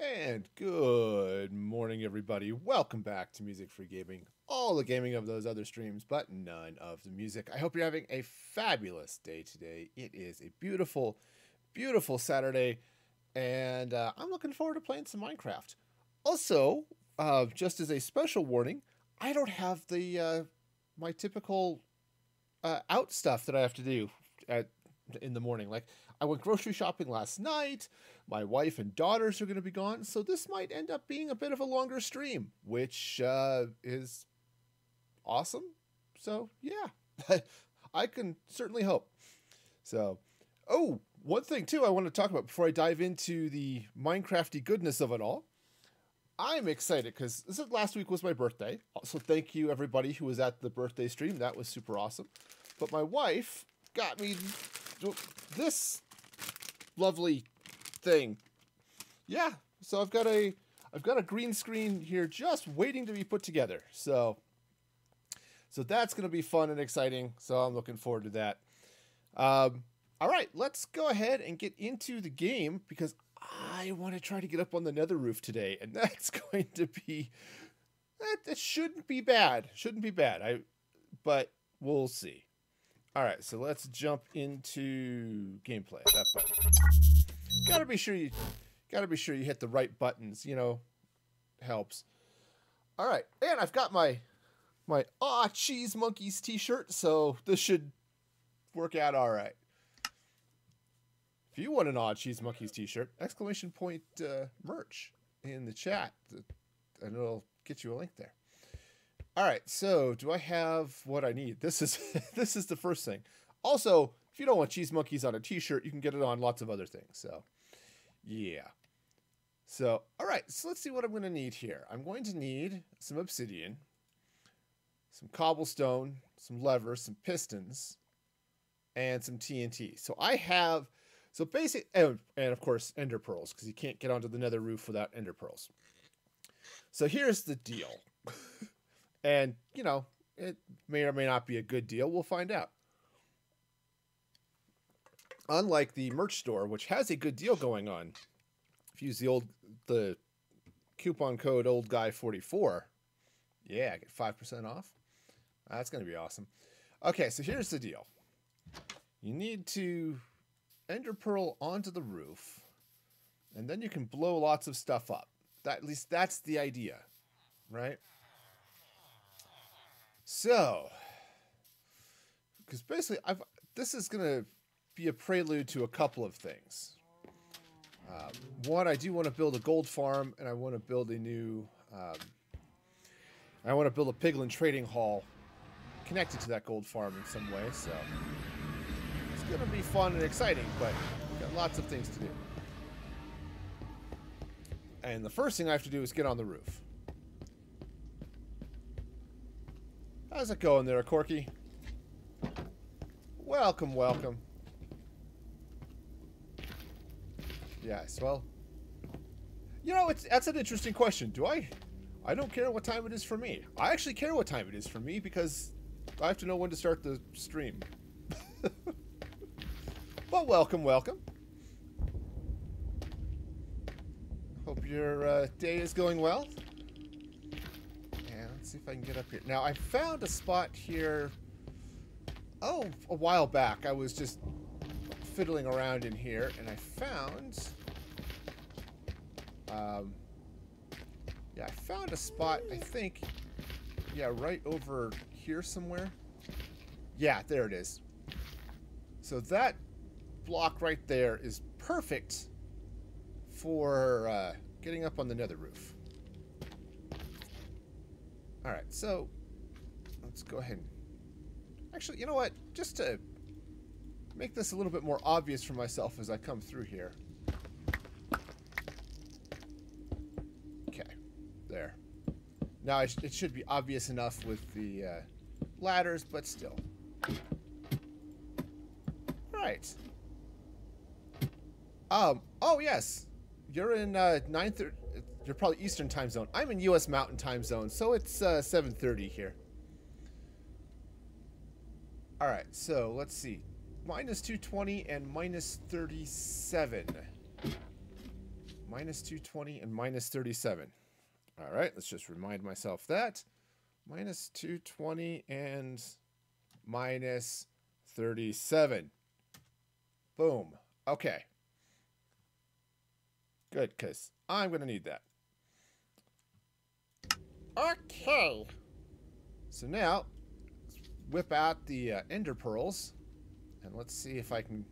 And good morning, everybody. Welcome back to Music Free Gaming. All the gaming of those other streams, but none of the music. I hope you're having a fabulous day today. It is a beautiful, beautiful Saturday, and uh, I'm looking forward to playing some Minecraft. Also, uh, just as a special warning, I don't have the uh, my typical uh, out stuff that I have to do at in the morning. Like I went grocery shopping last night. My wife and daughters are going to be gone, so this might end up being a bit of a longer stream, which uh, is awesome. So yeah, I can certainly hope. So, oh, one thing too I want to talk about before I dive into the Minecrafty goodness of it all. I'm excited because this is, last week was my birthday. So thank you everybody who was at the birthday stream. That was super awesome. But my wife got me this lovely thing. Yeah, so I've got a I've got a green screen here just waiting to be put together. So so that's going to be fun and exciting. So I'm looking forward to that. Um, all right, let's go ahead and get into the game because I want to try to get up on the nether roof today, and that's going to be that, that shouldn't be bad. Shouldn't be bad. I but we'll see. All right, so let's jump into gameplay. That button. Gotta be sure you, gotta be sure you hit the right buttons. You know, helps. All right, and I've got my, my ah cheese monkeys T-shirt, so this should work out all right. If you want an odd cheese monkeys T-shirt, exclamation point uh, merch in the chat, and it'll get you a link there. All right, so do I have what I need? This is this is the first thing. Also, if you don't want cheese monkeys on a t-shirt, you can get it on lots of other things. So, yeah. So, all right, so let's see what I'm going to need here. I'm going to need some obsidian, some cobblestone, some levers, some pistons, and some TNT. So I have, so basic, and, and of course, ender pearls, because you can't get onto the nether roof without ender pearls. So here's the deal. And, you know, it may or may not be a good deal. We'll find out. Unlike the merch store, which has a good deal going on, if you use the old the coupon code old guy 44 yeah get 5% off. That's going to be awesome. Okay so here's the deal. You need to ender pearl onto the roof and then you can blow lots of stuff up. That at least that's the idea right so, because basically, I've this is gonna be a prelude to a couple of things. Um, one, I do want to build a gold farm, and I want to build a new. Um, I want to build a piglin trading hall connected to that gold farm in some way. So it's gonna be fun and exciting, but got lots of things to do. And the first thing I have to do is get on the roof. How's it going there, Corky? Welcome, welcome. Yes, well... You know, it's that's an interesting question. Do I... I don't care what time it is for me. I actually care what time it is for me because I have to know when to start the stream. but welcome, welcome. Hope your uh, day is going well see if I can get up here. Now, I found a spot here, oh, a while back. I was just fiddling around in here, and I found, um, yeah, I found a spot, I think, yeah, right over here somewhere. Yeah, there it is. So that block right there is perfect for uh, getting up on the nether roof. All right, so let's go ahead. Actually, you know what? Just to make this a little bit more obvious for myself as I come through here. Okay, there. Now it should be obvious enough with the uh, ladders, but still. Right. Um. Oh yes, you're in uh, 9:30. You're probably Eastern time zone. I'm in U.S. Mountain time zone, so it's uh, 7.30 here. All right, so let's see. Minus 220 and minus 37. minus 220 and minus 37. All right, let's just remind myself that. Minus 220 and minus 37. Boom. Okay. Good, because I'm going to need that. Okay. So now, whip out the uh, ender pearls. And let's see if I can...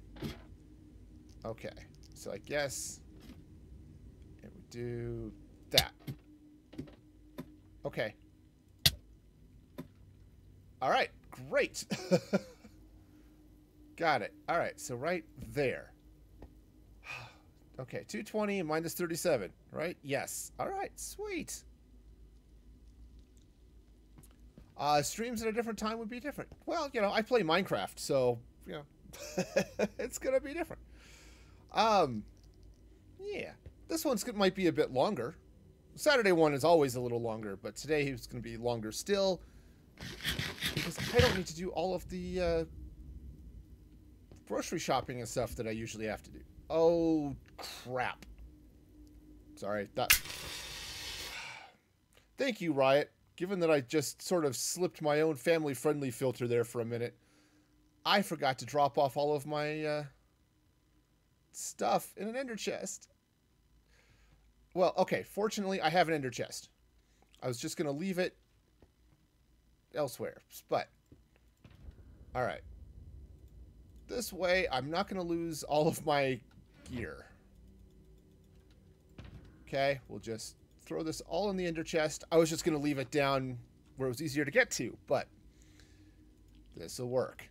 Okay. So I guess it would do that. Okay. All right. Great. Got it. All right. So right there. Okay, 220 minus 37, right? Yes. All right, sweet. Uh, streams at a different time would be different. Well, you know, I play Minecraft, so, you know, it's to be different. Um, yeah. This one's might be a bit longer. Saturday one is always a little longer, but today it's to be longer still. Because I don't need to do all of the uh, grocery shopping and stuff that I usually have to do. Oh, crap. Sorry, that... Thank you, Riot. Given that I just sort of slipped my own family-friendly filter there for a minute, I forgot to drop off all of my uh, stuff in an ender chest. Well, okay, fortunately, I have an ender chest. I was just going to leave it elsewhere, but... Alright. This way, I'm not going to lose all of my gear. Okay, we'll just throw this all in the ender chest. I was just going to leave it down where it was easier to get to, but this will work.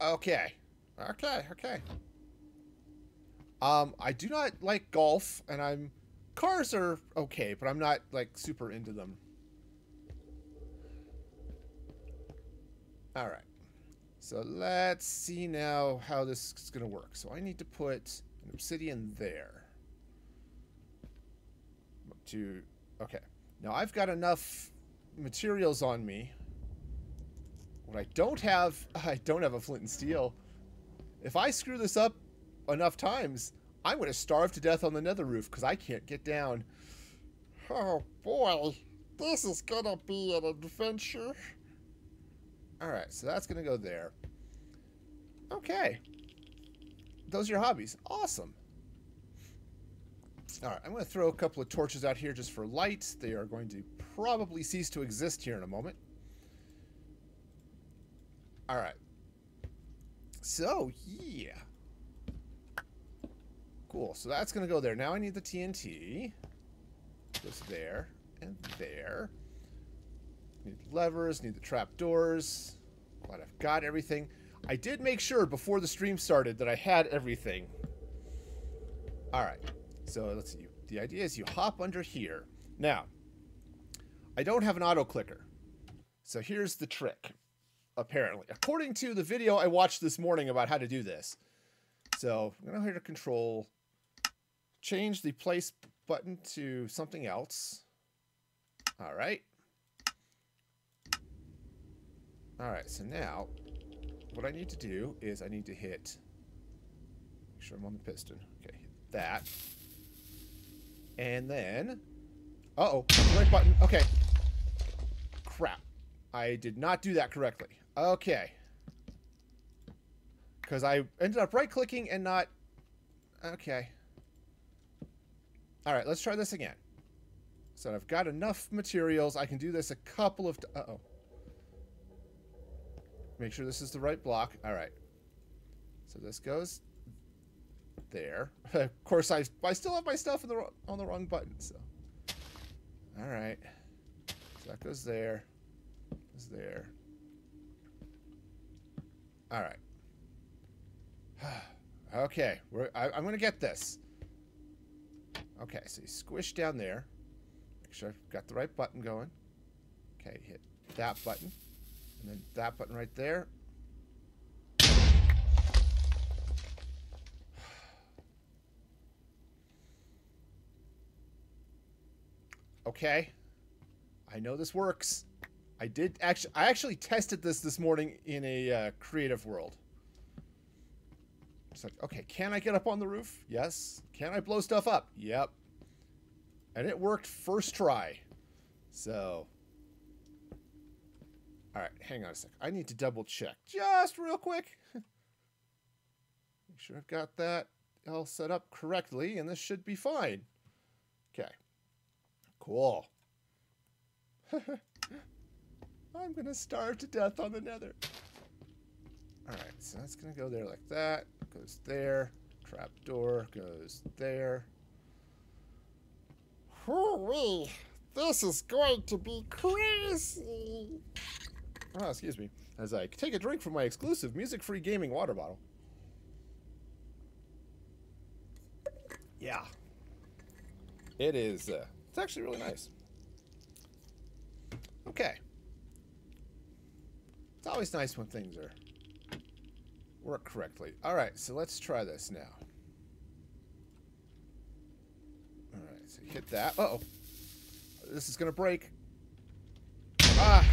Okay. Okay, okay. Um, I do not like golf, and I'm... Cars are okay, but I'm not, like, super into them. Alright. So let's see now how this is going to work. So I need to put an obsidian there to... Okay. Now I've got enough materials on me. What I don't have, I don't have a flint and steel. If I screw this up enough times, I'm going to starve to death on the nether roof because I can't get down. Oh boy, this is going to be an adventure. Alright, so that's going to go there. Okay. Those are your hobbies. Awesome. Alright, I'm going to throw a couple of torches out here just for light. They are going to probably cease to exist here in a moment. Alright. So, yeah. Cool, so that's going to go there. Now I need the TNT. Goes there and there. Need levers, need the trap doors. Glad I've got everything. I did make sure before the stream started that I had everything. Alright, so let's see. The idea is you hop under here. Now, I don't have an auto clicker. So here's the trick, apparently. According to the video I watched this morning about how to do this. So I'm going to hit control, change the place button to something else. All right. All right, so now what I need to do is I need to hit, make sure I'm on the piston. Okay, that. And then, uh-oh, right button. Okay. Crap. I did not do that correctly. Okay. Because I ended up right-clicking and not... Okay. Alright, let's try this again. So I've got enough materials. I can do this a couple of... Uh-oh. Make sure this is the right block. All right. So this goes there. of course, I I still have my stuff in the on the wrong button. So, all right. So that goes there. Goes there. All right. okay, we're, I, I'm gonna get this. Okay, so you squish down there. Make sure I've got the right button going. Okay, hit that button. And then that button right there. Okay. I know this works. I did actually I actually tested this this morning in a uh, creative world. It's like, okay, can I get up on the roof? Yes. Can I blow stuff up? Yep. And it worked first try. So. Alright, hang on a sec. I need to double check just real quick. Make sure I've got that all set up correctly, and this should be fine. Cool. I'm gonna starve to death on the nether. Alright, so that's gonna go there like that. Goes there. Trap door goes there. Hoo-wee! This is going to be crazy! Oh, excuse me. As I take a drink from my exclusive music-free gaming water bottle. Yeah. It is, uh, it's actually really nice. Okay. It's always nice when things are work correctly. All right, so let's try this now. All right, so hit that. Uh oh This is going to break. Ah!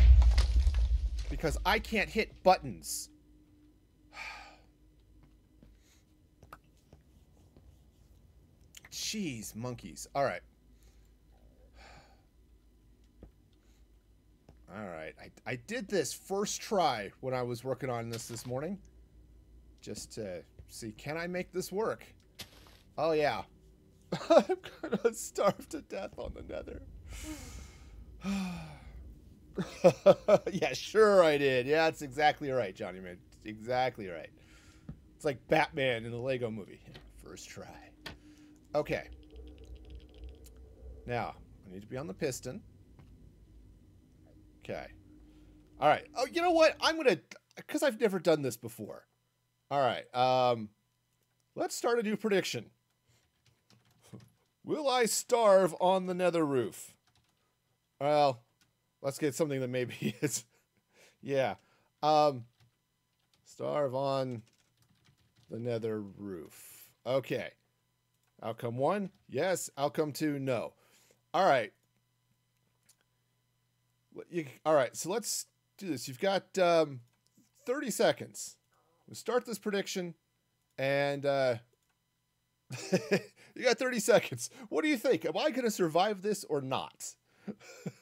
Because I can't hit buttons. Jeez, monkeys. All right. All right. I, I did this first try when I was working on this this morning. Just to see, can I make this work? Oh, yeah. I'm gonna starve to death on the nether. yeah, sure I did. Yeah, that's exactly right, Johnny man. Exactly right. It's like Batman in the Lego movie. First try. Okay. Now, I need to be on the piston. Okay. All right. Oh, you know what? I'm going to, because I've never done this before. All right. Um, let's start a new prediction. Will I starve on the nether roof? Well, let's get something that maybe is, yeah. Um, starve on the nether roof. Okay. Outcome one, yes. Outcome two, no. All right. You, all right, so let's do this. You've got um, 30 seconds. We'll start this prediction, and uh, you got 30 seconds. What do you think? Am I going to survive this or not?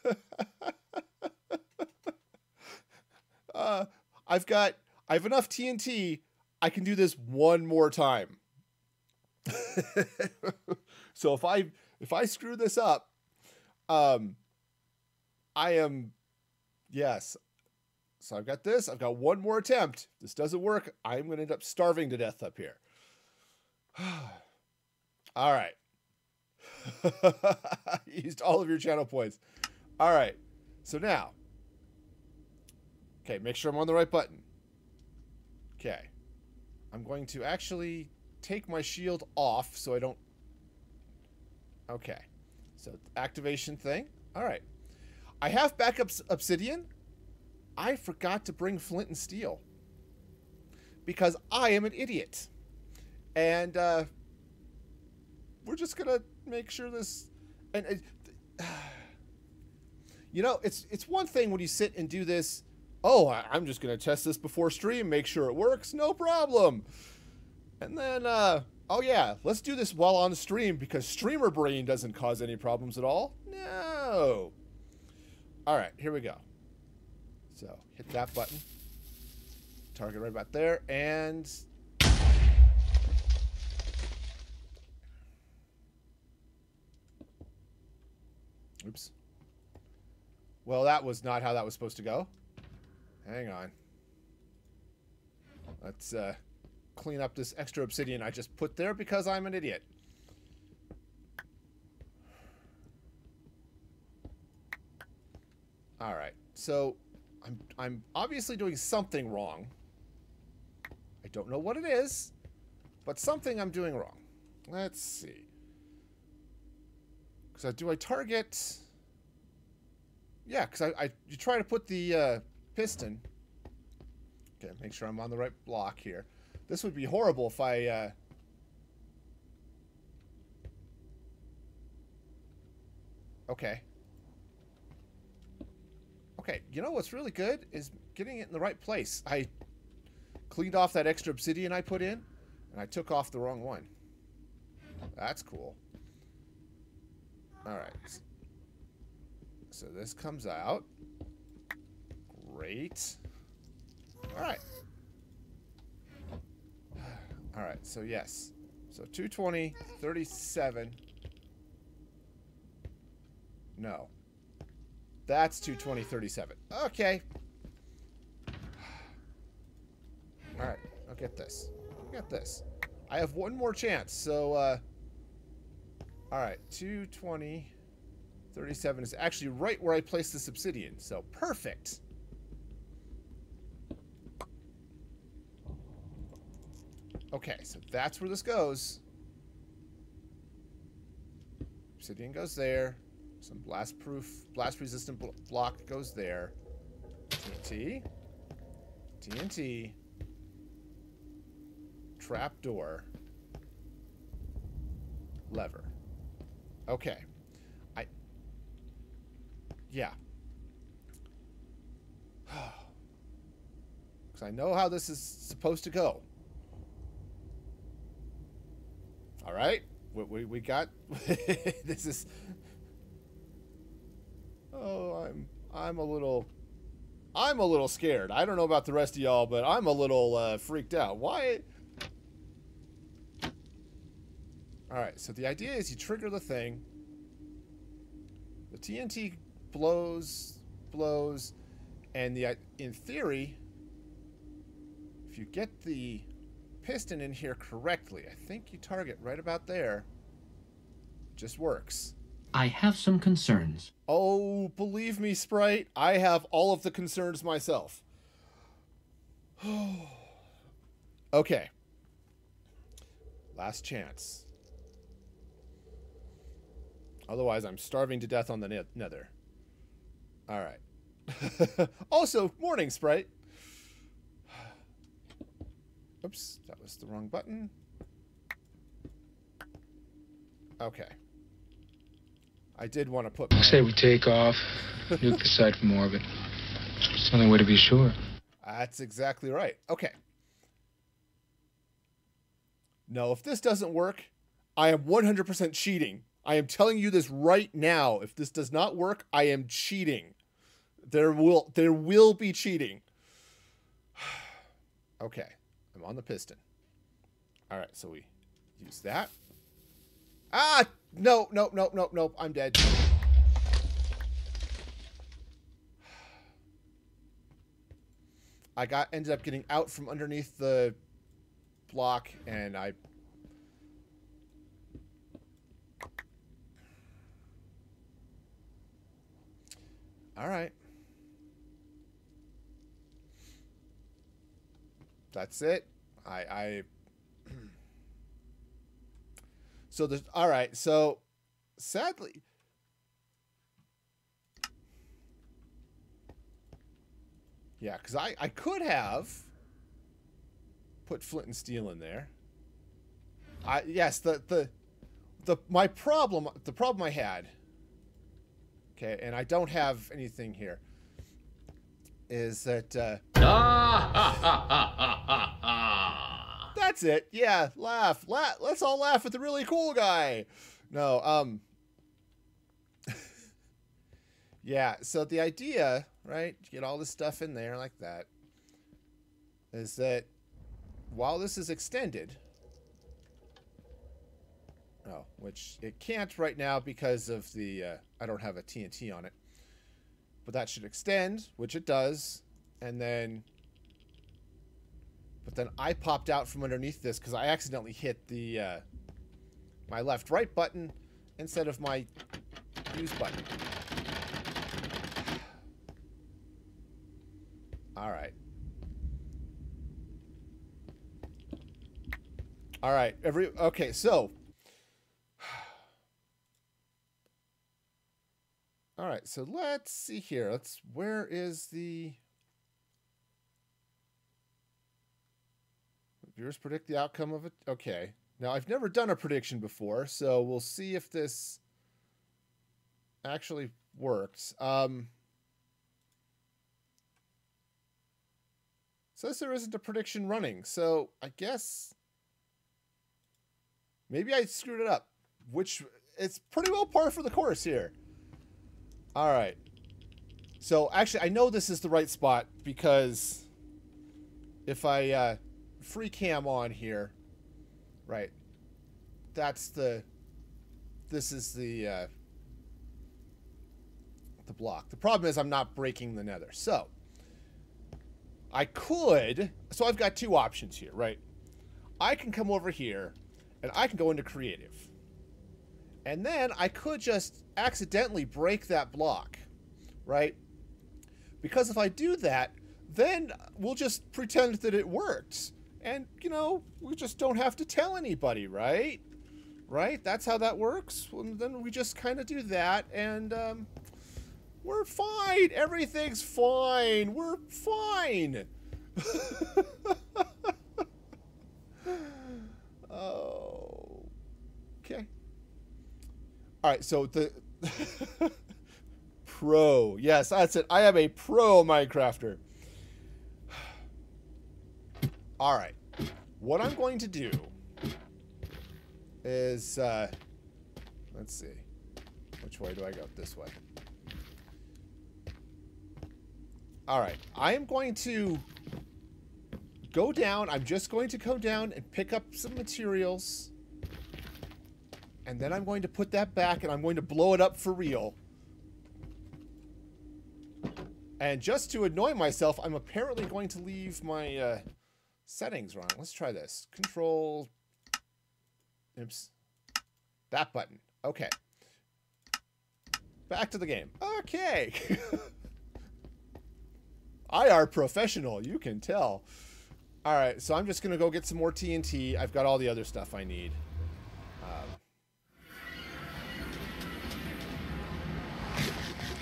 uh, I've got I have enough TNT. I can do this one more time. so if I if I screw this up, um, I am yes. So I've got this. I've got one more attempt. If this doesn't work. I'm going to end up starving to death up here. all right. Used all of your channel points. All right. So now, okay, make sure I'm on the right button. Okay. I'm going to actually take my shield off so I don't... Okay. So, activation thing. All right. I have backup obsidian. I forgot to bring flint and steel. Because I am an idiot. And, uh... We're just gonna make sure this... And... Uh, you know, it's it's one thing when you sit and do this... Oh, I'm just gonna test this before stream, make sure it works. No problem. And then, uh, oh yeah, let's do this while on stream because streamer brain doesn't cause any problems at all. No. All right, here we go. So hit that button. Target right about there, and Oops. Well, that was not how that was supposed to go. Hang on. Let's uh, clean up this extra obsidian I just put there because I'm an idiot. All right. So I'm I'm obviously doing something wrong. I don't know what it is, but something I'm doing wrong. Let's see. Because do I target? Yeah, because I, I you try to put the uh, piston. Okay, make sure I'm on the right block here. This would be horrible if I... Uh... Okay. Okay, you know what's really good is getting it in the right place. I cleaned off that extra obsidian I put in, And I took off the wrong one. That's cool. All right. So this comes out. Great. All right. All right, so yes. So 220, 37. No. That's 220, 37. Okay. All right, I'll get this. I'll get this. I have one more chance, so, uh... All right, 220, 37 is actually right where I placed this obsidian, so perfect. Okay, so that's where this goes. Obsidian goes there. Some blast proof, blast resistant bl block goes there. TNT. TNT. Trap door. Lever. Okay. I. Yeah. Because I know how this is supposed to go. All right. We, we, we got. this is. Oh, I'm I'm a little I'm a little scared. I don't know about the rest of y'all, but I'm a little uh, freaked out. Why? All right. So the idea is you trigger the thing. The TNT blows, blows, and the in theory, if you get the piston in here correctly, I think you target right about there. Just works. I have some concerns. Oh, believe me, Sprite, I have all of the concerns myself. okay. Last chance. Otherwise, I'm starving to death on the nether. All right. also, morning, Sprite. Oops, that was the wrong button. Okay. I did want to put. I say we take off, nuke the site from orbit. It's the only way to be sure. That's exactly right. Okay. No, if this doesn't work, I am 100% cheating. I am telling you this right now. If this does not work, I am cheating. There will there will be cheating. okay. I'm on the piston. All right, so we use that. Ah, no, no, no, no, no. I'm dead. I got ended up getting out from underneath the block and I All right. That's it. I I So there's all right. So sadly, yeah, because I I could have put flint and steel in there. I yes the the the my problem the problem I had. Okay, and I don't have anything here. Is that uh, That's it. Yeah, laugh. laugh. Let's all laugh at the really cool guy. No, um Yeah, so the idea, right? Get all this stuff in there like that is that while this is extended Oh, which it can't right now because of the uh, I don't have a TNT on it. But that should extend, which it does, and then but then I popped out from underneath this because I accidentally hit the uh, my left right button instead of my use button. All right. All right. Every okay. So. All right. So let's see here. Let's. Where is the? Viewers predict the outcome of it. Okay. Now, I've never done a prediction before, so we'll see if this actually works. Um, says there isn't a prediction running, so I guess Maybe I screwed it up, which it's pretty well par for the course here. All right. So actually, I know this is the right spot because if I uh, free cam on here, right, that's the, this is the, uh, the block. The problem is I'm not breaking the nether. So I could, so I've got two options here, right? I can come over here and I can go into creative. And then I could just accidentally break that block, right? Because if I do that, then we'll just pretend that it worked. And, you know, we just don't have to tell anybody, right? Right? That's how that works. Well, then we just kind of do that, and um, we're fine. Everything's fine. We're fine. oh. Okay. All right, so the pro. Yes, that's it. I am a pro Minecrafter. All right. What I'm going to do is uh let's see. Which way do I go? This way. All right. I am going to go down. I'm just going to go down and pick up some materials. And then I'm going to put that back and I'm going to blow it up for real. And just to annoy myself, I'm apparently going to leave my uh, settings wrong. Let's try this. Control. Oops. That button. Okay. Back to the game. Okay. I are professional, you can tell. All right, so I'm just going to go get some more TNT. I've got all the other stuff I need.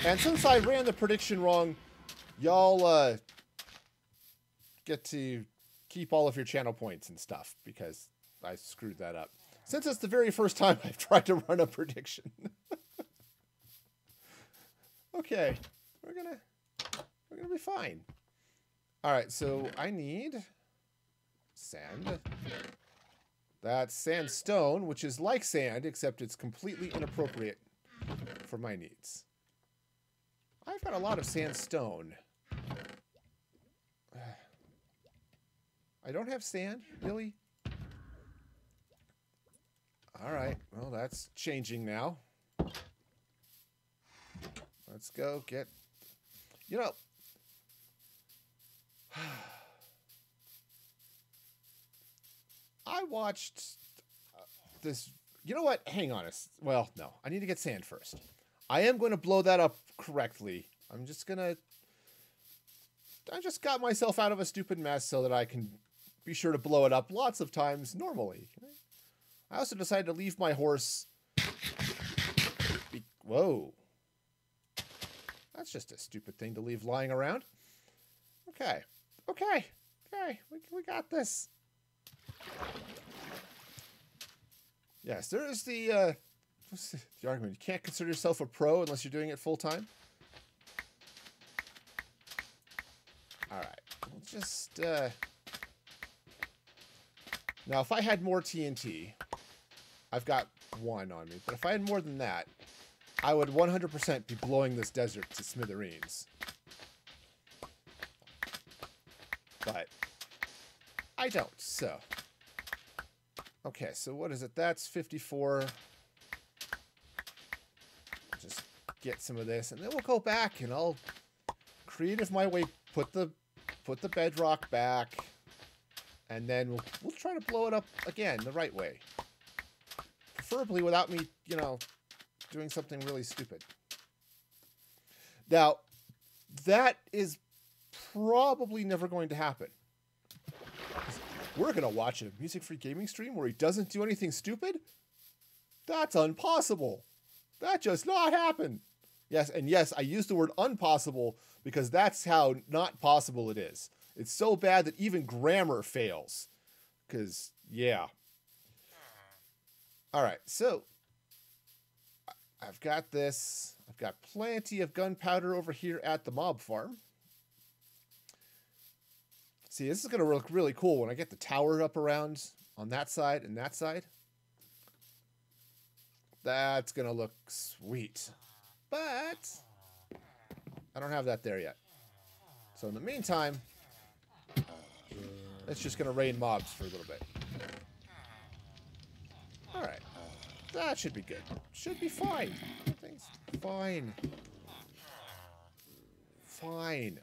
And since I ran the prediction wrong, y'all uh, get to keep all of your channel points and stuff because I screwed that up. Since it's the very first time I've tried to run a prediction. okay, we're gonna we're gonna be fine. All right, so I need sand. That's sandstone, which is like sand, except it's completely inappropriate for my needs. I've got a lot of sandstone. I don't have sand, really? Alright, well that's changing now. Let's go get... You know... I watched uh, this... You know what? Hang on. A, well, no. I need to get sand first. I am going to blow that up correctly. I'm just going to... I just got myself out of a stupid mess so that I can be sure to blow it up lots of times normally. I also decided to leave my horse... Be Whoa. That's just a stupid thing to leave lying around. Okay. Okay. Okay. We, we got this. Yes, there is the... Uh, What's the argument? You can't consider yourself a pro unless you're doing it full time? Alright. We'll just, uh... Now, if I had more TNT, I've got one on me, but if I had more than that, I would 100% be blowing this desert to smithereens. But I don't, so. Okay, so what is it? That's 54 Just get some of this, and then we'll go back and I'll creative my way, put the put the bedrock back, and then we'll we'll try to blow it up again the right way. Preferably without me, you know, doing something really stupid. Now, that is probably never going to happen. We're going to watch a Music Free Gaming stream where he doesn't do anything stupid? That's impossible. That just not happen. Yes, and yes, I use the word unpossible because that's how not possible it is. It's so bad that even grammar fails. Because, yeah. All right, so I've got this. I've got plenty of gunpowder over here at the mob farm. See, this is going to look really cool when I get the tower up around on that side and that side. That's going to look sweet. But I don't have that there yet. So in the meantime, it's just going to rain mobs for a little bit. All right. That should be good. Should be fine. Everything's fine. Fine.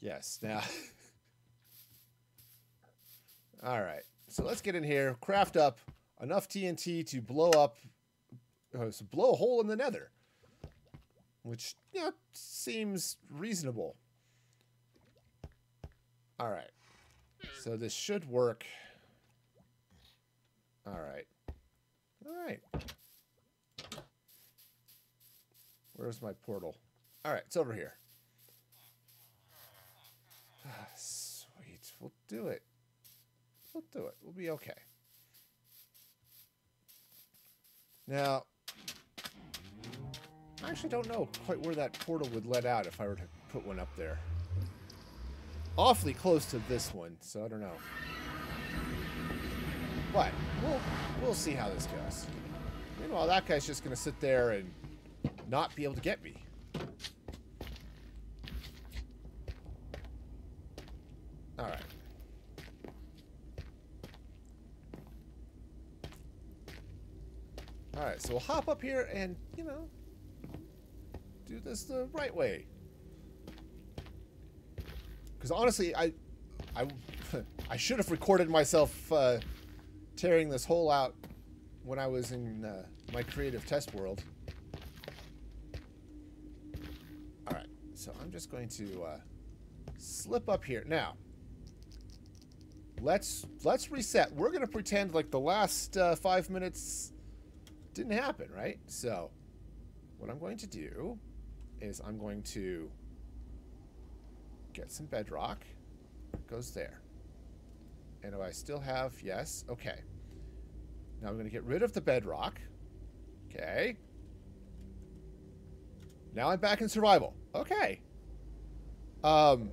Yes, now. All right. So let's get in here, craft up enough TNT to blow up, uh, so blow a hole in the nether. Which, you know, seems reasonable. All right. So this should work. All right. All right. Where's my portal? All right, it's over here. Ah, sweet. We'll do it. We'll do it. We'll be okay. Now, I actually don't know quite where that portal would let out if I were to put one up there. Awfully close to this one, so I don't know. But we'll we'll see how this goes. Meanwhile, that guy's just gonna sit there and not be able to get me. All right. All right, so we'll hop up here and, you know, do this the right way. Because honestly, I, I, I should have recorded myself uh, tearing this hole out when I was in uh, my creative test world. All right, so I'm just going to uh, slip up here now. Let's let's reset. We're gonna pretend like the last uh, five minutes didn't happen, right? So, what I'm going to do is I'm going to get some bedrock. It Goes there. And do I still have yes? Okay. Now I'm going to get rid of the bedrock. Okay. Now I'm back in survival. Okay. Um,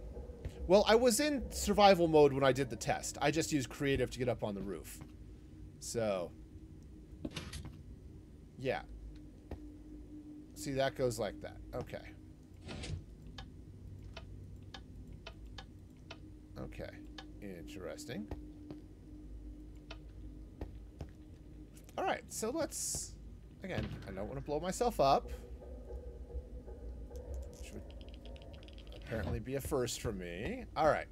well, I was in survival mode when I did the test. I just used creative to get up on the roof. So, yeah. See, that goes like that. Okay. Okay. Interesting. All right, so let's... Again, I don't want to blow myself up. Which would apparently be a first for me. All right.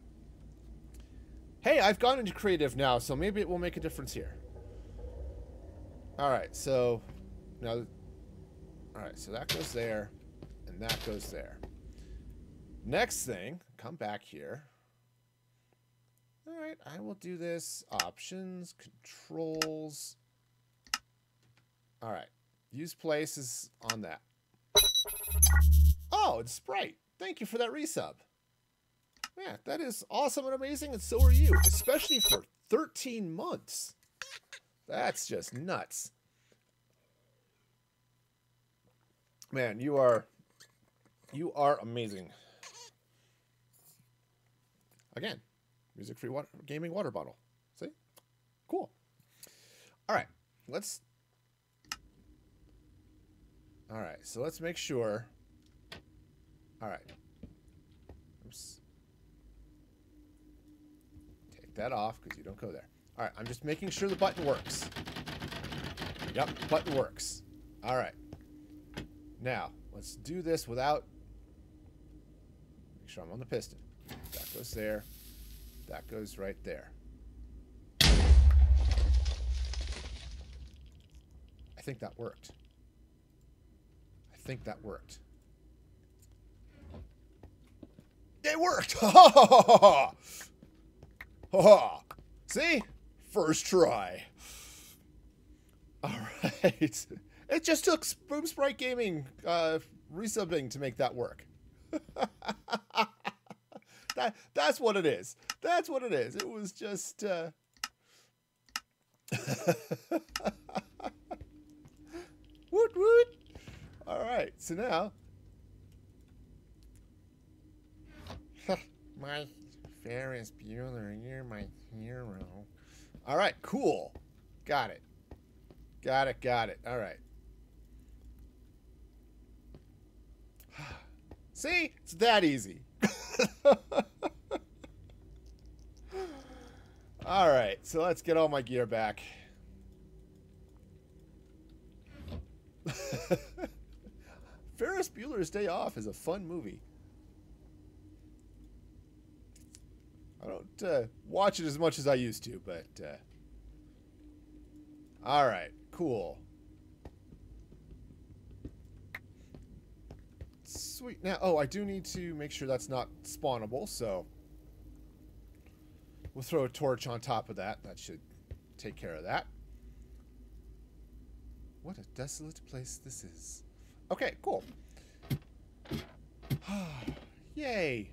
Hey, I've gone into creative now, so maybe it will make a difference here. All right, so now, all right, so that goes there, and that goes there. Next thing, come back here. All right, I will do this. Options, controls. All right, use places on that. Oh, it's Sprite. Thank you for that resub. Yeah, that is awesome and amazing, and so are you, especially for 13 months. That's just nuts. Man, you are you are amazing. Again, music free water gaming water bottle. See? Cool. All right. Let's All right. So let's make sure All right. Oops. Take that off cuz you don't go there. All right, I'm just making sure the button works. Yep, button works. All right. Now, let's do this without... Make sure I'm on the piston. That goes there. That goes right there. I think that worked. I think that worked. It worked! Ha ha ha ha! Ha ha! See? First try. All right. It just took Boom Sprite Gaming uh, resubbing to make that work. that that's what it is. That's what it is. It was just. Uh... woot woot. All right. So now. My Ferris Bueller, you're my hero. All right, cool. Got it. Got it, got it. All right. See? It's that easy. all right, so let's get all my gear back. Ferris Bueller's Day Off is a fun movie. I don't uh, watch it as much as I used to, but uh, all right, cool. Sweet. Now, oh, I do need to make sure that's not spawnable, so we'll throw a torch on top of that. That should take care of that. What a desolate place this is. Okay, cool. Yay.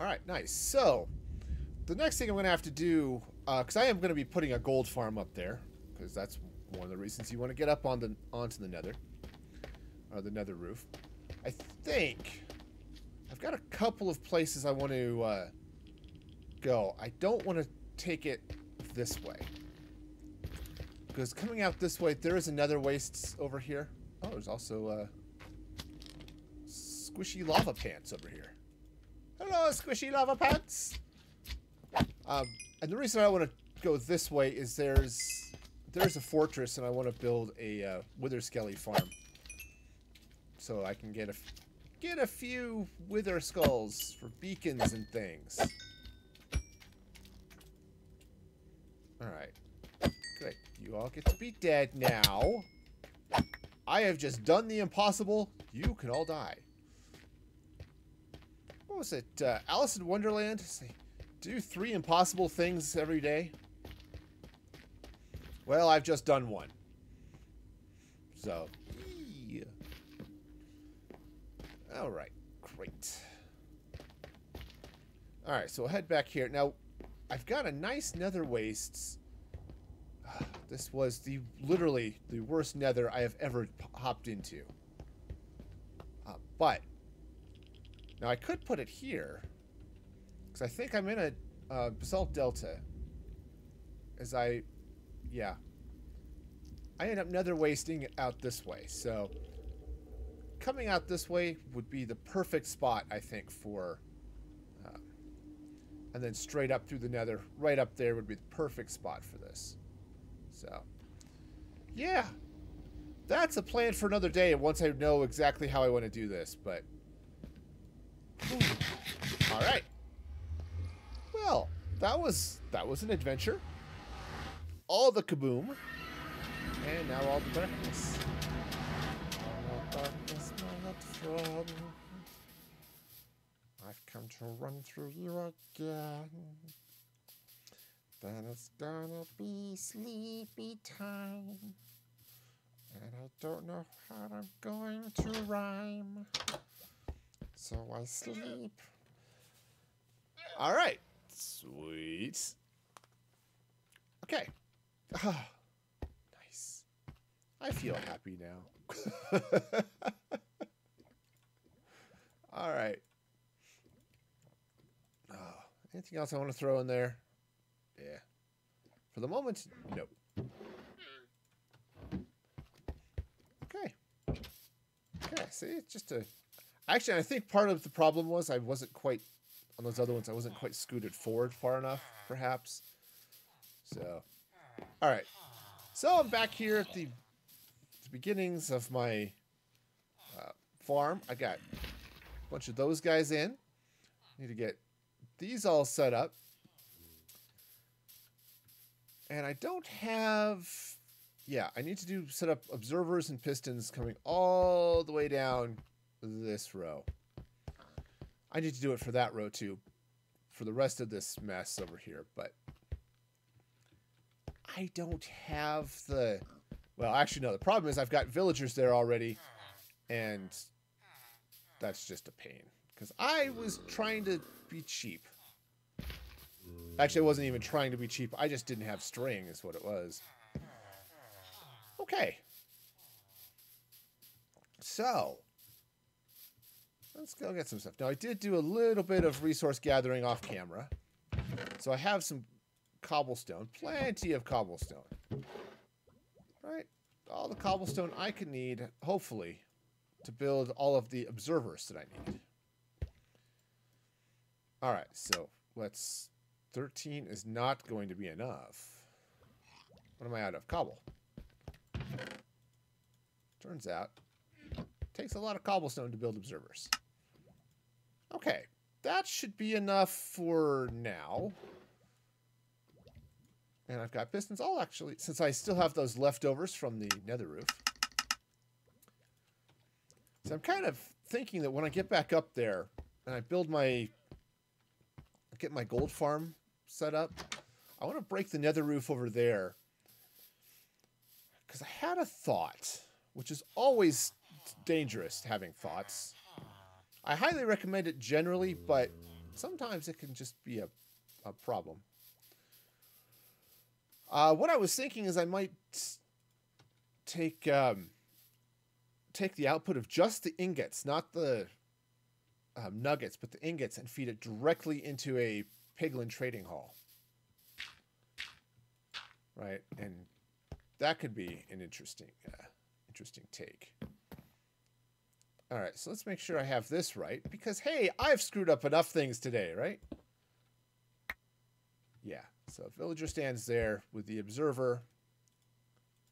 All right, nice. So, the next thing I'm going to have to do, because uh, I am going to be putting a gold farm up there, because that's one of the reasons you want to get up on the onto the nether, or the nether roof. I think I've got a couple of places I want to uh, go. I don't want to take it this way. Because coming out this way, there is another waste over here. Oh, there's also uh, squishy lava pants over here. Hello, squishy lava pants. Um, and the reason I want to go this way is there's there's a fortress, and I want to build a uh, wither skelly farm, so I can get a get a few wither skulls for beacons and things. All right. Good. You all get to be dead now. I have just done the impossible. You can all die. What was it? Uh, Alice in Wonderland? Say, do three impossible things every day? Well, I've just done one. So, yeah. All right. Great. All right, so we'll head back here. Now, I've got a nice nether wastes this was the literally the worst nether I have ever hopped into. Uh, but now I could put it here because I think I'm in a uh, basalt delta. As I, yeah, I end up nether wasting it out this way. So coming out this way would be the perfect spot I think for. Uh, and then straight up through the nether, right up there would be the perfect spot for this. So, yeah. That's a plan for another day once I know exactly how I want to do this, but... Alright. Well, that was that was an adventure. All the kaboom. And now all the darkness. I've come to run through you again. Then it's gonna be sleepy time. And I don't know how I'm going to rhyme. So I sleep. All right. Sweet. Okay. Ah, nice. I feel happy now. All right. Oh, anything else I want to throw in there? Yeah. For the moment, no. Okay. Okay, see, it's just a... Actually, I think part of the problem was I wasn't quite... On those other ones, I wasn't quite scooted forward far enough, perhaps. So, alright. So I'm back here at the, the beginnings of my uh, farm. I got bunch of those guys in. Need to get these all set up. And I don't have... Yeah, I need to do set up observers and pistons coming all the way down this row. I need to do it for that row too. For the rest of this mess over here, but... I don't have the... Well, actually, no. The problem is I've got villagers there already, and that's just a pain. Because I was trying to be cheap. Actually, I wasn't even trying to be cheap. I just didn't have string is what it was. Okay. So, let's go get some stuff. Now, I did do a little bit of resource gathering off camera. So I have some cobblestone, plenty of cobblestone. Right? All the cobblestone I could need, hopefully, to build all of the observers that I need. All right, so let's. 13 is not going to be enough. What am I out of? Cobble. Turns out, takes a lot of cobblestone to build observers. Okay, that should be enough for now. And I've got pistons. I'll actually, since I still have those leftovers from the nether roof. So I'm kind of thinking that when I get back up there and I build my, get my gold farm set up, I want to break the nether roof over there. Because I had a thought, which is always dangerous having thoughts. I highly recommend it generally, but sometimes it can just be a, a problem. Uh, what I was thinking is I might take um, take the output of just the ingots, not the um, nuggets, but the ingots, and feed it directly into a piglin trading hall. Right, and that could be an interesting, uh, interesting take. All right, so let's make sure I have this right because hey, I've screwed up enough things today, right? Yeah. So villager stands there with the observer.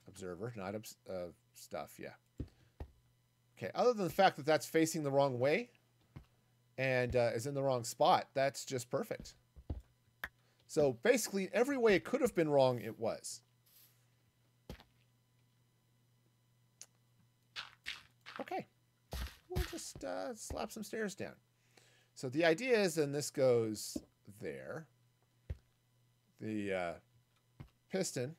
Observer, not uh, stuff. Yeah. Okay. Other than the fact that that's facing the wrong way and uh, is in the wrong spot, that's just perfect. So basically, every way it could have been wrong, it was. Okay. We'll just uh, slap some stairs down. So the idea is then this goes there. The uh, piston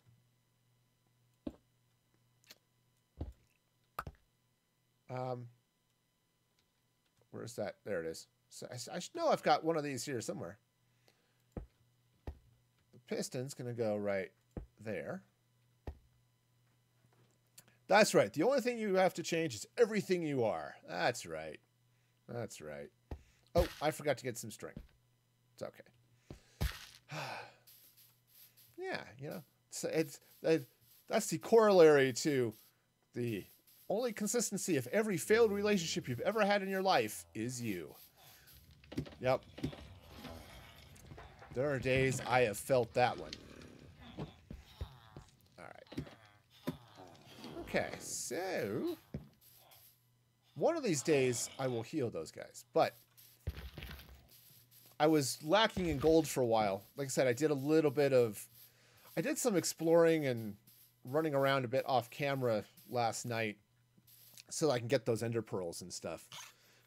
Um, where's that? There it is. So I, I know I've got one of these here somewhere The piston's going to go right there. That's right. The only thing you have to change is everything you are. That's right. That's right. Oh, I forgot to get some string. It's okay. yeah, you know, it's, it's it, that's the corollary to the only consistency of every failed relationship you've ever had in your life is you. Yep. There are days I have felt that one. Alright. Okay, so... One of these days, I will heal those guys. But... I was lacking in gold for a while. Like I said, I did a little bit of... I did some exploring and running around a bit off camera last night so I can get those ender pearls and stuff.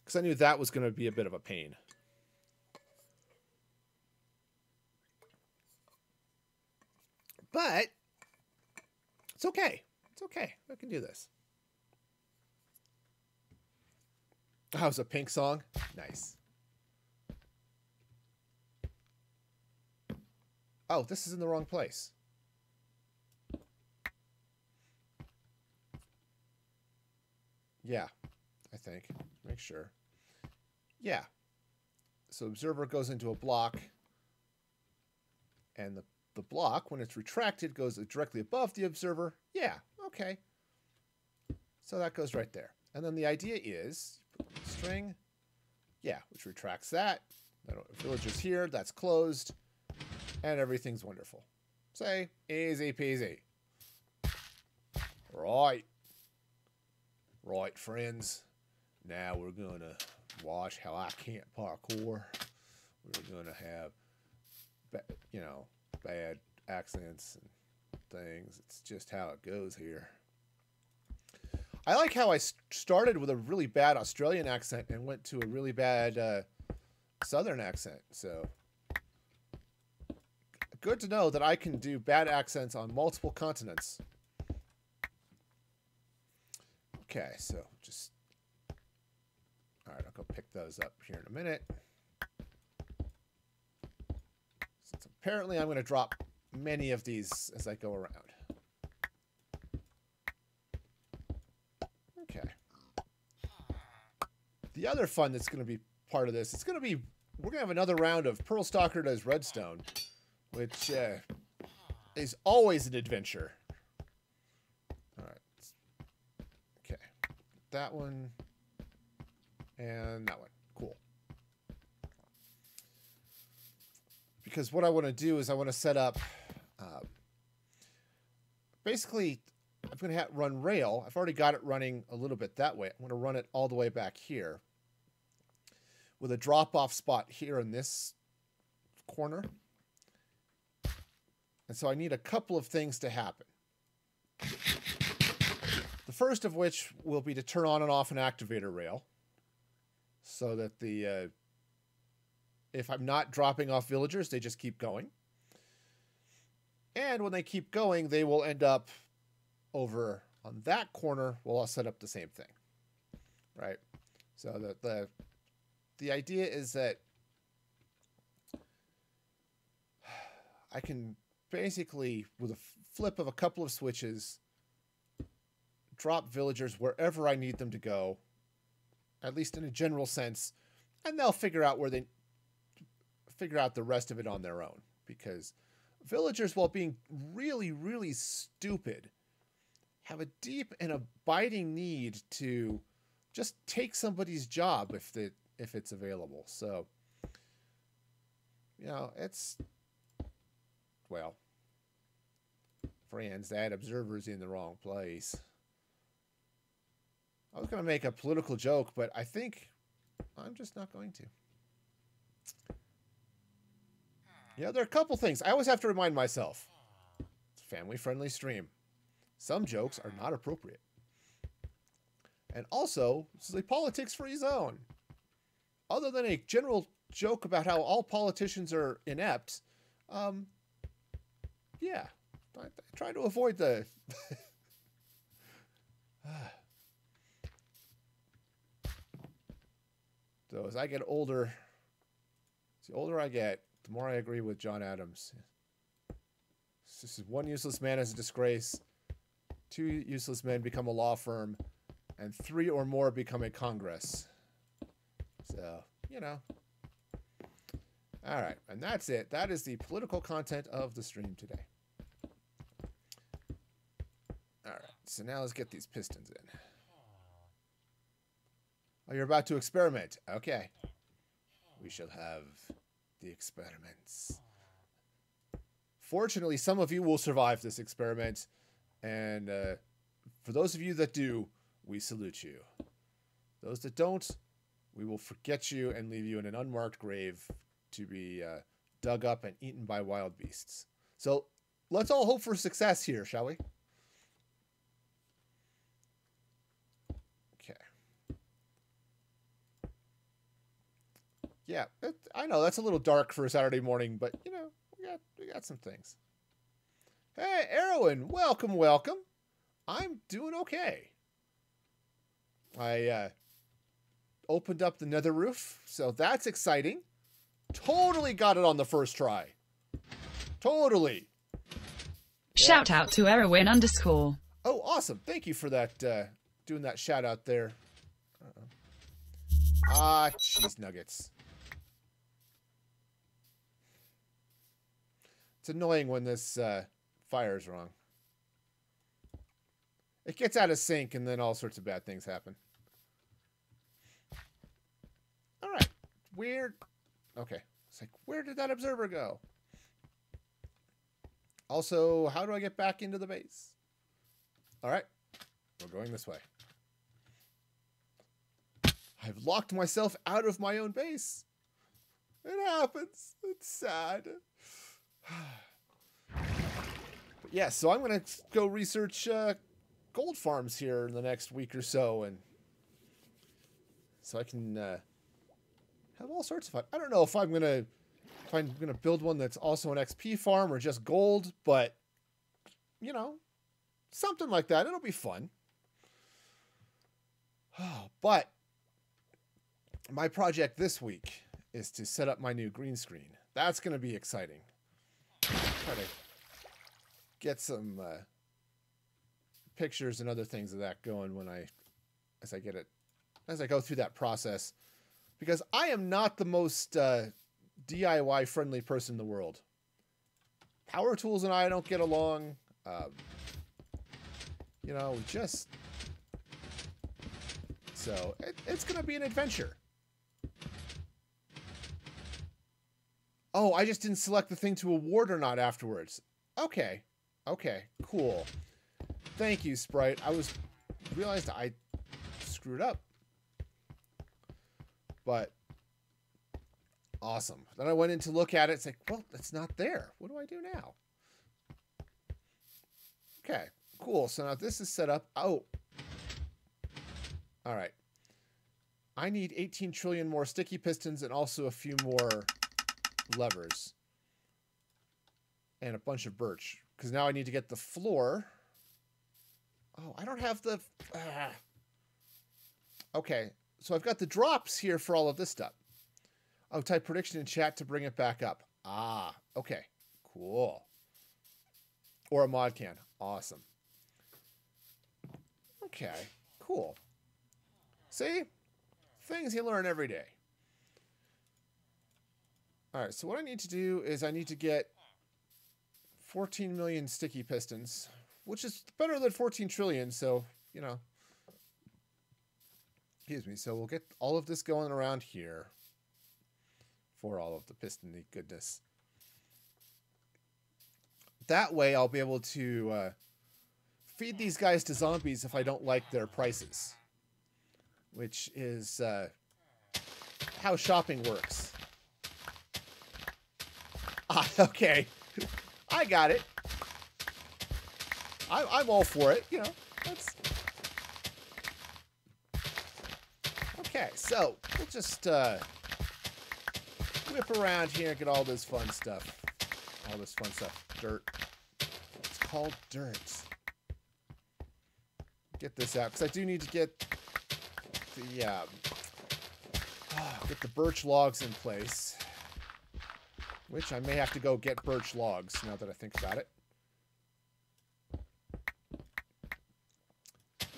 Because I knew that was going to be a bit of a pain. But it's okay. It's okay. I can do this. How's a pink song? Nice. Oh, this is in the wrong place. Yeah, I think. Make sure. Yeah. So observer goes into a block and the the block, when it's retracted, goes directly above the observer. Yeah, okay. So that goes right there. And then the idea is, string, yeah, which retracts that. Villagers here, that's closed. And everything's wonderful. Say, easy peasy. Right. Right, friends. Now we're going to watch how I can't parkour. We're going to have, you know, bad accents and things. It's just how it goes here. I like how I started with a really bad Australian accent and went to a really bad uh, Southern accent. So good to know that I can do bad accents on multiple continents. Okay, so just all right. I'll go pick those up here in a minute. Since Apparently, I'm going to drop many of these as I go around. Okay. The other fun that's going to be part of this, it's going to be we're gonna have another round of Pearl Stalker does Redstone, which uh, is always an adventure. All right. Okay. That one and that one. Cool. Because what I want to do is I want to set up. Um, basically, I'm going to run rail. I've already got it running a little bit that way. I'm going to run it all the way back here with a drop off spot here in this corner. And so I need a couple of things to happen. The first of which will be to turn on and off an activator rail so that the uh, if I'm not dropping off villagers, they just keep going. And when they keep going, they will end up over on that corner. Well, I'll set up the same thing, right? So the the the idea is that I can basically, with a flip of a couple of switches, drop villagers wherever I need them to go at least in a general sense, and they'll figure out where they figure out the rest of it on their own. Because villagers while being really really stupid have a deep and abiding need to just take somebody's job if the if it's available. So you know it's well friends that observer's in the wrong place I was going to make a political joke, but I think I'm just not going to. Yeah, there are a couple things. I always have to remind myself. It's a family-friendly stream. Some jokes are not appropriate. And also, this is a politics-free zone. Other than a general joke about how all politicians are inept, um, yeah, I, I try to avoid the So as I get older, the older I get, the more I agree with John Adams. This is one useless man is a disgrace, two useless men become a law firm, and three or more become a Congress. So, you know. All right, and that's it. That is the political content of the stream today. All right, so now let's get these pistons in. Oh, you're about to experiment. Okay. We shall have the experiments. Fortunately, some of you will survive this experiment. And uh, for those of you that do, we salute you. Those that don't, we will forget you and leave you in an unmarked grave to be uh, dug up and eaten by wild beasts. So let's all hope for success here, shall we? Yeah, it, I know that's a little dark for a Saturday morning, but you know we got we got some things. Hey, Erwin, welcome, welcome. I'm doing okay. I uh, opened up the nether roof, so that's exciting. Totally got it on the first try. Totally. Shout yeah. out to Erwin underscore. Oh, awesome. Thank you for that, uh, doing that shout out there. Uh -oh. Ah, cheese nuggets. It's annoying when this uh, fire is wrong. It gets out of sync and then all sorts of bad things happen. All right. Weird. Okay. It's like, where did that observer go? Also, how do I get back into the base? All right. We're going this way. I've locked myself out of my own base. It happens. It's sad. but yeah, so I'm gonna go research uh, gold farms here in the next week or so, and so I can uh, have all sorts of fun. I don't know if I'm gonna if I'm gonna build one that's also an XP farm or just gold, but you know, something like that. It'll be fun. but my project this week is to set up my new green screen. That's going to be exciting try to get some uh, pictures and other things of that going when I, as I get it, as I go through that process. because I am not the most uh, DIY friendly person in the world. Power Tools and I don't get along. Um, you know, just. So it, it's going to be an adventure. Oh, I just didn't select the thing to award or not afterwards. Okay. Okay. Cool. Thank you, Sprite. I was realized I screwed up. But awesome. Then I went in to look at it. It's like, well, it's not there. What do I do now? Okay, cool. So now this is set up. Oh. All right. I need 18 trillion more sticky pistons and also a few more levers. And a bunch of birch. Because now I need to get the floor. Oh, I don't have the... ah. Okay, so I've got the drops here for all of this stuff. I'll type prediction in chat to bring it back up. Ah, okay, cool. Or a mod can. Awesome. Okay, cool. See? Things you learn every day. All right, so what I need to do is I need to get 14 million sticky pistons, which is better than 14 trillion, so, you know. Excuse me. So we'll get all of this going around here for all of the pistony goodness. That way I'll be able to uh, feed these guys to zombies if I don't like their prices. Which is uh, how shopping works. Ah, okay. I got it. I, I'm all for it. You know, that's okay. So we'll just uh, whip around here and get all this fun stuff. All this fun stuff. Dirt. It's called dirt. Get this out because I do need to get the um, get the birch logs in place. Which I may have to go get birch logs now that I think about it.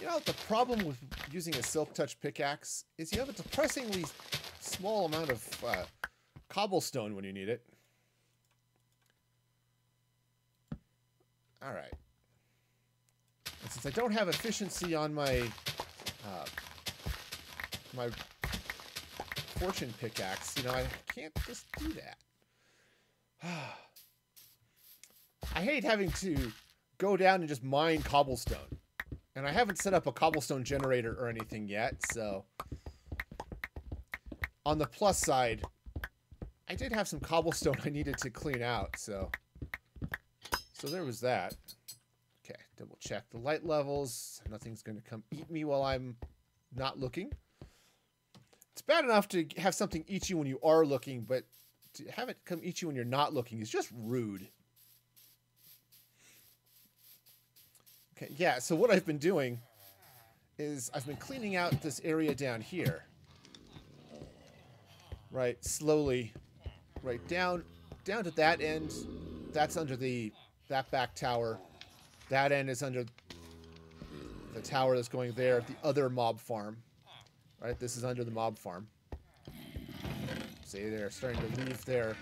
You know, the problem with using a silk touch pickaxe is you have a depressingly small amount of uh, cobblestone when you need it. All right. And since I don't have efficiency on my uh, my fortune pickaxe, you know, I can't just do that. I hate having to go down and just mine cobblestone. And I haven't set up a cobblestone generator or anything yet, so... On the plus side, I did have some cobblestone I needed to clean out, so... So there was that. Okay, double check the light levels. Nothing's going to come eat me while I'm not looking. It's bad enough to have something eat you when you are looking, but to have it come eat you when you're not looking is just rude. Okay, yeah, so what I've been doing is I've been cleaning out this area down here. Right, slowly. Right, down down to that end. That's under the that back tower. That end is under the tower that's going there, the other mob farm. Right, this is under the mob farm. See, they're starting to leave their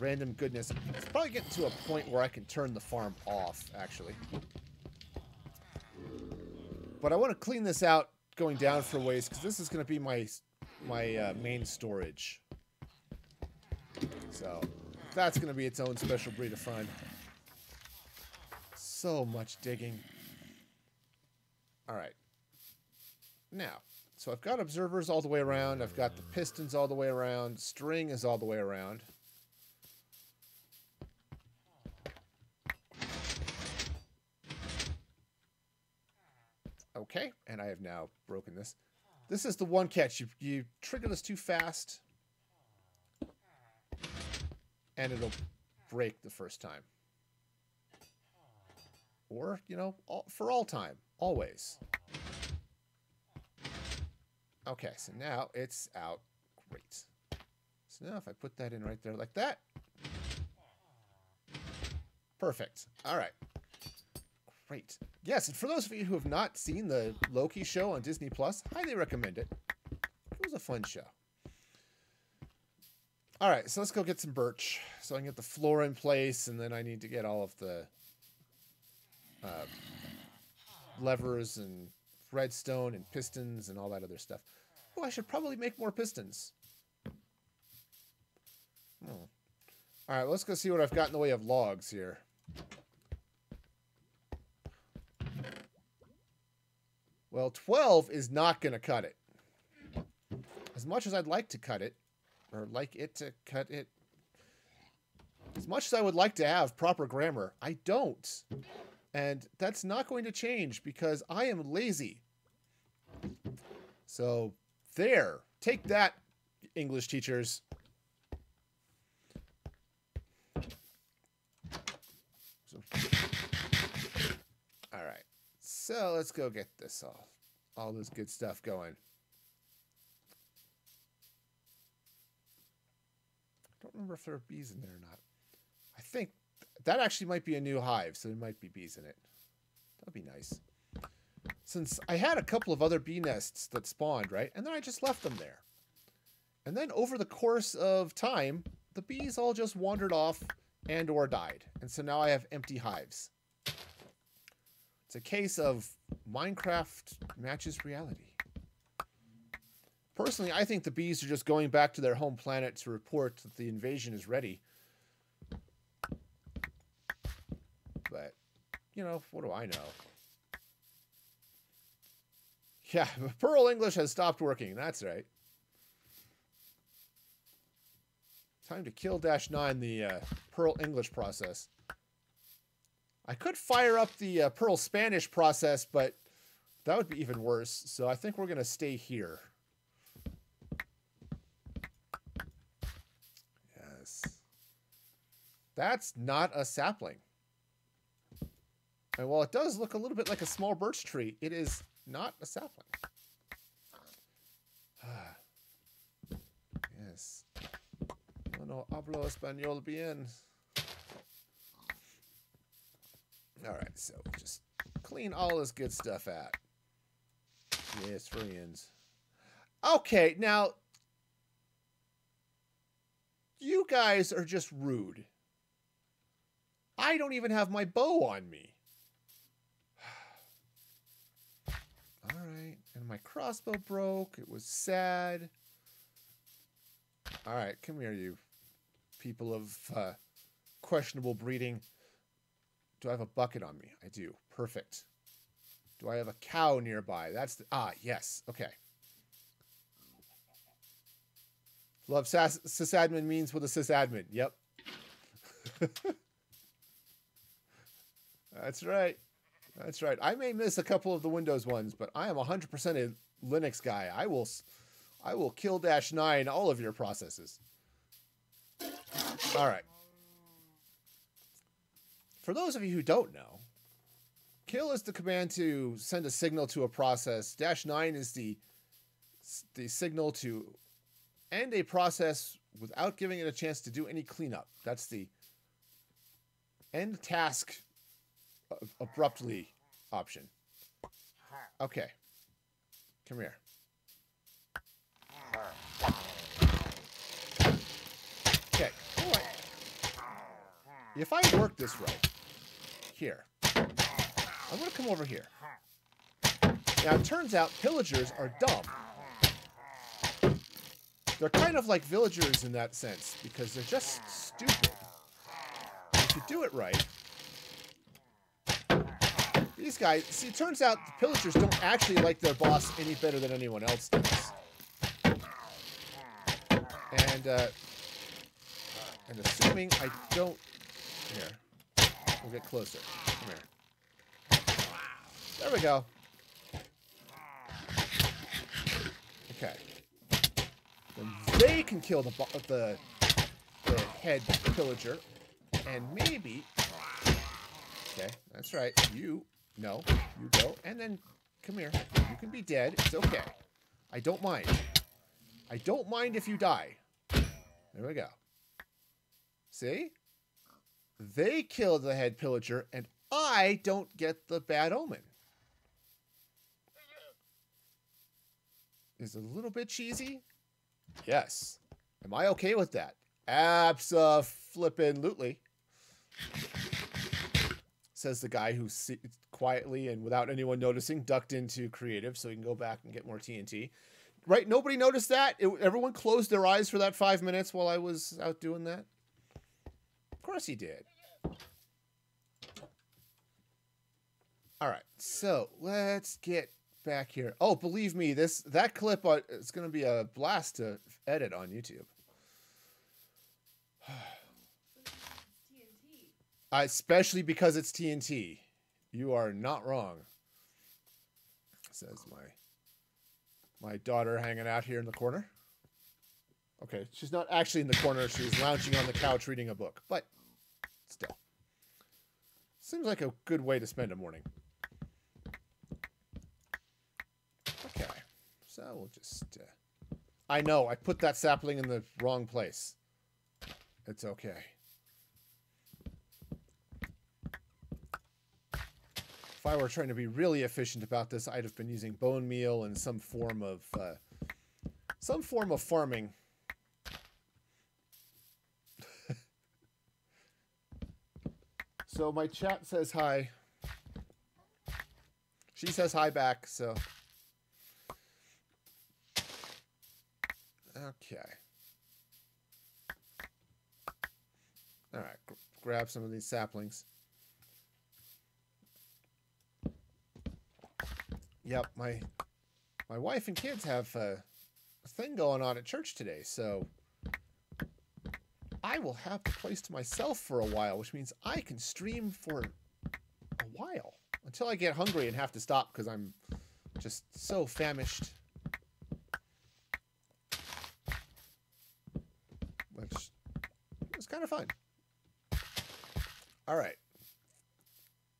random goodness. It's probably getting to a point where I can turn the farm off, actually. But I want to clean this out going down for ways, because this is going to be my my uh, main storage. So, that's going to be its own special breed of fun. So much digging. Alright. Now, so I've got observers all the way around. I've got the pistons all the way around. String is all the way around. Okay, and I have now broken this. This is the one catch. You, you trigger this too fast, and it'll break the first time. Or, you know, all, for all time, always. Okay, so now it's out. Great. So now if I put that in right there like that. Perfect. All right. Great. Yes, and for those of you who have not seen the Loki show on Disney Plus, highly recommend it. It was a fun show. All right, so let's go get some birch so I can get the floor in place, and then I need to get all of the uh, levers and redstone and pistons and all that other stuff. Oh, I should probably make more pistons. Hmm. All right, let's go see what I've got in the way of logs here. Well, 12 is not going to cut it. As much as I'd like to cut it, or like it to cut it, as much as I would like to have proper grammar, I don't. And that's not going to change because I am lazy. So, there. Take that, English teachers. So, all right. So let's go get this all, all this good stuff going. I don't remember if there are bees in there or not. I think that actually might be a new hive, so there might be bees in it. That'd be nice. Since I had a couple of other bee nests that spawned, right? And then I just left them there. And then over the course of time, the bees all just wandered off and or died. And so now I have empty hives. It's a case of Minecraft matches reality. Personally, I think the bees are just going back to their home planet to report that the invasion is ready. But, you know, what do I know? Yeah, Pearl English has stopped working. That's right. Time to kill Dash 9 the uh, Pearl English process. I could fire up the uh, Pearl Spanish process, but that would be even worse. So I think we're going to stay here. Yes. That's not a sapling. And while it does look a little bit like a small birch tree, it is not a sapling. yes. No, no hablo español bien. All right, so just clean all this good stuff out. Yes, friends. Okay, now you guys are just rude. I don't even have my bow on me. All right, and my crossbow broke. It was sad. All right, come here, you people of uh, questionable breeding. Do I have a bucket on me? I do. Perfect. Do I have a cow nearby? That's the... Ah, yes. Okay. Love sas- sysadmin means with a sysadmin. Yep. That's right. That's right. I may miss a couple of the Windows ones, but I am 100% a Linux guy. I will I will kill dash 9 all of your processes. All right. For those of you who don't know, kill is the command to send a signal to a process. Dash 9 is the the signal to end a process without giving it a chance to do any cleanup. That's the end task abruptly option. Okay. Come here. Okay. If I work this right, here, I'm going to come over here. Now, it turns out pillagers are dumb. They're kind of like villagers in that sense, because they're just stupid. If you do it right, these guys, see, it turns out the pillagers don't actually like their boss any better than anyone else does. And, uh, and assuming I don't, here, we'll get closer. Come here. There we go. Okay. Then they can kill the the the head pillager, and maybe. Okay, that's right. You no, you go, and then come here. You can be dead. It's okay. I don't mind. I don't mind if you die. There we go. See? They killed the head pillager, and I don't get the bad omen. Is a little bit cheesy? Yes. Am I okay with that? Abso-flippin'-lutely. Says the guy who quietly and without anyone noticing ducked into creative so he can go back and get more TNT. Right? Nobody noticed that? It, everyone closed their eyes for that five minutes while I was out doing that? Of course he did. All right, so let's get back here. Oh, believe me, this that clip uh, is going to be a blast to edit on YouTube. Especially because it's TNT. You are not wrong. Says my my daughter hanging out here in the corner. Okay, she's not actually in the corner. She's lounging on the couch reading a book, but still. Seems like a good way to spend a morning. Okay, so we'll just. Uh, I know, I put that sapling in the wrong place. It's okay. If I were trying to be really efficient about this, I'd have been using bone meal and some form of uh, some form of farming. so my chat says hi. She says hi back, so Okay. All right, gr- grab some of these saplings. Yep, my my wife and kids have a, a thing going on at church today, so I will have the place to myself for a while, which means I can stream for a while until I get hungry and have to stop because I'm just so famished. Which is kind of fun. All right.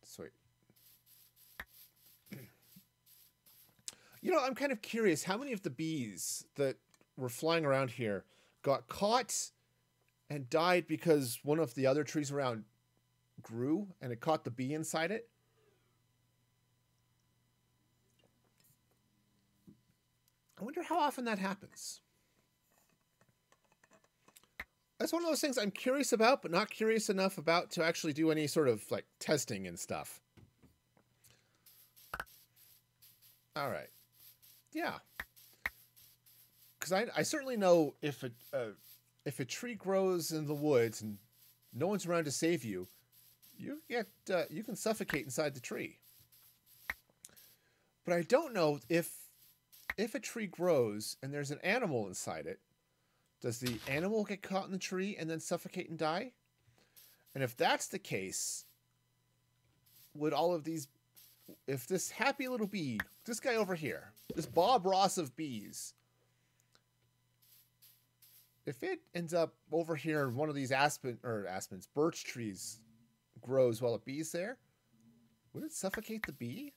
Sweet. You know, I'm kind of curious how many of the bees that were flying around here got caught and died because one of the other trees around grew and it caught the bee inside it? I wonder how often that happens. That's one of those things I'm curious about, but not curious enough about to actually do any sort of like testing and stuff. All right. Yeah. Because I, I certainly know if a if a tree grows in the woods and no one's around to save you, you get uh, you can suffocate inside the tree. But I don't know if if a tree grows and there's an animal inside it, does the animal get caught in the tree and then suffocate and die? And if that's the case, would all of these if this happy little bee, this guy over here, this Bob Ross of bees, if it ends up over here in one of these aspen or aspens, birch trees grows while a bee's there, would it suffocate the bee?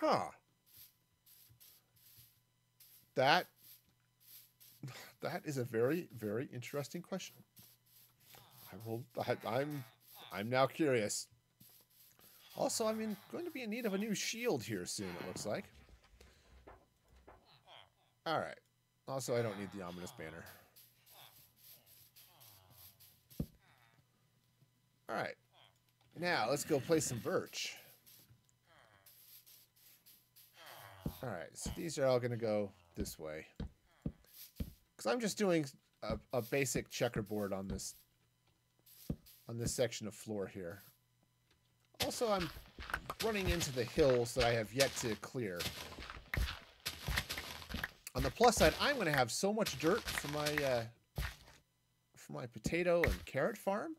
Huh. That that is a very very interesting question. I will. I, I'm I'm now curious. Also, I'm in, going to be in need of a new shield here soon. It looks like. All right. Also, I don't need the ominous banner. All right. Now let's go play some birch. All right. So these are all going to go this way. Because I'm just doing a, a basic checkerboard on this on this section of floor here. Also, I'm running into the hills that I have yet to clear. On the plus side, I'm going to have so much dirt for my uh, for my potato and carrot farm.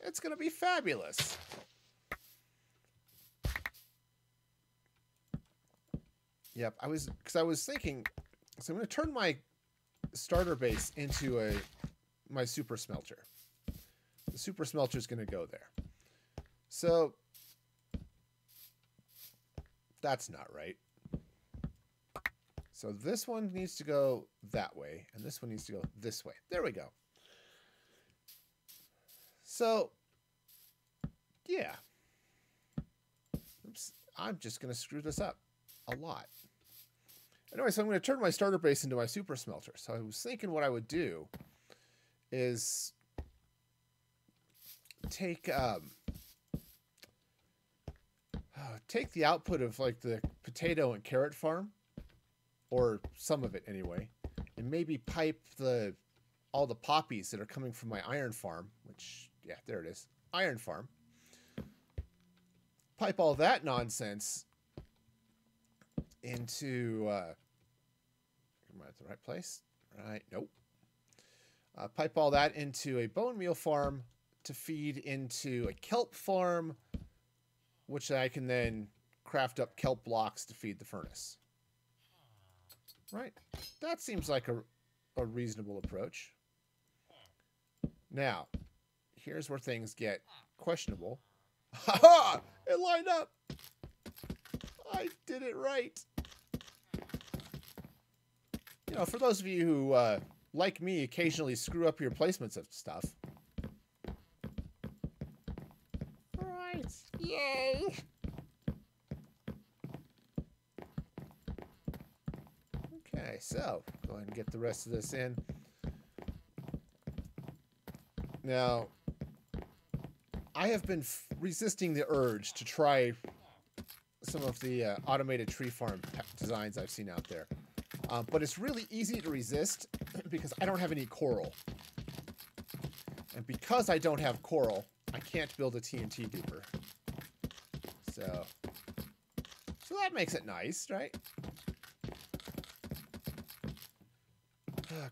It's going to be fabulous. Yep, I was because I was thinking, so I'm going to turn my starter base into a my super smelter. The super smelter is going to go there. So that's not right. So this one needs to go that way, and this one needs to go this way. There we go. So, yeah. Oops, I'm just going to screw this up a lot. Anyway, so I'm going to turn my starter base into my super smelter. So I was thinking what I would do is take um take the output of like the potato and carrot farm or some of it anyway and maybe pipe the all the poppies that are coming from my iron farm which yeah there it is iron farm. Pipe all that nonsense into uh am I at the right place? Right nope. Uh, pipe all that into a bone meal farm to feed into a kelp farm, which I can then craft up kelp blocks to feed the furnace. Right? That seems like a, a reasonable approach. Now, here's where things get questionable. Ha ha! It lined up! I did it right. You know, for those of you who uh, like me, occasionally screw up your placements of stuff. Yay. Okay, so go ahead and get the rest of this in. Now, I have been resisting the urge to try some of the uh, automated tree farm designs I've seen out there. Um, but it's really easy to resist because I don't have any coral. And because I don't have coral, I can't build a TNT duper. So, so that makes it nice, right?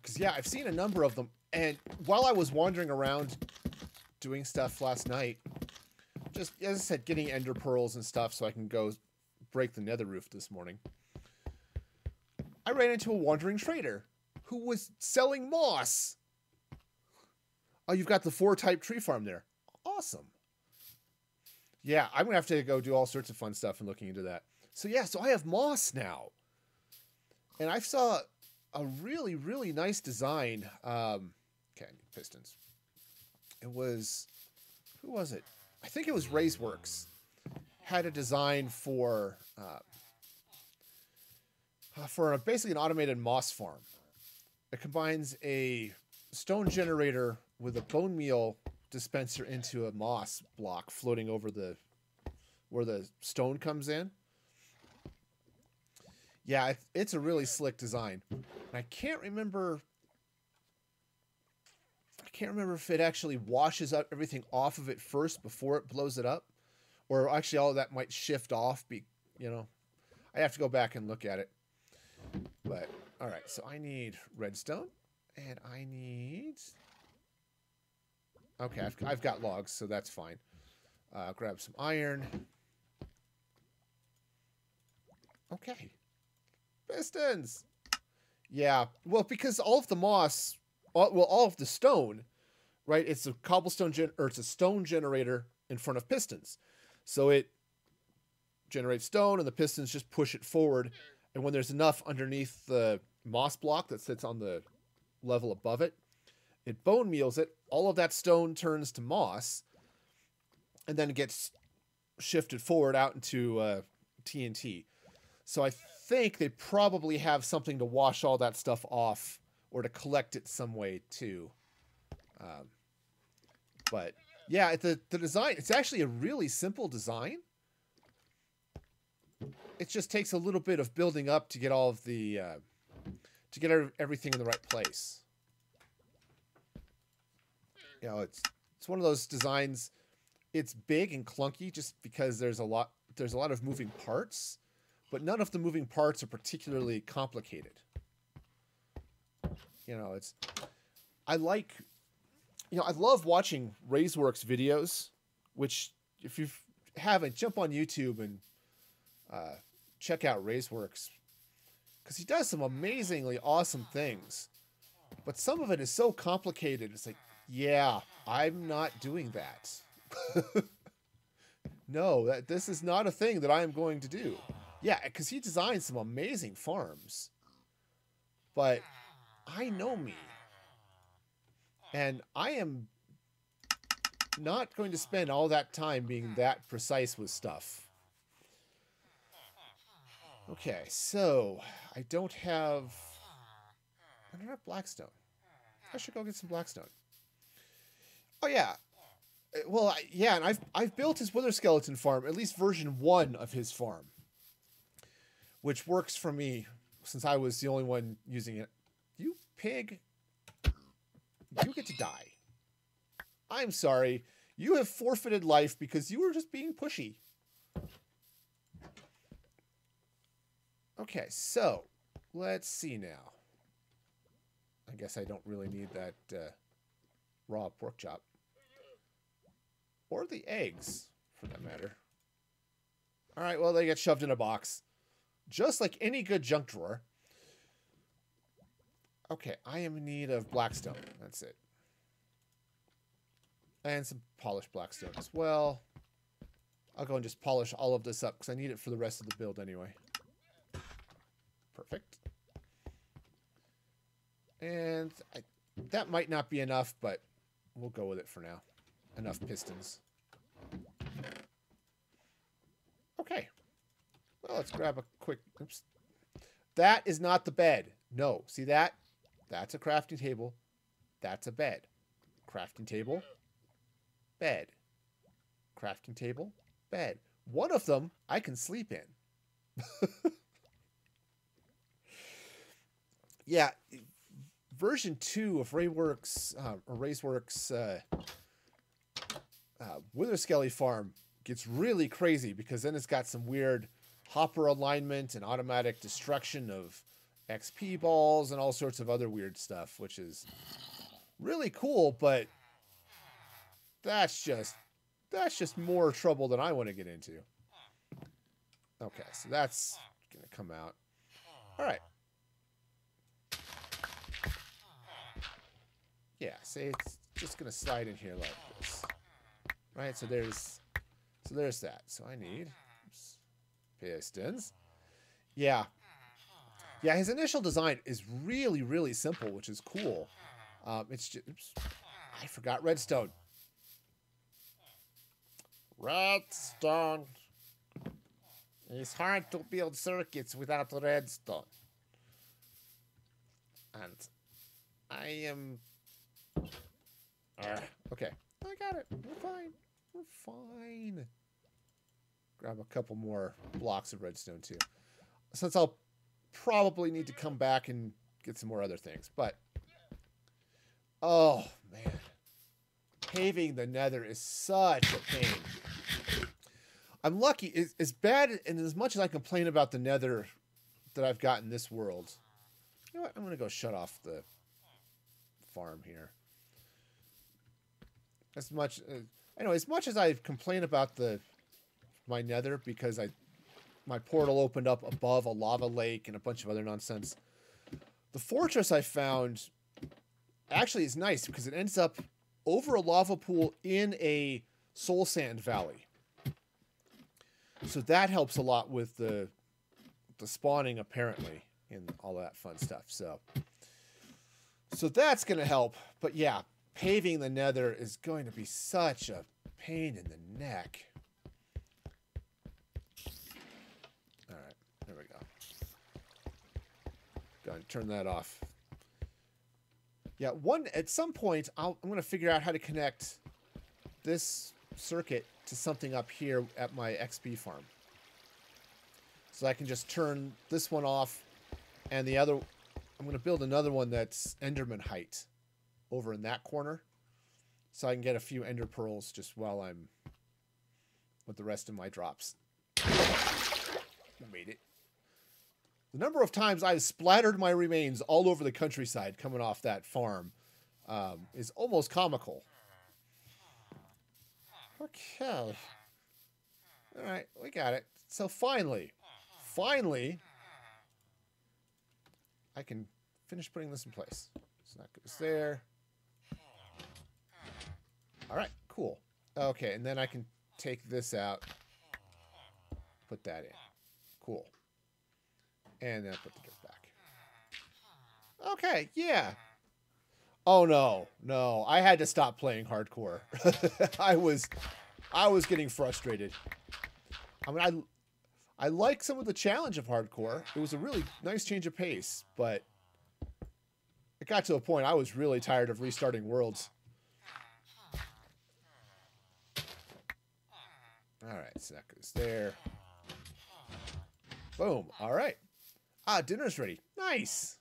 Because, yeah, I've seen a number of them. And while I was wandering around doing stuff last night, just, as I said, getting ender pearls and stuff so I can go break the nether roof this morning, I ran into a wandering trader who was selling moss. Oh, you've got the four type tree farm there. Awesome. Yeah, I'm going to have to go do all sorts of fun stuff and looking into that. So, yeah, so I have moss now. And I saw a really, really nice design. Um, okay, pistons. It was, who was it? I think it was Rays Works. Had a design for, uh, uh, for a, basically an automated moss farm. It combines a stone generator with a bone meal dispenser into a moss block floating over the where the stone comes in. Yeah, it- it's a really slick design. And I can't remember. I can't remember if it actually washes up everything off of it first before it blows it up, or actually all of that might shift off. Be you know, I have to go back and look at it. But all right, so I need redstone, and I need. Okay, I've, I've got logs, so that's fine. Uh, grab some iron. Okay. Pistons. Yeah. Well, because all of the moss, all, well, all of the stone, right? It's a cobblestone gen, or it's a stone generator in front of pistons. So it generates stone, and the pistons just push it forward. And when there's enough underneath the moss block that sits on the level above it, it bone meals it. All of that stone turns to moss, and then gets shifted forward out into uh, TNT. So I think they probably have something to wash all that stuff off or to collect it some way too. Um, but yeah, the the design it's actually a really simple design. It just takes a little bit of building up to get all of the uh, to get everything in the right place. You know, it's it's one of those designs. It's big and clunky just because there's a lot there's a lot of moving parts, but none of the moving parts are particularly complicated. You know, it's I like you know, I love watching Rays Works videos, which if you haven't, jump on YouTube and uh, check out Rays Works because he does some amazingly awesome things. But some of it is so complicated. It's like, yeah, I'm not doing that. no, that this is not a thing that I am going to do. Yeah, because he designed some amazing farms. But I know me. And I am not going to spend all that time being that precise with stuff. Okay, so I don't have. I don't have blackstone. I should go get some blackstone. Oh yeah. Uh, Well, yeah, and I've I've built his wither skeleton farm, at least version one of his farm, which works for me since I was the only one using it. You pig, you get to die. I'm sorry. You have forfeited life because you were just being pushy. Okay, so let's see now. I guess I don't really need that uh, raw pork chop. Or the eggs, for that matter. All right, well, they get shoved in a box. Just like any good junk drawer. Okay, I am in need of blackstone. That's it. And some polished blackstone as well. I'll go and just polish all of this up because I need it for the rest of the build anyway. Perfect. And I, that might not be enough, but we'll go with it for now. Enough pistons. Okay. Well, let's grab a quick... Oops. That is not the bed. No. See that? That's a crafting table. That's a bed. Crafting table. Bed. Crafting table. Bed. One of them I can sleep in. yeah. Version 2 of Rayworks, uh, or Raceworks uh, uh, Farm gets really crazy because then it's got some weird hopper alignment and automatic destruction of XP balls and all sorts of other weird stuff, which is really cool, but that's just that's just more trouble than I want to get into. Okay, so that's gonna come out. All right. Yeah, see, it's just gonna slide in here like this. Right, so there's so there's that. So I need pistons. Yeah. Yeah, his initial design is really, really simple, which is cool. Um, it's just, oops, I forgot redstone. Redstone. It's hard to build circuits without redstone. And I am. Ah, okay, I got it. We're fine. We're fine. Grab a couple more blocks of redstone too, since I'll probably need to come back and get some more other things. But oh man, paving the Nether is such a pain. I'm lucky. As, bad and as much as I complain about the Nether that I've got in this world, you know what? I'm gonna go shut off the farm here. As much, uh, know, as much as I complain about the my Nether because I my portal opened up above a lava lake and a bunch of other nonsense. The fortress I found actually is nice because it ends up over a lava pool in a soul sand valley. So that helps a lot with the the spawning apparently and all that fun stuff. So so that's going to help. But yeah, paving the nether is going to be such a pain in the neck. All right, there we go. Go ahead and turn that off. Yeah, one at some point I'll, I'm going to figure out how to connect this circuit to something up here at my XP farm. So I can just turn this one off and the other I'm going to build another one that's Enderman height over in that corner so I can get a few ender pearls just while I'm with the rest of my drops. Made it. The number of times I've splattered my remains all over the countryside coming off that farm um, is almost comical. Okay. All right, we got it. So finally, finally, I can finish putting this in place. So that goes there. All right, cool. Okay, and then I can take this out, put that in. Cool. And then put the dirt back. Okay, yeah. Oh no, no. I had to stop playing hardcore. I was I was getting frustrated. I mean I I like some of the challenge of hardcore. It was a really nice change of pace, but it got to a point I was really tired of restarting worlds. All right, so that goes there. Boom. All right. Ah, dinner's ready. Nice.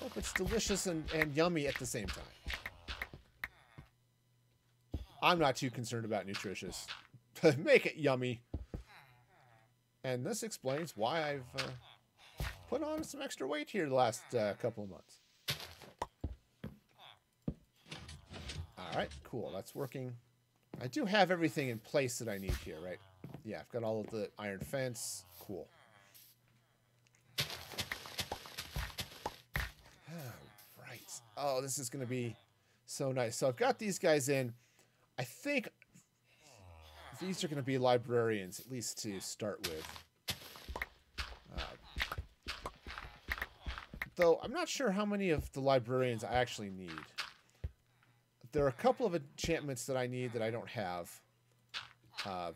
Hope it's delicious and, and yummy at the same time. I'm not too concerned about nutritious. Make it yummy. And this explains why I've uh, put on some extra weight here the last uh, couple of months. All right, cool. That's working. I do have everything in place that I need here, right? Yeah, I've got all of the iron fence. Cool. Oh, right. Oh, this is going to be so nice. So I've got these guys in. I think these are going to be librarians, at least to start with. Uh, though I'm not sure how many of the librarians I actually need. There are a couple of enchantments that I need that I don't have. Uh,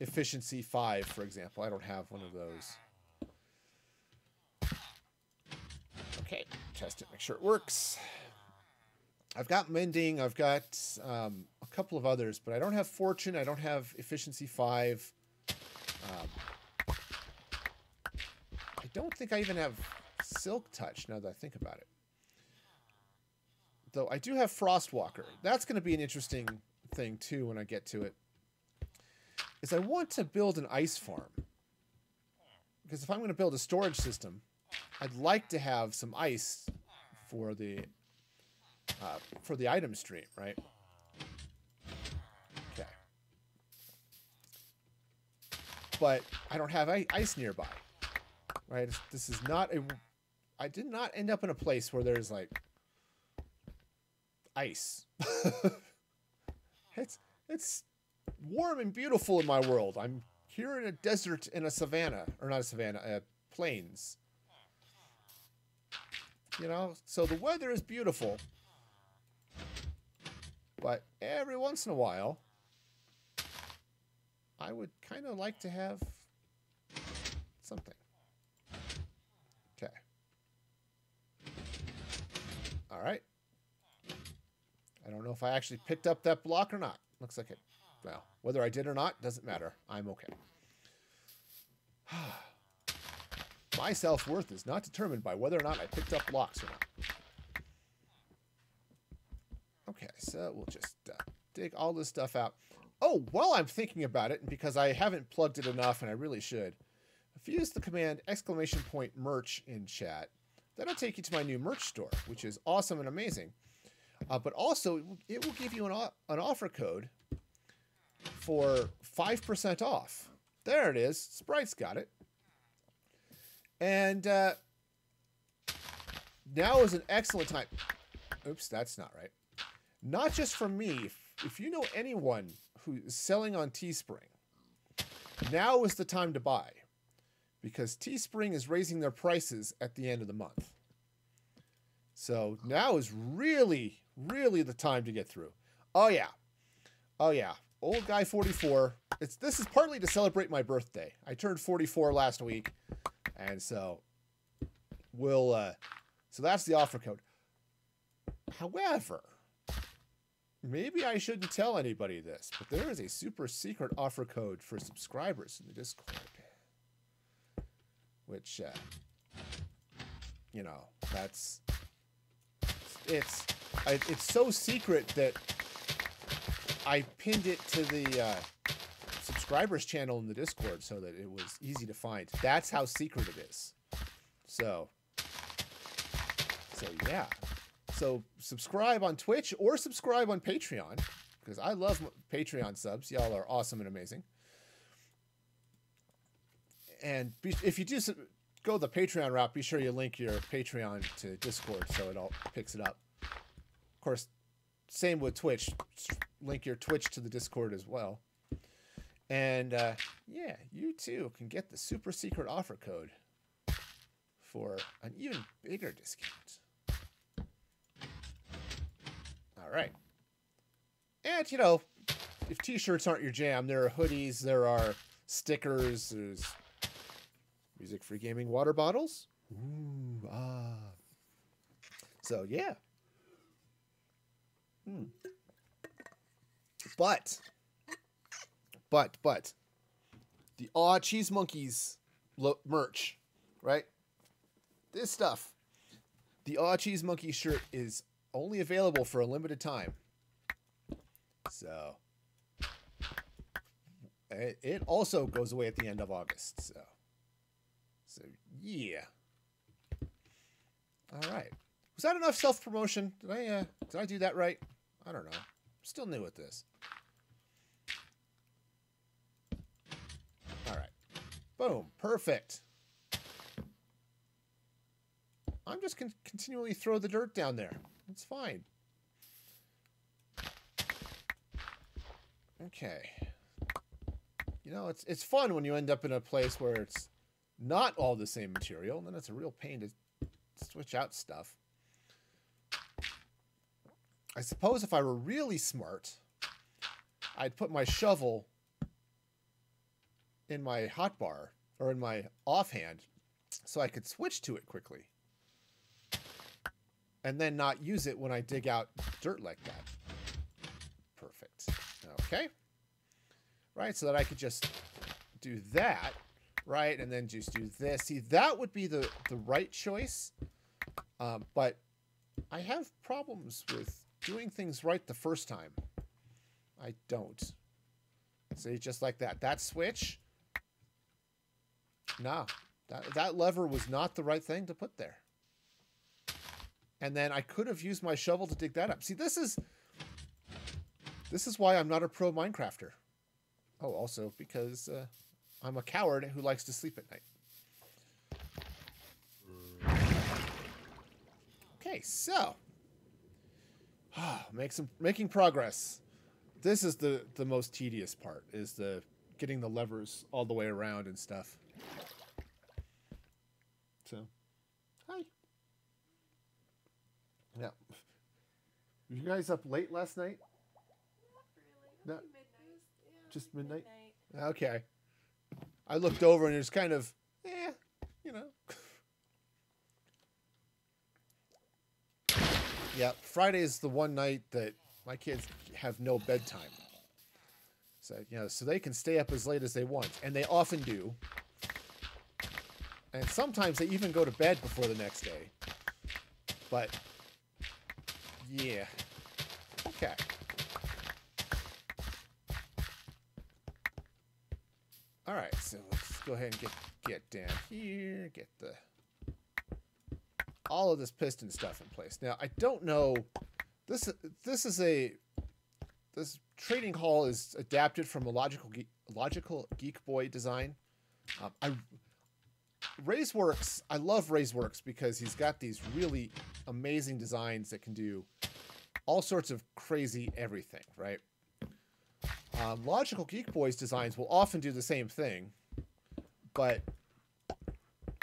efficiency 5, for example. I don't have one of those. Test it, make sure it works. I've got mending, I've got um, a couple of others, but I don't have fortune, I don't have efficiency 5. Um, I don't think I even have silk touch now that I think about it. Though I do have Frostwalker. That's going to be an interesting thing too when I get to it. Is I want to build an ice farm. Because if I'm going to build a storage system, I'd like to have some ice for the uh, for the item stream, right? Okay. But I don't have ice nearby, right? This is not a. I did not end up in a place where there's like ice. it's it's warm and beautiful in my world. I'm here in a desert in a savannah, or not a savannah, a plains. You know, so the weather is beautiful. But every once in a while, I would kind of like to have something. Okay. All right. I don't know if I actually picked up that block or not. Looks like it. Well, whether I did or not doesn't matter. I'm okay. My self-worth is not determined by whether or not I picked up locks or not. Okay, so we'll just uh, dig all this stuff out. Oh, while I'm thinking about it, and because I haven't plugged it enough and I really should, if you use the command exclamation point merch in chat, that'll take you to my new merch store, which is awesome and amazing. Uh, but also, it will give you an, an offer code for 5% off. There it is. Sprite's got it. And uh, now is an excellent time. Oops, that's not right. Not just for me. If, if you know anyone who is selling on Teespring, now is the time to buy. Because Teespring is raising their prices at the end of the month. So now is really, really the time to get through. Oh yeah. Oh yeah. Old guy 44. It's this is partly to celebrate my birthday. I turned 44 last week. And so we'll uh so that's the offer code. However, maybe I shouldn't tell anybody this, but there is a super secret offer code for subscribers in the Discord. Which uh you know, that's it's it's so secret that I pinned it to the uh, subscribers channel in the Discord so that it was easy to find. That's how secret it is. So, so yeah. So subscribe on Twitch or subscribe on Patreon because I love Patreon subs. Y'all are awesome and amazing. And if you do go the Patreon route, be sure you link your Patreon to Discord so it all picks it up. Of course, same with Twitch. Link your Twitch to the Discord as well. And uh, yeah, you too can get the super secret offer code for an even bigger discount. All right. And, you know, if t shirts aren't your jam, there are hoodies, there are stickers, there's music free gaming water bottles. Ooh, ah. So, yeah. Hmm. But but, but, the Aw Cheese Monkeys lo- merch, right? This stuff, the Aw Cheese Monkey shirt is only available for a limited time. So, it, it also goes away at the end of August. So, so yeah. All right. Was that enough self promotion? Did I uh, did I do that right? I don't know. I'm Still new at this. All right. Boom. Perfect. I'm just going to continually throw the dirt down there. It's fine. Okay. You know, it's it's fun when you end up in a place where it's not all the same material, and then it's a real pain to switch out stuff. I suppose if I were really smart, I'd put my shovel in my hotbar or in my offhand so I could switch to it quickly. And then not use it when I dig out dirt like that. Perfect. Okay. Right, so that I could just do that, right, and then just do this. See, that would be the, the right choice. Um, but I have problems with doing things right the first time. I don't. See, just like that. That switch, no, that, that lever was not the right thing to put there. And then I could have used my shovel to dig that up. See, this is this is why I'm not a pro Minecrafter. Oh, also because uh, I'm a coward who likes to sleep at night. Okay, so make some making progress. This is the the most tedious part is the getting the levers all the way around and stuff. So, hi. Yeah. Were you guys up late last night? No. Just midnight? Okay. I looked over and it's kind of, eh, you know. yeah, Friday is the one night that my kids have no bedtime. So, you know, so they can stay up as late as they want, and they often do. And sometimes they even go to bed before the next day. But, yeah. Okay. All right, so let's go ahead and get get down here, get the all of this piston stuff in place. Now, I don't know this this is a this trading hall is adapted from a logical Ge- logical geek boy design. Um, I Rays Works, I love Rays Works because he's got these really amazing designs that can do all sorts of crazy everything, right? Um, Logical Geek Boys designs will often do the same thing, but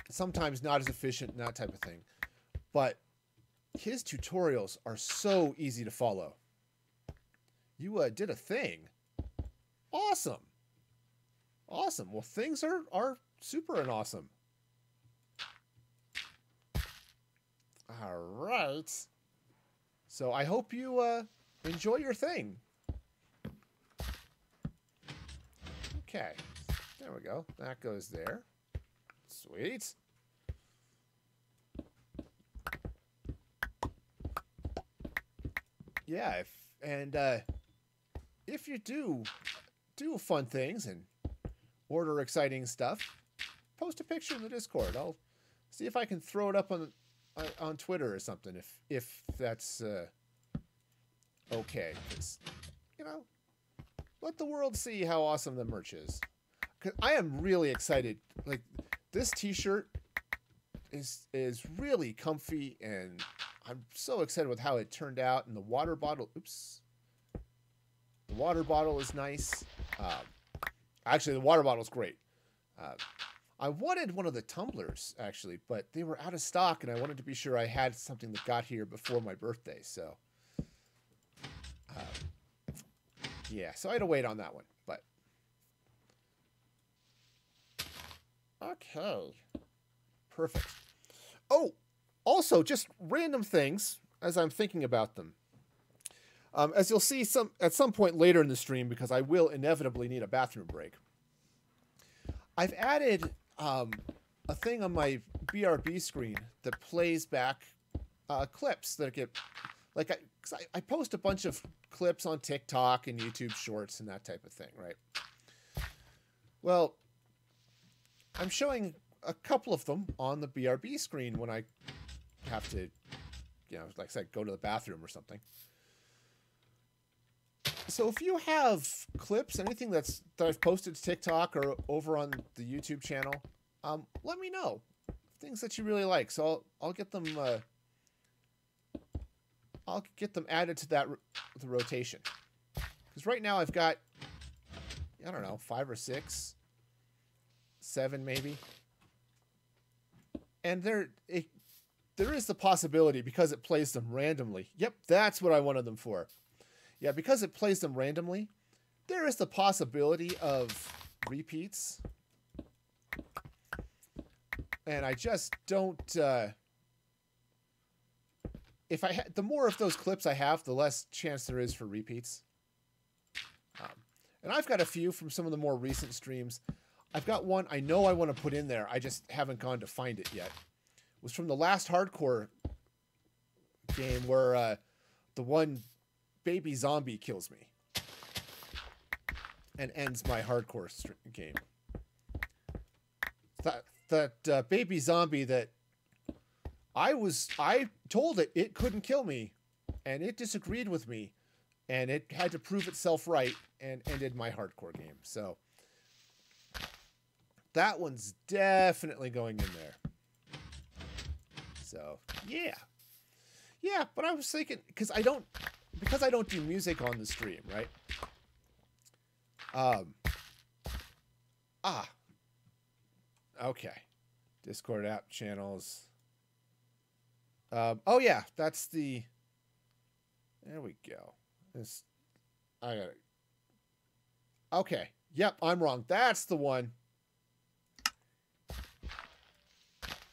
sometimes not as efficient that type of thing. But his tutorials are so easy to follow. You uh, did a thing. Awesome. Awesome. Well, things are, are super and awesome. All right. So I hope you uh, enjoy your thing. Okay. There we go. That goes there. Sweet. Yeah, if, and uh, if you do do fun things and order exciting stuff, post a picture in the Discord. I'll see if I can throw it up on on, Twitter or something if if that's uh, okay. you know, let the world see how awesome the merch is. Cause I am really excited. Like this T-shirt is is really comfy, and I'm so excited with how it turned out. And the water bottle, oops, the water bottle is nice. Um, actually, the water bottle is great. Uh, I wanted one of the tumblers actually, but they were out of stock, and I wanted to be sure I had something that got here before my birthday. So, um, yeah, so I had to wait on that one. But okay, perfect. Oh, also, just random things as I'm thinking about them. Um, as you'll see some at some point later in the stream, because I will inevitably need a bathroom break. I've added um, a thing on my BRB screen that plays back uh, clips that get like I, I I post a bunch of clips on TikTok and YouTube Shorts and that type of thing, right? Well, I'm showing a couple of them on the BRB screen when I have to, you know, like I said, go to the bathroom or something. So if you have clips, anything that's that I've posted to TikTok or over on the YouTube channel, um, let me know things that you really like. So I'll I'll get them. Uh, I'll get them added to that the rotation. Because right now I've got, I don't know, five or six, seven maybe. And there, it, there is the possibility because it plays them randomly. Yep, that's what I wanted them for. Yeah, because it plays them randomly, there is the possibility of repeats. And I just don't. Uh, if I the more of those clips I have, the less chance there is for repeats. Um, and I've got a few from some of the more recent streams. I've got one I know I want to put in there. I just haven't gone to find it yet. It was from the last hardcore game where uh, the one baby zombie kills me and ends my hardcore game. That that uh, baby zombie that I was I told it it couldn't kill me, and it disagreed with me, and it had to prove itself right and ended my hardcore game. So that one's definitely going in there. So yeah, yeah. But I was thinking because I don't because I don't do music on the stream, right? Um. Ah. Okay. Discord app channels. Um, oh yeah, that's the. There we go. This, I got it. Okay. Yep, I'm wrong. That's the one.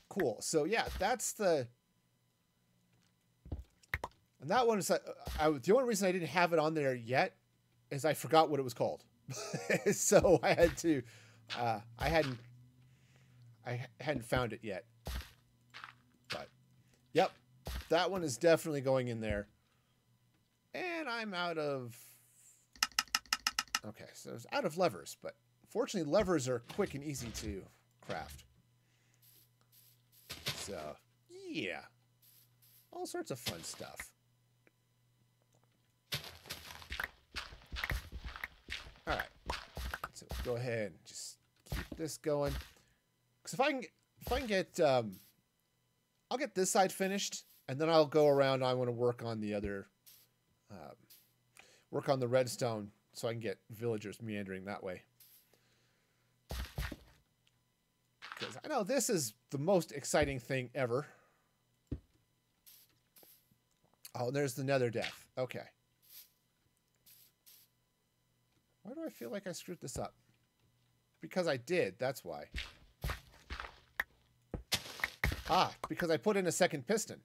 Cool. So yeah, that's the. And that one is. uh, I, the only reason I didn't have it on there yet is I forgot what it was called. so I had to. Uh, I hadn't. I hadn't found it yet. But, yep, that one is definitely going in there. And I'm out of. Okay, so it's out of levers, but fortunately, levers are quick and easy to craft. So, yeah, all sorts of fun stuff. All right, so go ahead and just keep this going. Because if I can, if I can get, um, I'll get this side finished, and then I'll go around. I want to work on the other, um, work on the redstone, so I can get villagers meandering that way. Because I know this is the most exciting thing ever. Oh, there's the nether death. Okay. Why do I feel like I screwed this up? Because I did, that's why. Ah, because I put in a second piston.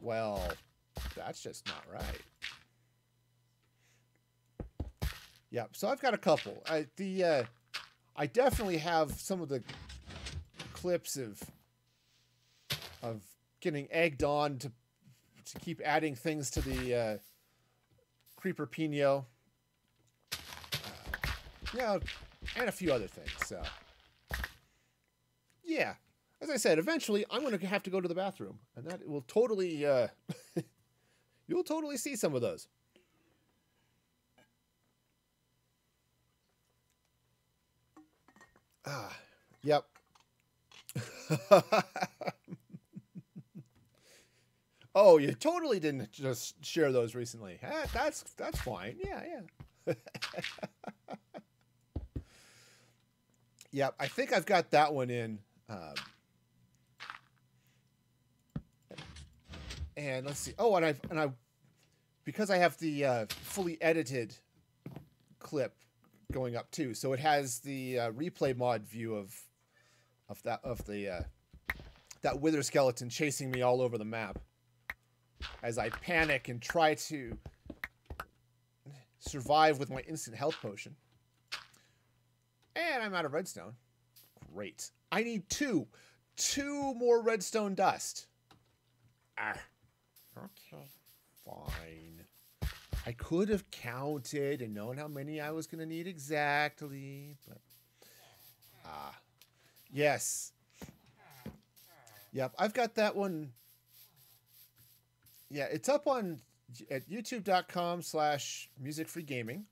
Well, that's just not right. Yep, so I've got a couple. I, the uh, I definitely have some of the clips of of getting egged on to to keep adding things to the uh, creeper pino. Uh, yeah, and a few other things. So yeah, as I said, eventually I'm going to have to go to the bathroom, and that will totally uh, you'll totally see some of those. Ah, yep. oh, you totally didn't just share those recently. That's that's fine. Yeah, yeah. yep, I think I've got that one in. Um, and let's see. Oh, and I've and I because I have the uh, fully edited clip going up too, so it has the uh, replay mod view of of that of the uh, that wither skeleton chasing me all over the map. as I panic and try to survive with my instant health potion. And I'm out of redstone. Great. I need two. Two more redstone dust. Ah. Okay. Fine. I could have counted and known how many I was going to need exactly, but ah. Yes. Yep, I've got that one. Yeah, it's up on at youtube.com slash music free gaming.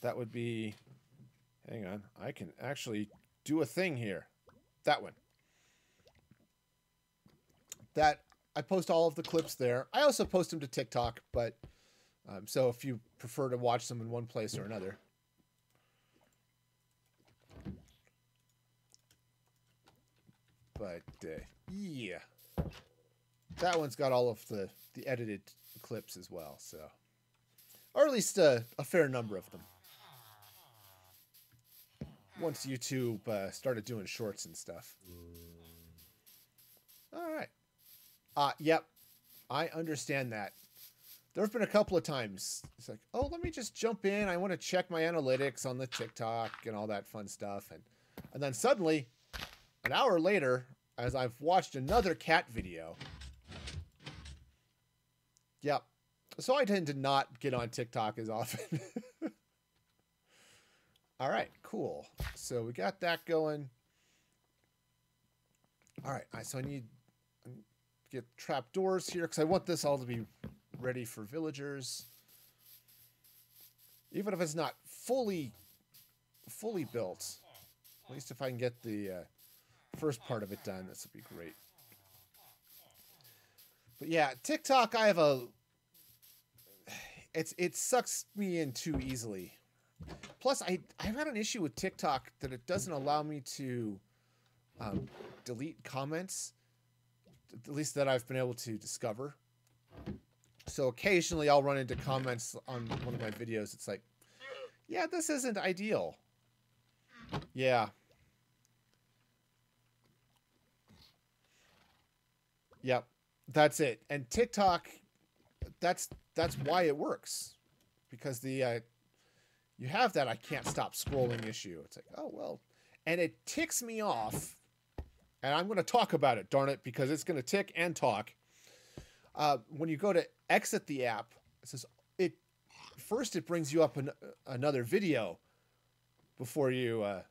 That would be hang on. I can actually do a thing here. That one. That I post all of the clips there. I also post them to TikTok, but um, so if you prefer to watch them in one place or another. But uh, yeah, that one's got all of the the edited clips as well. So, or at least uh, a fair number of them. Once YouTube uh, started doing shorts and stuff. All right. Uh, yep. I understand that. There have been a couple of times it's like, oh, let me just jump in. I want to check my analytics on the TikTok and all that fun stuff. And and then suddenly, an hour later, as I've watched another cat video. Yep. So I tend to not get on TikTok as often. all right, cool. So we got that going. All right, I so I need get trap doors here because I want this all to be ready for villagers. Even if it's not fully fully built, at least if I can get the uh, first part of it done, this would be great. But yeah, TikTok, I have a it's it sucks me in too easily. Plus, I I've had an issue with TikTok that it doesn't allow me to um, delete comments at least that I've been able to discover. So occasionally I'll run into comments on one of my videos. It's like, yeah, this isn't ideal. Yeah. Yep. That's it. And TikTok, that's that's why it works, because the uh, you have that I can't stop scrolling issue. It's like, oh well, and it ticks me off and I'm going to talk about it, darn it, because it's going to tick and talk. Uh, when you go to exit the app, it says it first it brings you up an, another video before you uh,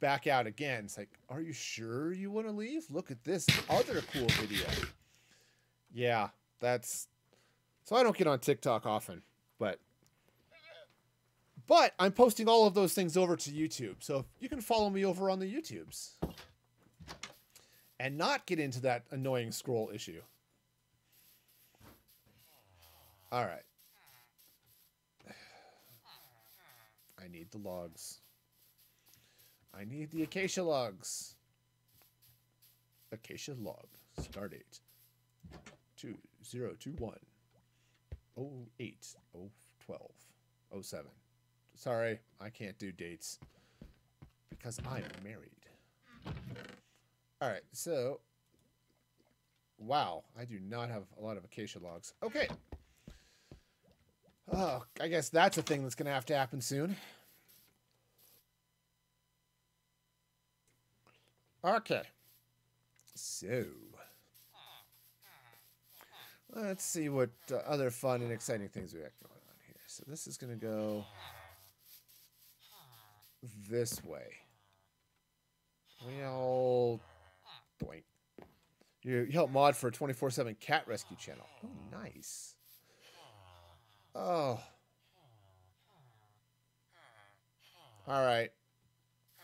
back out again. It's like, are you sure you want to leave? Look at this other cool video. Yeah, that's so I don't get on TikTok often, but I'm posting all of those things over to YouTube. So you can follow me over on the YouTubes and not get into that annoying scroll issue. All right. I need the logs. I need the acacia logs. Acacia log. Start date. 2021 08 012 07. Sorry, I can't do dates because I'm married. All right, so wow, I do not have a lot of acacia logs. Okay. Oh, I guess that's a thing that's going to have to happen soon. Okay. So, let's see what uh, other fun and exciting things we got going on here. So this is going to go this way. Well, Doink. You help mod for a 24-7 cat rescue channel. Oh, nice. Oh. All right.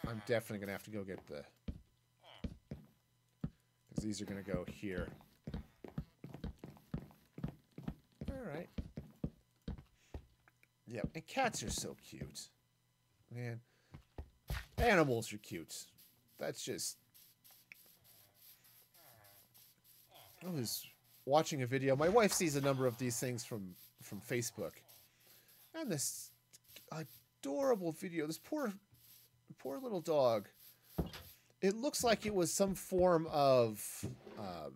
I'm definitely going to have to go get the... Because these are going to go here. All right. Yep. and cats are so cute. Man. Animals are cute. That's just I was watching a video. My wife sees a number of these things from from Facebook, and this adorable video. This poor, poor little dog. It looks like it was some form of. Um,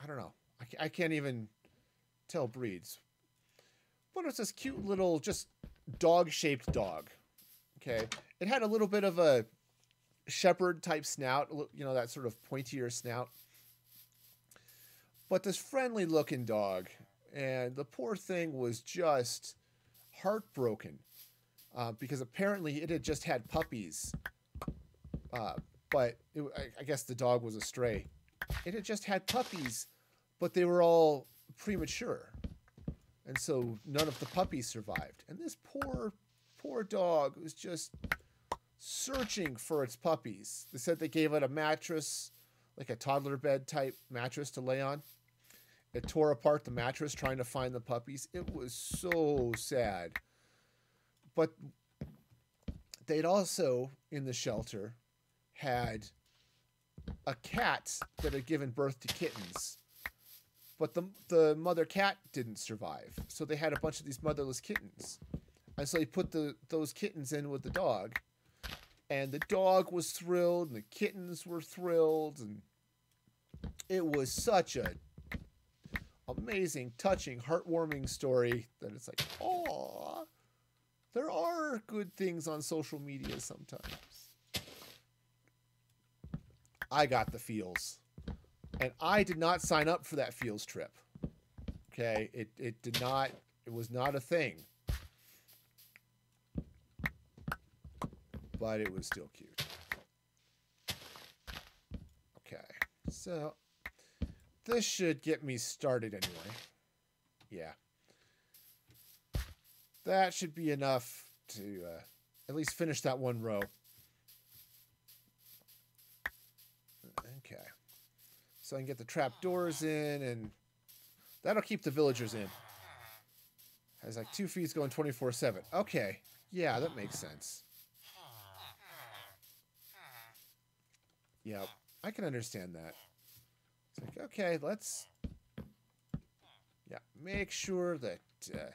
I don't know. I, I can't even tell breeds. But it's this cute little, just dog shaped dog. Okay. It had a little bit of a shepherd type snout, you know, that sort of pointier snout. But this friendly looking dog. And the poor thing was just heartbroken uh, because apparently it had just had puppies. Uh, but it, I, I guess the dog was a stray. It had just had puppies, but they were all premature. And so none of the puppies survived. And this poor, poor dog was just searching for its puppies. They said they gave it a mattress, like a toddler bed type mattress to lay on. It tore apart the mattress trying to find the puppies. It was so sad. But they'd also, in the shelter, had a cat that had given birth to kittens. But the, the mother cat didn't survive. So they had a bunch of these motherless kittens. And so he put the, those kittens in with the dog. And the dog was thrilled, and the kittens were thrilled. And it was such a amazing, touching, heartwarming story that it's like, oh, there are good things on social media sometimes. I got the feels. And I did not sign up for that feels trip. Okay, it it did not it was not a thing. But it was still cute. Okay. So this should get me started anyway. Yeah. That should be enough to uh, at least finish that one row. Okay. So I can get the trap doors in, and that'll keep the villagers in. Has like two feeds going 24 7. Okay. Yeah, that makes sense. Yep. I can understand that. It's like, okay, let's. Yeah, make sure that. Because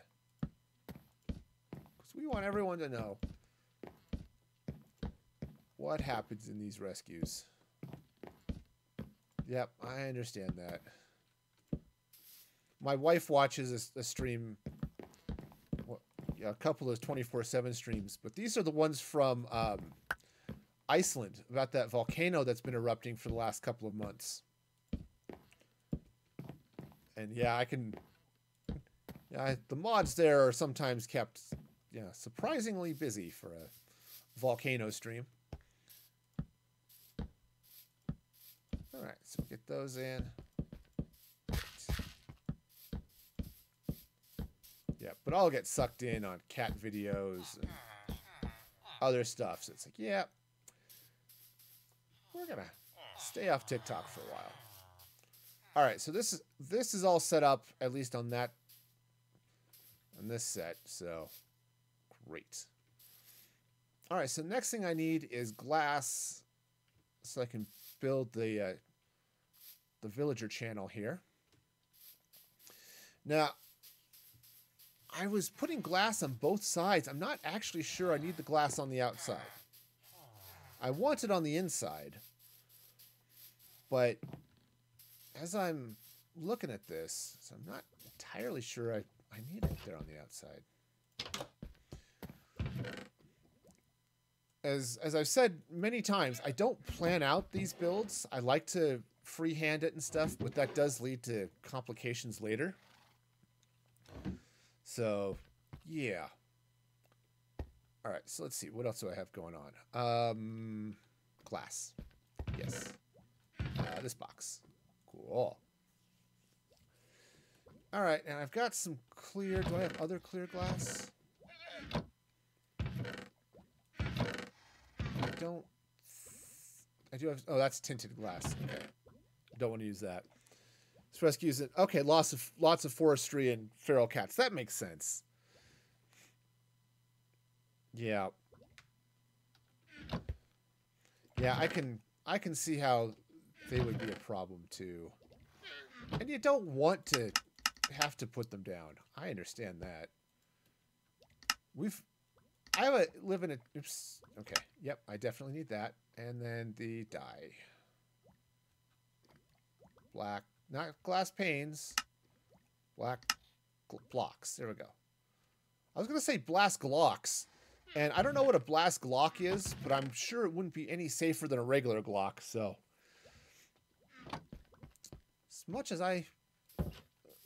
we want everyone to know what happens in these rescues. Yep, I understand that. My wife watches a, a stream, yeah, a couple of 24 7 streams, but these are the ones from um, Iceland about that volcano that's been erupting for the last couple of months. And yeah, I can. Yeah, the mods there are sometimes kept, yeah, surprisingly busy for a volcano stream. All right, so get those in. Yeah, but I'll get sucked in on cat videos and other stuff. So it's like, yeah, we're gonna stay off TikTok for a while. All right, so this is this is all set up at least on that on this set. So great. All right, so next thing I need is glass, so I can build the uh, the villager channel here. Now, I was putting glass on both sides. I'm not actually sure I need the glass on the outside. I want it on the inside, but as I'm looking at this, so I'm not entirely sure I, I need it there on the outside. As, as I've said many times, I don't plan out these builds. I like to freehand it and stuff, but that does lead to complications later. So, yeah. All right, so let's see. What else do I have going on? Um, glass. Yes. Uh, this box. Cool. All right, and I've got some clear. Do I have other clear glass? I don't. I do have. Oh, that's tinted glass. Okay. Don't want to use that. This rescues it. Okay, lots of lots of forestry and feral cats. That makes sense. Yeah. Yeah, I can I can see how they would be a problem too. And you don't want to have to put them down. I understand that. We've I have a, live in a oops. Okay. Yep, I definitely need that. And then the dye. Black. not glass panes, black blocks. There we go. I was gonna say blast glocks, and I don't know what a blast glock is, but I'm sure it wouldn't be any safer than a regular glock. So, as much as I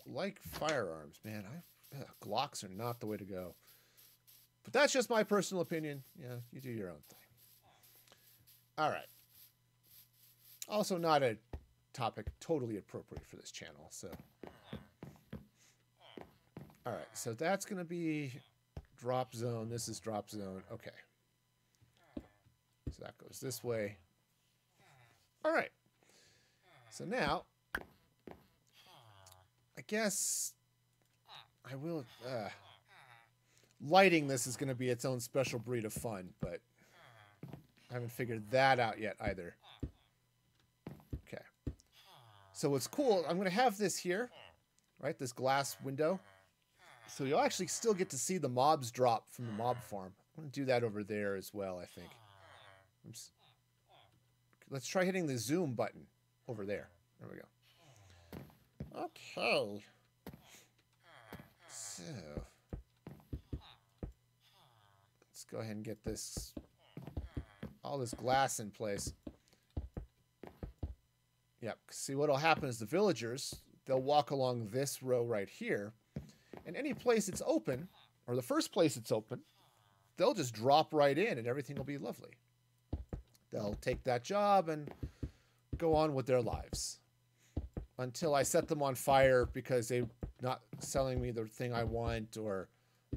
like firearms, man, I ugh, glocks are not the way to go. But that's just my personal opinion. Yeah, you do your own thing. All right. Also, not a topic totally appropriate for this channel. So, all right. So that's going to be drop zone. This is drop zone. Okay. So that goes this way. All right. So now, I guess I will. Uh, lighting this is going to be its own special breed of fun, but I haven't figured that out yet either. Okay. So what's cool, I'm going to have this here, right? This glass window. So you'll actually still get to see the mobs drop from the mob farm. I'm going to do that over there as well, I think. Let's try hitting the zoom button over there. There we go. Okay. So let's go ahead and get this all this glass in place. Yep. See what'll happen is the villagers they'll walk along this row right here, and any place it's open, or the first place it's open, they'll just drop right in, and everything will be lovely. They'll take that job and go on with their lives until I set them on fire because they're not selling me the thing I want, or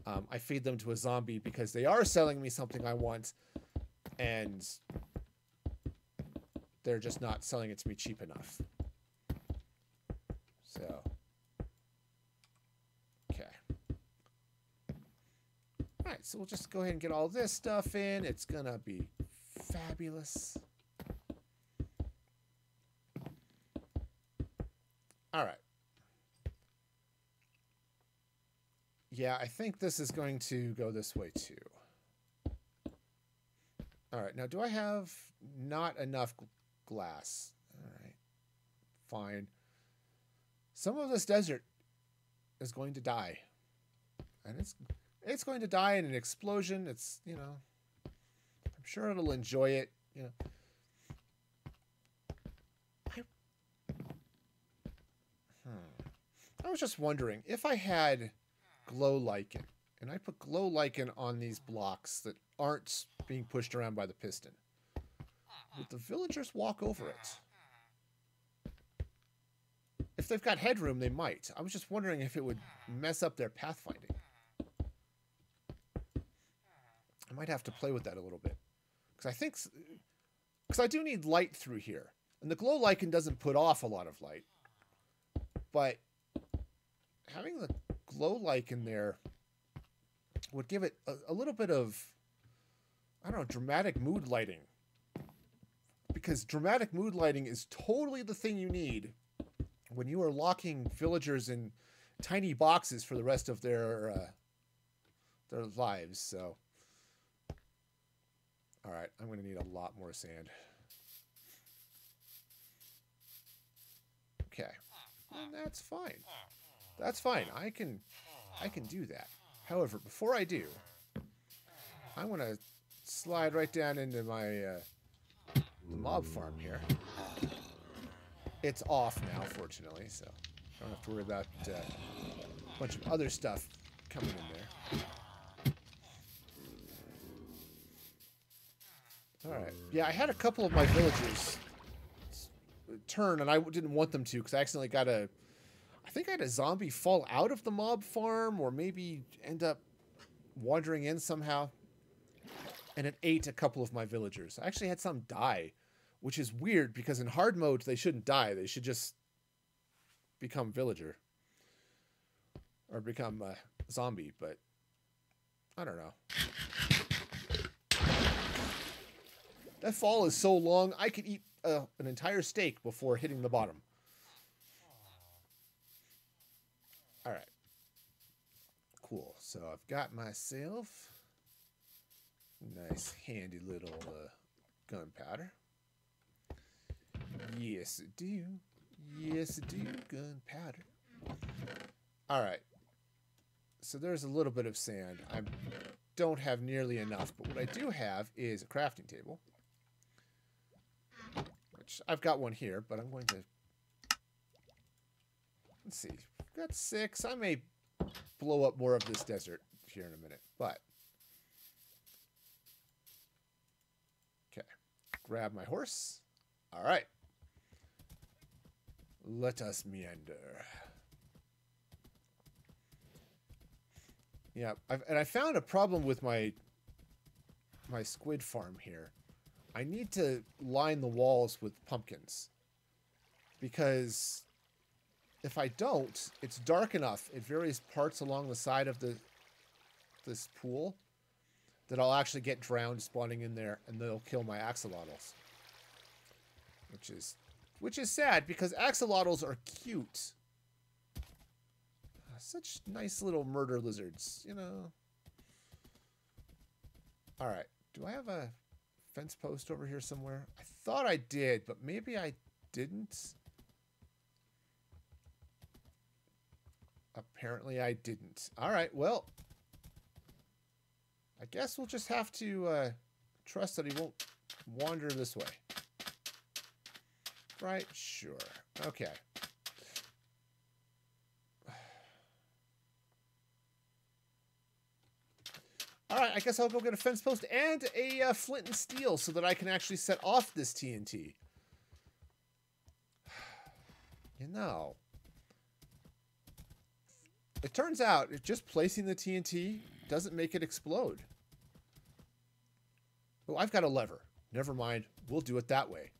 um, I feed them to a zombie because they are selling me something I want, and they're just not selling it to me cheap enough. So, okay. All right, so we'll just go ahead and get all this stuff in. It's gonna be fabulous. All right. Yeah, I think this is going to go this way too. All right, now do I have not enough glass? All right, fine. Some of this desert is going to die, and it's it's going to die in an explosion. It's you know, I'm sure it'll enjoy it. You know, I hmm. I was just wondering if I had glow lichen and I put glow lichen on these blocks that aren't being pushed around by the piston. Would the villagers walk over it? If they've got headroom, they might. I was just wondering if it would mess up their pathfinding. I might have to play with that a little bit. Because I think... Because I do need light through here. And the glow lichen doesn't put off a lot of light. But having the glow lichen there would give it a, a little bit of I don't know, dramatic mood lighting. Because dramatic mood lighting is totally the thing you need when you are locking villagers in tiny boxes for the rest of their uh, their lives. So, all right, I'm going to need a lot more sand. Okay, and that's fine. That's fine. I can I can do that. However, before I do, I want to slide right down into my uh, mob farm here. It's off now, fortunately, so I don't have to worry about uh, a bunch of other stuff coming in there. All right. Yeah, I had a couple of my villagers turn, and I didn't want them to because I accidentally got a. I think I had a zombie fall out of the mob farm, or maybe end up wandering in somehow, and it ate a couple of my villagers. I actually had some die, which is weird because in hard mode they shouldn't die; they should just become villager or become a zombie. But I don't know. That fall is so long, I could eat uh, an entire steak before hitting the bottom. All right. Cool. So I've got myself nice handy little uh, gunpowder. Yes, I do. Yes, I do. Gunpowder. All right. So there's a little bit of sand. I don't have nearly enough, but what I do have is a crafting table. Which I've got one here, but I'm going to... Let's see. I've got six. I may blow up more of this desert here in a minute, but... Okay. Grab my horse. All right. Let us meander. Yeah, I've, and I found a problem with my my squid farm here. I need to line the walls with pumpkins because if I don't, it's dark enough at various parts along the side of the this pool that I'll actually get drowned spawning in there, and they'll kill my axolotls, which is which is sad because axolotls are cute. Uh, such nice little murder lizards, you know. All right. Do I have a fence post over here somewhere? I thought I did, but maybe I didn't. Apparently I didn't. All right, well. I guess we'll just have to uh, trust that he won't wander this way. Right? Sure. Okay. All right, I guess I'll go get a fence post and a uh, flint and steel so that I can actually set off this TNT. You know, it turns out just placing the TNT doesn't make it explode. Oh, I've got a lever. Never mind. We'll do it that way.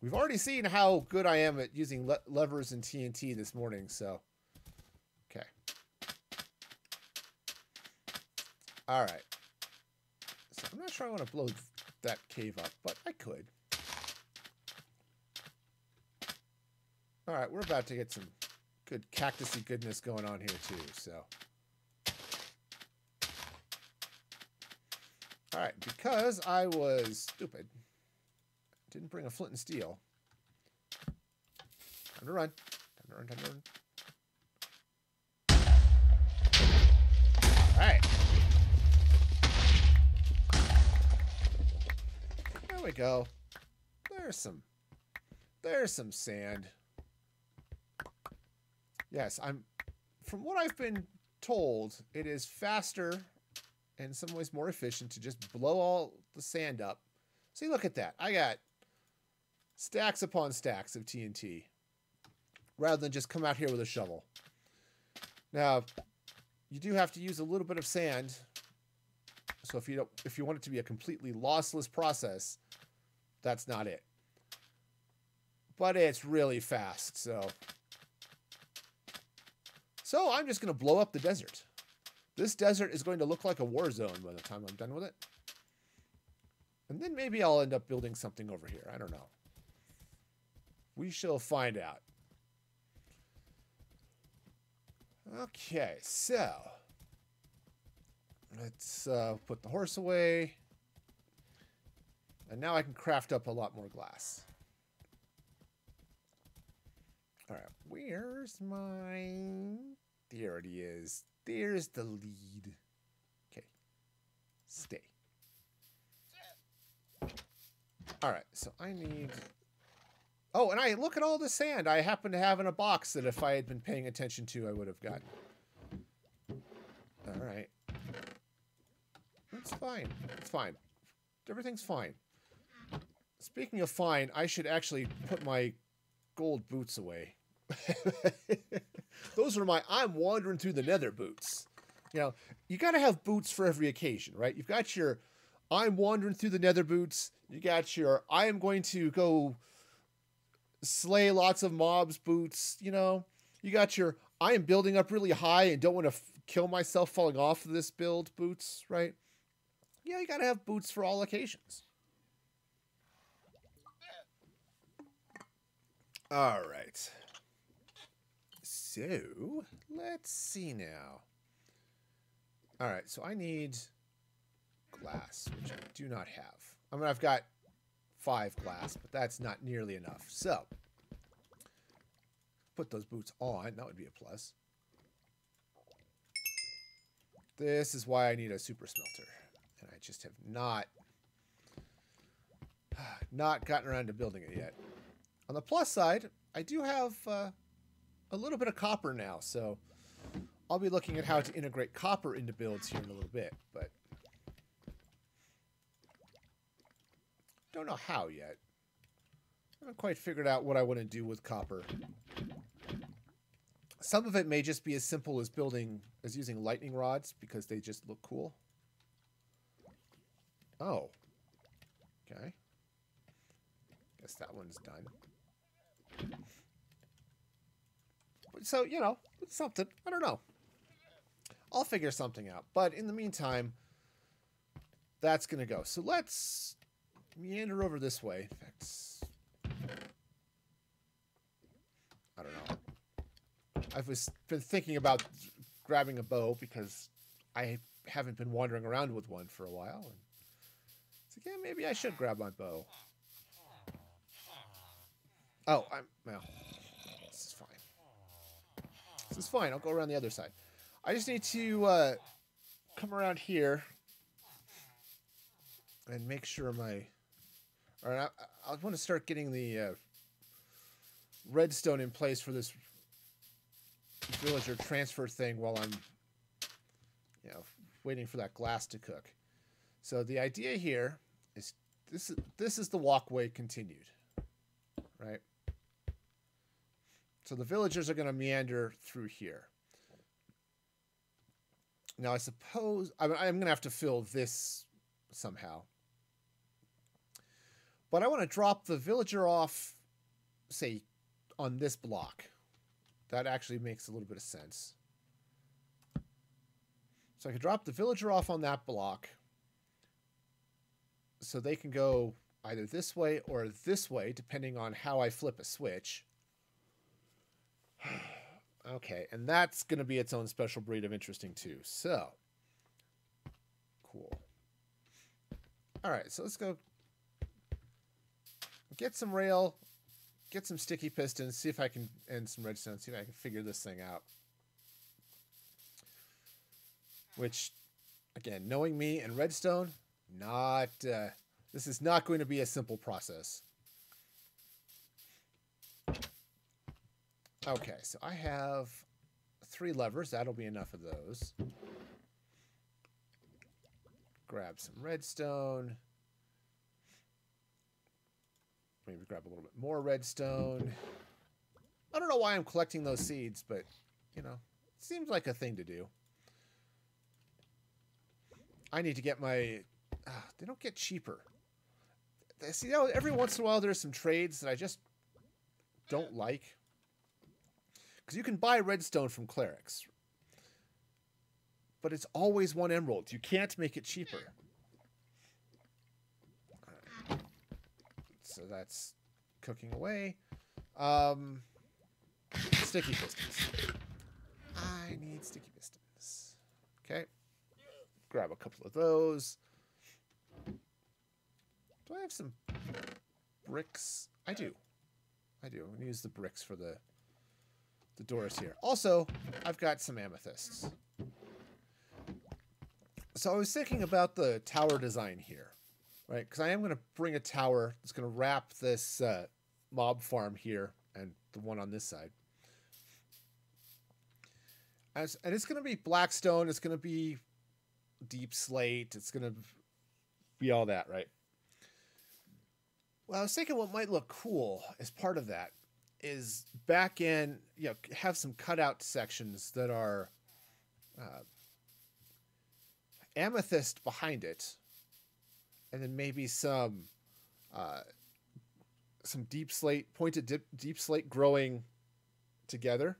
We've already seen how good I am at using le levers and TNT this morning, so... Okay. Alright. So I'm not sure I want to blow that cave up, but I could. Alright, we're about to get some good cactusy goodness going on here too, so... Alright, because I was stupid, didn't bring a flint and steel. Time to run. Time to run, time to run. Alright. There we go. There's some there's some sand. Yes, I'm from what I've been told, it is faster and in some ways more efficient to just blow all the sand up. See, look at that. I got stacks upon stacks of TNT rather than just come out here with a shovel. Now, you do have to use a little bit of sand. So if you don't if you want it to be a completely lossless process, that's not it. But it's really fast, so So I'm just going to blow up the desert. This desert is going to look like a war zone by the time I'm done with it. And then maybe I'll end up building something over here. I don't know. We shall find out. Okay, so let's uh, put the horse away. And now I can craft up a lot more glass. All right, where's my... There it is. There's the lead. Okay, stay. All right, so I need Oh, and I look at all the sand I happen to have in a box that if I had been paying attention to, I would have gotten. All right. It's fine. It's fine. Everything's fine. Speaking of fine, I should actually put my gold boots away. Those are my I'm wandering through the nether boots. You know, you got to have boots for every occasion, right? You've got your I'm wandering through the nether boots. You got your I am going to go slay lots of mobs boots, you know. You got your I am building up really high and don't want to kill myself falling off of this build boots, right? Yeah, you got to have boots for all occasions. All right. So, let's see now. All right, so I need glass, which I do not have. I mean, I've got five glass, but that's not nearly enough. So, put those boots on. That would be a plus. This is why I need a super smelter. And I just have not not gotten around to building it yet. On the plus side, I do have uh, a little bit of copper now, so I'll be looking at how to integrate copper into builds here in a little bit, but don't know how yet. I haven't quite figured out what I want to do with copper. Some of it may just be as simple as building, as using lightning rods because they just look cool. Oh. Okay. Guess that one's done. So, you know, it's something. I don't know. I'll figure something out. But in the meantime, that's going to go. So let's meander over this way. In fact, I don't know. I've was been thinking about grabbing a bow because I haven't been wandering around with one for a while. And it's like, yeah, maybe I should grab my bow. Oh, I'm well. This is fine. This is fine. I'll go around the other side. I just need to uh, come around here and make sure my. All right, I, I want to start getting the uh, redstone in place for this villager transfer thing while I'm, you know, waiting for that glass to cook. So the idea here is this this is the walkway continued, So the villagers are going to meander through here. Now I suppose I'm, I'm going to have to fill this somehow. But I want to drop the villager off, say, on this block. That actually makes a little bit of sense. So I could drop the villager off on that block. So they can go either this way or this way, depending on how I flip a switch. okay, and that's going to be its own special breed of interesting too. So, cool. All right, so let's go get some rail, get some sticky pistons, see if I can, and some redstone, see if I can figure this thing out. Which, again, knowing me and redstone, not, uh, this is not going to be a simple process. Okay, so I have three levers. That'll be enough of those. Grab some redstone. Maybe grab a little bit more redstone. I don't know why I'm collecting those seeds, but, you know, it seems like a thing to do. I need to get my... Uh, they don't get cheaper. See, you know, every once in a while there's some trades that I just don't like. Because you can buy redstone from clerics. But it's always one emerald. You can't make it cheaper. So that's cooking away. Um, sticky pistons. I need sticky pistons. Okay. Grab a couple of those. Do I have some bricks? I do. I do. I'm going to use the bricks for the the doors here. Also, I've got some amethysts. So I was thinking about the tower design here, right? Because I am going to bring a tower that's going to wrap this uh, mob farm here and the one on this side. As, and it's going to be blackstone. It's going to be deep slate. It's going to be all that, right? Well, I was thinking what might look cool as part of that is back in, you know, have some cutout sections that are uh, amethyst behind it, and then maybe some uh, some deep slate, pointed dip, deep slate growing together.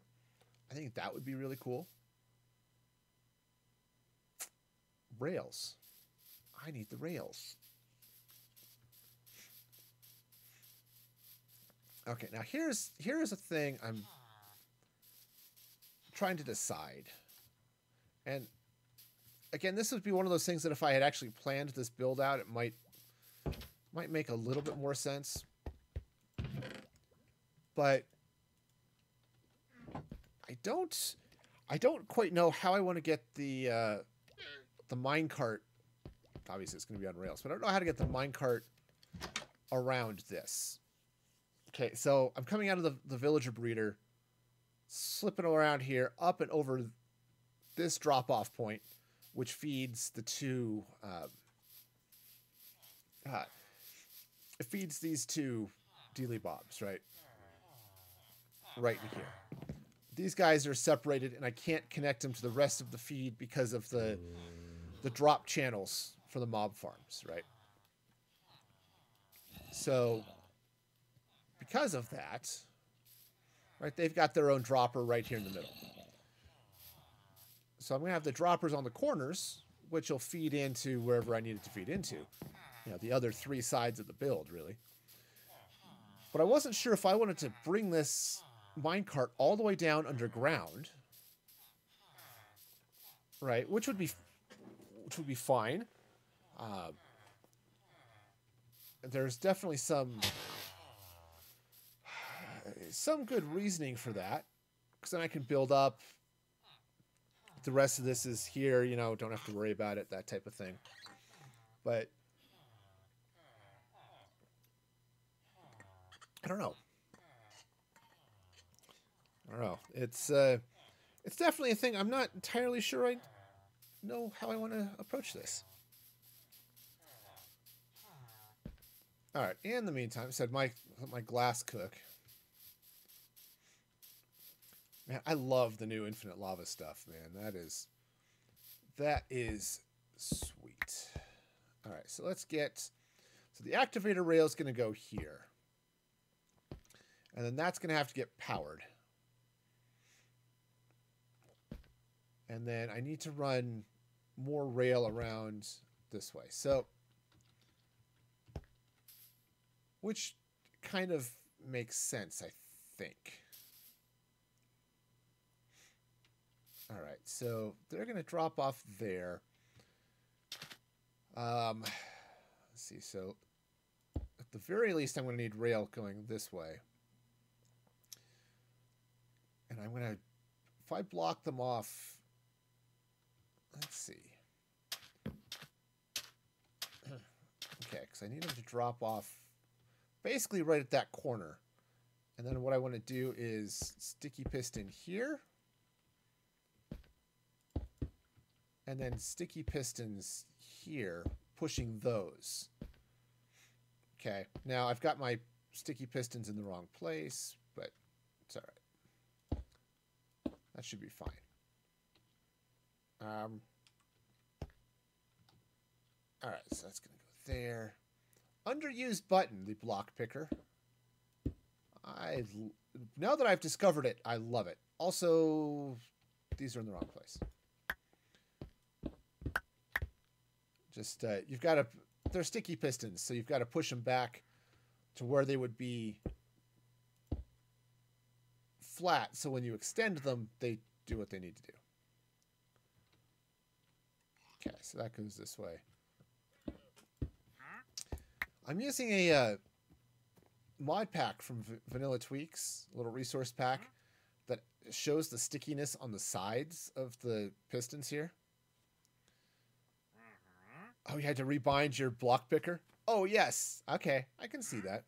I think that would be really cool. Rails. I need the rails. Okay, now here's here's a thing I'm trying to decide. And again, this would be one of those things that if I had actually planned this build out, it might might make a little bit more sense. But I don't, I don't quite know how I want to get the uh, the minecart. Obviously, it's going to be on rails, but I don't know how to get the minecart around this. Okay, so I'm coming out of the, the villager breeder, slipping around here, up and over this drop off point, which feeds the two. Um, uh, it feeds these two dealy bobs, right? Right in here. These guys are separated, and I can't connect them to the rest of the feed because of the the drop channels for the mob farms, right? So, because of that, right, they've got their own dropper right here in the middle. So I'm going to have the droppers on the corners, which will feed into wherever I need it to feed into. You know, the other three sides of the build, really. But I wasn't sure if I wanted to bring this minecart all the way down underground. Right, which would be which would be fine. Uh, there's definitely some some good reasoning for that because then I can build up. The rest of this is here, you know, don't have to worry about it, that type of thing. But I don't know. I don't know. It's uh, it's definitely a thing. I'm not entirely sure I know how I want to approach this. All right. In the meantime, said my my glass cook. Man, I love the new infinite lava stuff, man. That is that is sweet. All right, so let's get so the activator rail is going to go here. And then that's going to have to get powered. And then I need to run more rail around this way. So, which kind of makes sense, I think. All right, so they're going to drop off there. Um, let's see. So, at the very least, I'm going to need rail going this way. And I'm going to, if I block them off, let's see. okay, because I need them to drop off basically right at that corner. And then what I want to do is sticky piston here. And then sticky pistons here, pushing those. Okay, now I've got my sticky pistons in the wrong place, but it's all right. That should be fine. Um, all right, so that's going to go there. Underused button, the block picker. I now that I've discovered it, I love it. Also, these are in the wrong place. Just uh, you've got to they're sticky pistons, so you've got to push them back to where they would be flat. So when you extend them, they do what they need to do. Okay, so that goes this way. I'm using a uh, mod pack from v Vanilla Tweaks, a little resource pack that shows the stickiness on the sides of the pistons here. Oh, you had to rebind your block picker? Oh, yes. Okay, I can see that.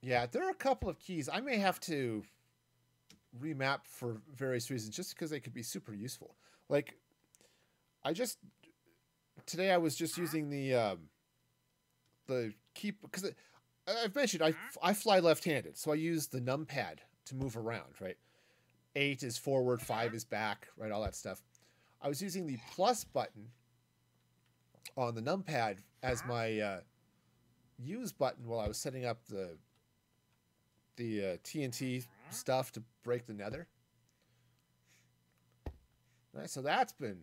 Yeah, there are a couple of keys. I may have to remap for various reasons just because they could be super useful. Like, I just today I was just using the um, the key because I've mentioned I I fly left-handed, so I use the numpad to move around. Right, eight is forward, five is back, right, all that stuff. I was using the plus button on the numpad as my uh, use button while I was setting up the the uh, TNT stuff to break the nether. All right, so that's been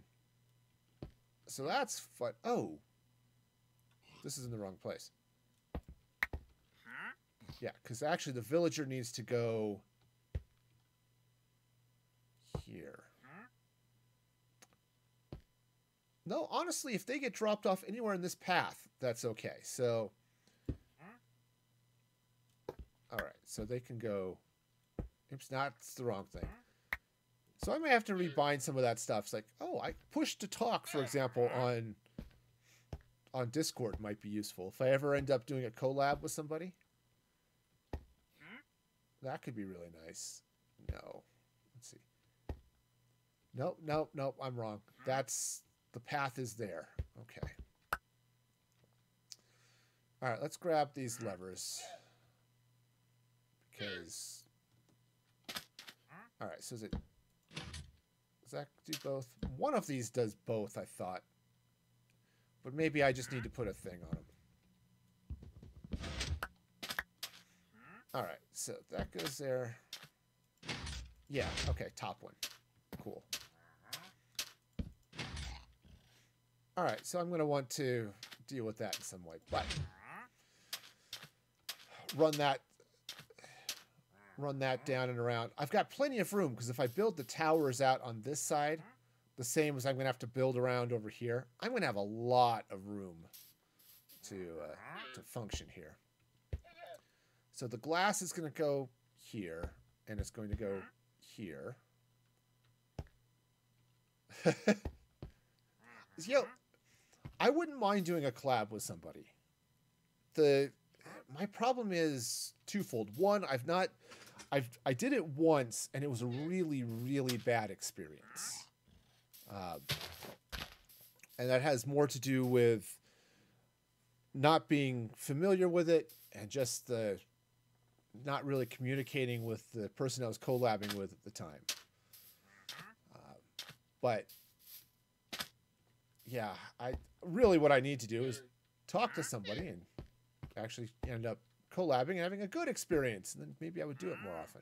so that's fun. Oh, this is in the wrong place. Yeah, because actually the villager needs to go here. No, honestly, if they get dropped off anywhere in this path, that's okay. So, all right. so they can go. Oops, not it's the wrong thing. So I may have to rebind some of that stuff. It's like, oh, I push to talk, for example, on on Discord might be useful. If I ever end up doing a collab with somebody, that could be really nice. No, let's see. Nope, nope, nope. I'm wrong. That's the path is there. Okay. All right, let's grab these levers because. All right, so is it? Does that do both? One of these does both. I thought, but maybe I just need to put a thing on them. All right, so that goes there. Yeah. Okay, top one. Cool. All right, so I'm going to want to deal with that in some way, but run that run that down and around. I've got plenty of room because if I build the towers out on this side, the same as I'm going to have to build around over here, I'm going to have a lot of room to uh, to function here. So the glass is going to go here, and it's going to go here. Yo, I wouldn't mind doing a collab with somebody. The my problem is twofold. One, I've not I've I did it once and it was a really really bad experience. Uh, and that has more to do with not being familiar with it and just the not really communicating with the person I was collabing with at the time. Uh, but yeah, I really what I need to do is talk to somebody and actually end up collabing and having a good experience, and then maybe I would do it more often.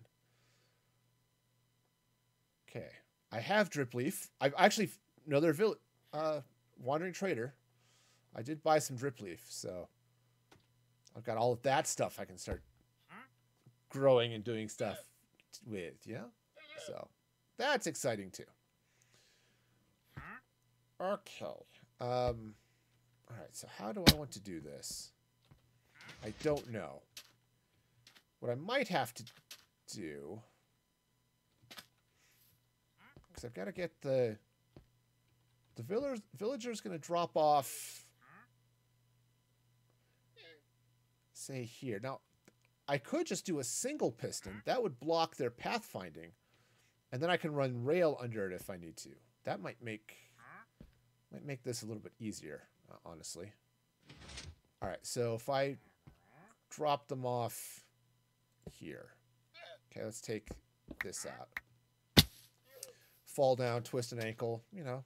Okay, I have drip leaf. I've actually another vill- uh, wandering trader. I did buy some drip leaf, so I've got all of that stuff I can start growing and doing stuff with. Yeah, so that's exciting too. Okay. Um, all right. So how do I want to do this? I don't know. What I might have to do, because I've got to get the the villagers villager's going to drop off. Say here now. I could just do a single piston. That would block their pathfinding, and then I can run rail under it if I need to. That might make might make this a little bit easier, uh, honestly. All right, so if I drop them off here. Okay, let's take this out. Fall down, twist an ankle, you know,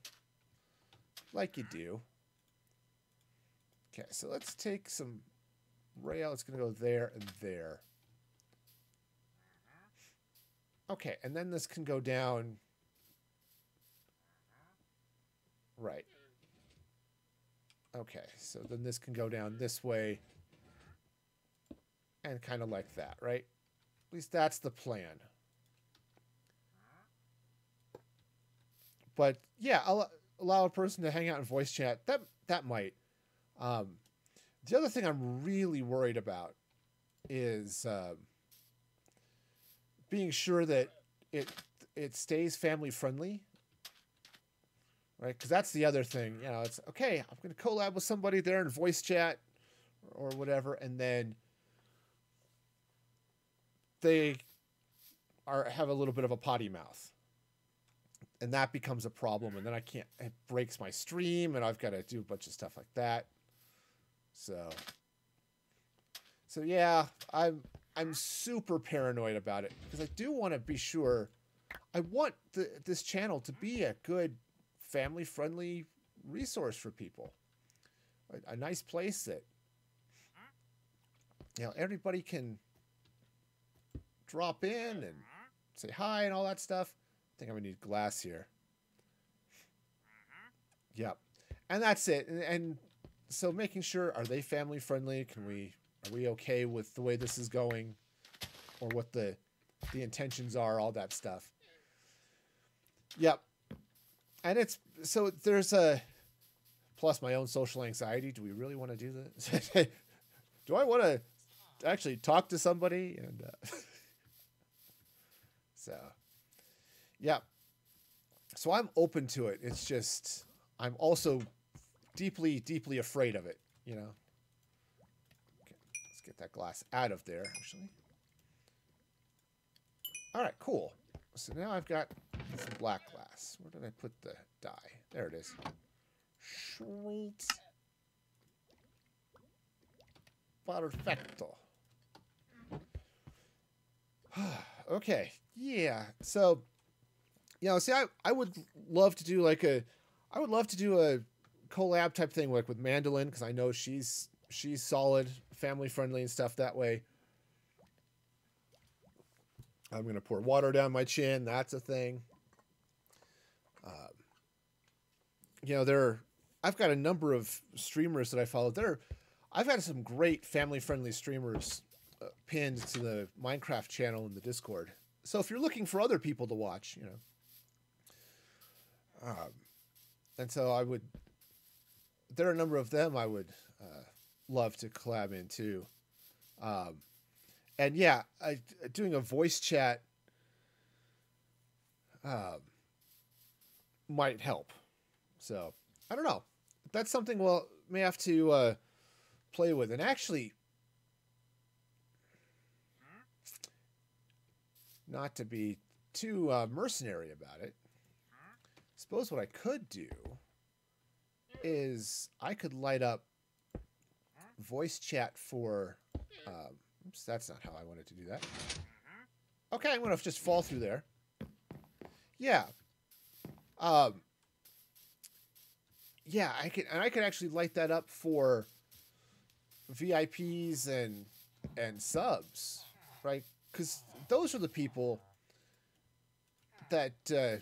like you do. Okay, so let's take some rail. It's going to go there and there. Okay, and then this can go down. Right. Okay, so then this can go down this way and kind of like that, right? At least that's the plan. But yeah, I'll allow a person to hang out in voice chat. That that might. Um, the other thing I'm really worried about is um, being sure that it it stays family friendly. Right, because that's the other thing. You know, it's okay. I'm going to collab with somebody there in voice chat or whatever, and then they are have a little bit of a potty mouth and that becomes a problem and then i can't it breaks my stream and i've got to do a bunch of stuff like that so so yeah i'm i'm super paranoid about it because i do want to be sure i want the, this channel to be a good family friendly resource for people a, a nice place that you know everybody can drop in and say hi and all that stuff. I think I'm gonna need glass here. Yep, and that's it. And, and so making sure are they family friendly? Can we are we okay with the way this is going, or what the the intentions are? All that stuff. Yep, and it's so there's a plus my own social anxiety. Do we really want to do this? do I want to actually talk to somebody? And uh, so yeah. So i'm open to it. It's just i'm also deeply deeply afraid of it you know? Okay, let's get that glass out of there actually. All right cool so now i've got some black glass where did i put the dye there it is Sweet. Perfecto. okay yeah so you know see I, I would love to do like a i would love to do a collab type thing like with mandolin because i know she's she's solid family friendly and stuff that way i'm gonna pour water down my chin that's a thing um, you know there Are, i've got a number of streamers that i follow there i've had some great family friendly streamers uh, pinned to the Minecraft channel in the Discord. So if you're looking for other people to watch, you know, um, and so I would, there are a number of them I would uh, love to collab into. Um, and yeah, I, doing a voice chat um, might help. So I don't know. That's something we'll may have to uh, play with. And actually, not to be too uh, mercenary about it, suppose what I could do is I could light up voice chat for. Um, oops, that's not how I wanted to do that. Okay, I'm gonna just fall through there. Yeah. Um. Yeah, I can, and I could actually light that up for VIPs and and subs, right? Because those are the people that uh,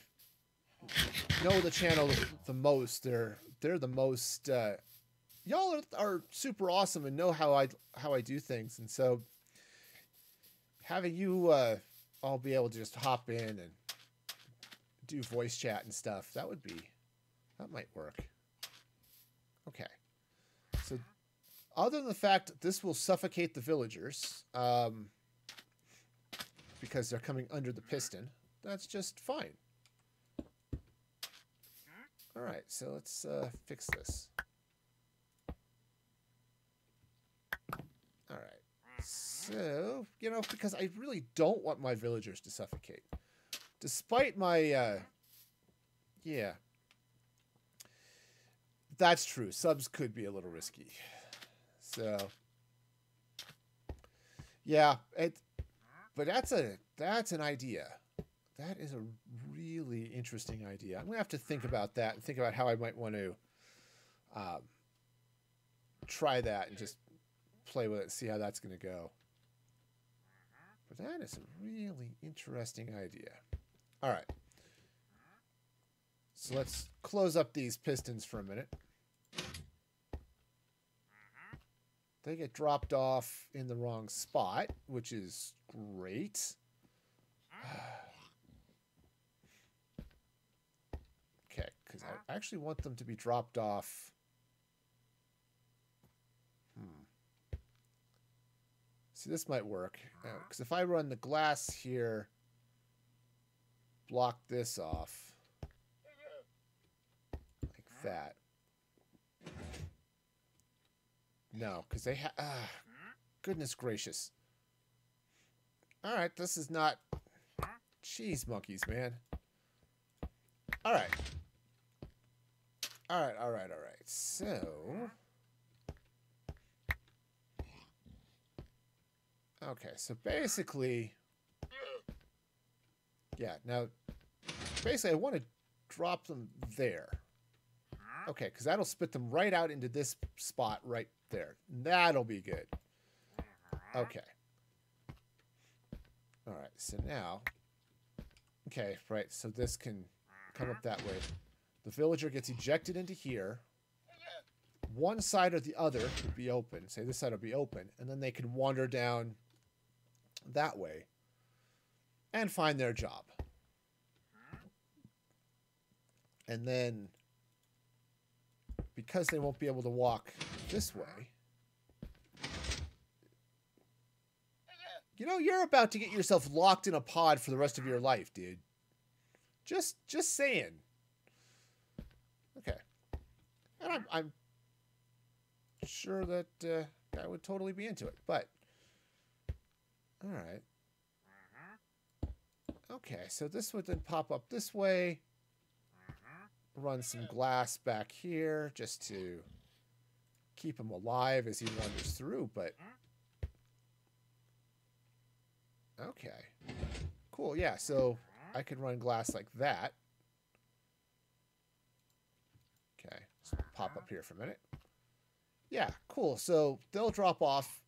know the channel the most. They're they're the most. Uh, y'all are, are super awesome and know how I how I do things, and so having you uh, all be able to just hop in and do voice chat and stuff that would be that might work. Okay, so other than the fact that this will suffocate the villagers. Um, because they're coming under the piston. That's just fine. All right, so let's uh, fix this. All right. So, you know, because I really don't want my villagers to suffocate. Despite my, uh, yeah. That's true. Subs could be a little risky. So, yeah, it, but that's a that's an idea. That is a really interesting idea. I'm gonna have to think about that and think about how I might want to um, try that and just play with it and see how that's gonna go. But that is a really interesting idea. All right. So let's close up these pistons for a minute. They get dropped off in the wrong spot, which is great. okay, because I actually want them to be dropped off. See, this might work. Because if I run the glass here, block this off, like that. No, because they have. Ah, goodness gracious. All right, this is not. Cheese monkeys, man. All right. All right, all right, all right. So. Okay, so basically. Yeah, now. Basically, I want to drop them there. Okay, because that'll spit them right out into this spot right there. That'll be good. Okay. All right, so now, okay, right, so this can come up that way. The villager gets ejected into here. One side or the other would be open. Say this side will be open, and then they can wander down that way and find their job. And then, because they won't be able to walk this way, You know, you're about to get yourself locked in a pod for the rest of your life, dude. Just just saying. Okay. And I'm I'm sure that uh, guy would totally be into it, but all right. Okay, so this would then pop up this way. Run some glass back here just to keep him alive as he wanders through, but okay. Cool, yeah, so I could run glass like that. Okay, pop up here for a minute. Yeah, cool. So they'll drop off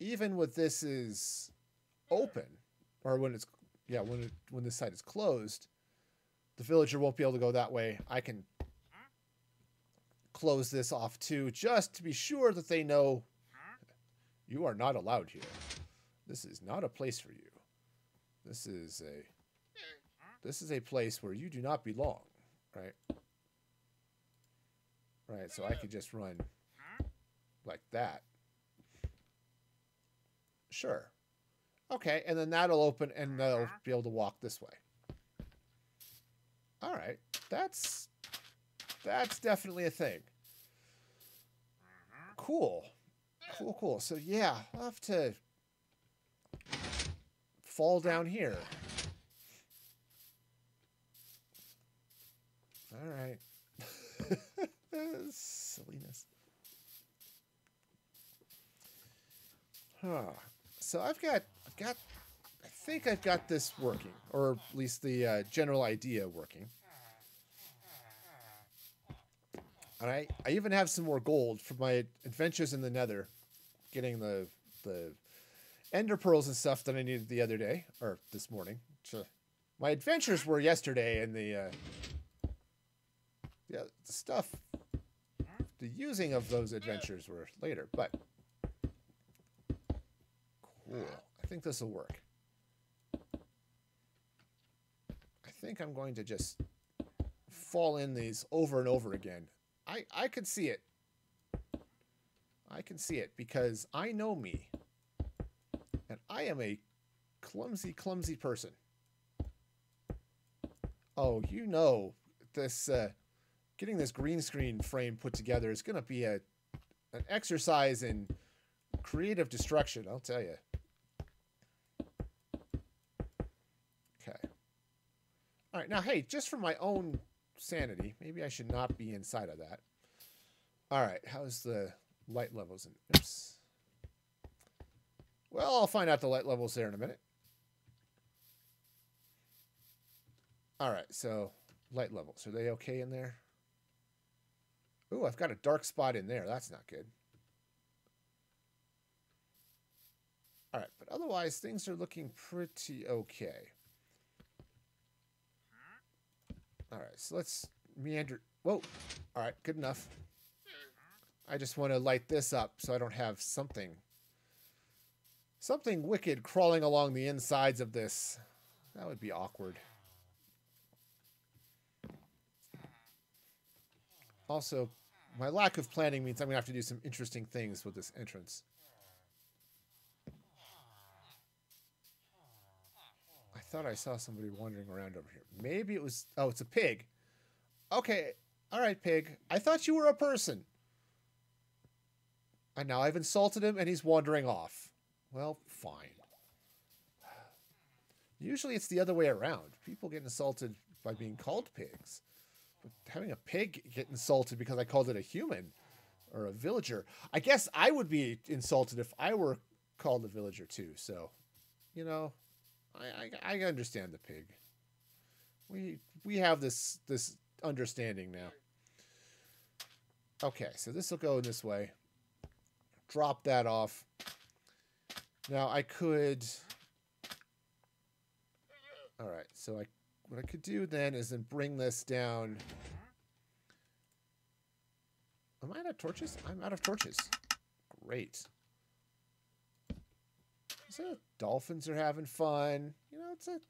even with this is open, or when it's yeah when it, when this side is closed, the villager won't be able to go that way. I can close this off too, just to be sure that they know you are not allowed here. This is not a place for you. This is a this is a place where you do not belong, right? Right, so I could just run like that. Sure. Okay, and then that'll open and they'll uh-huh. be able to walk this way. All right, that's that's definitely a thing. Uh-huh. Cool, cool, cool. So yeah, I'll have to fall down here. All right. Silliness. Huh. So I've got, I've got, I think I've got this working, or at least the uh, general idea working. And I, I even have some more gold from my adventures in the Nether, getting the the ender pearls and stuff that I needed the other day or this morning. So my adventures were yesterday, and the uh, yeah the stuff, the using of those adventures were later. But I think this will work. I think I'm going to just fall in these over and over again. I I could see it. I can see it because I know me. And I am a clumsy, clumsy person. Oh, you know, this uh, getting this green screen frame put together is going to be a an exercise in creative destruction. I'll tell you. Okay. All right. Now, hey, just for my own sanity, maybe I should not be inside of that. All right. How's the light levels? In, oops. Well, I'll find out the light levels there in a minute. All right, so light levels. Are they okay in there? Ooh, I've got a dark spot in there. That's not good. All right, but otherwise things are looking pretty okay. All right, so let's meander. Whoa. All right, good enough. I just want to light this up so I don't have something something wicked crawling along the insides of this. That would be awkward. Also, my lack of planning means I'm going to have to do some interesting things with this entrance. Thought I saw somebody wandering around over here. Maybe it was... Oh, it's a pig. Okay. All right, pig. I thought you were a person. And now I've insulted him and he's wandering off. Well, fine. Usually it's the other way around. People get insulted by being called pigs. But having a pig get insulted because I called it a human or a villager. I guess I would be insulted if I were called a villager too. So, you know, I, I, I understand the pig. We we have this this understanding now. Okay, so this will go in this way. Drop that off. Now I could. All right, so I what I could do then is then bring this down. Am I out of torches? I'm out of torches. Great. So dolphins are having fun. You know, it's a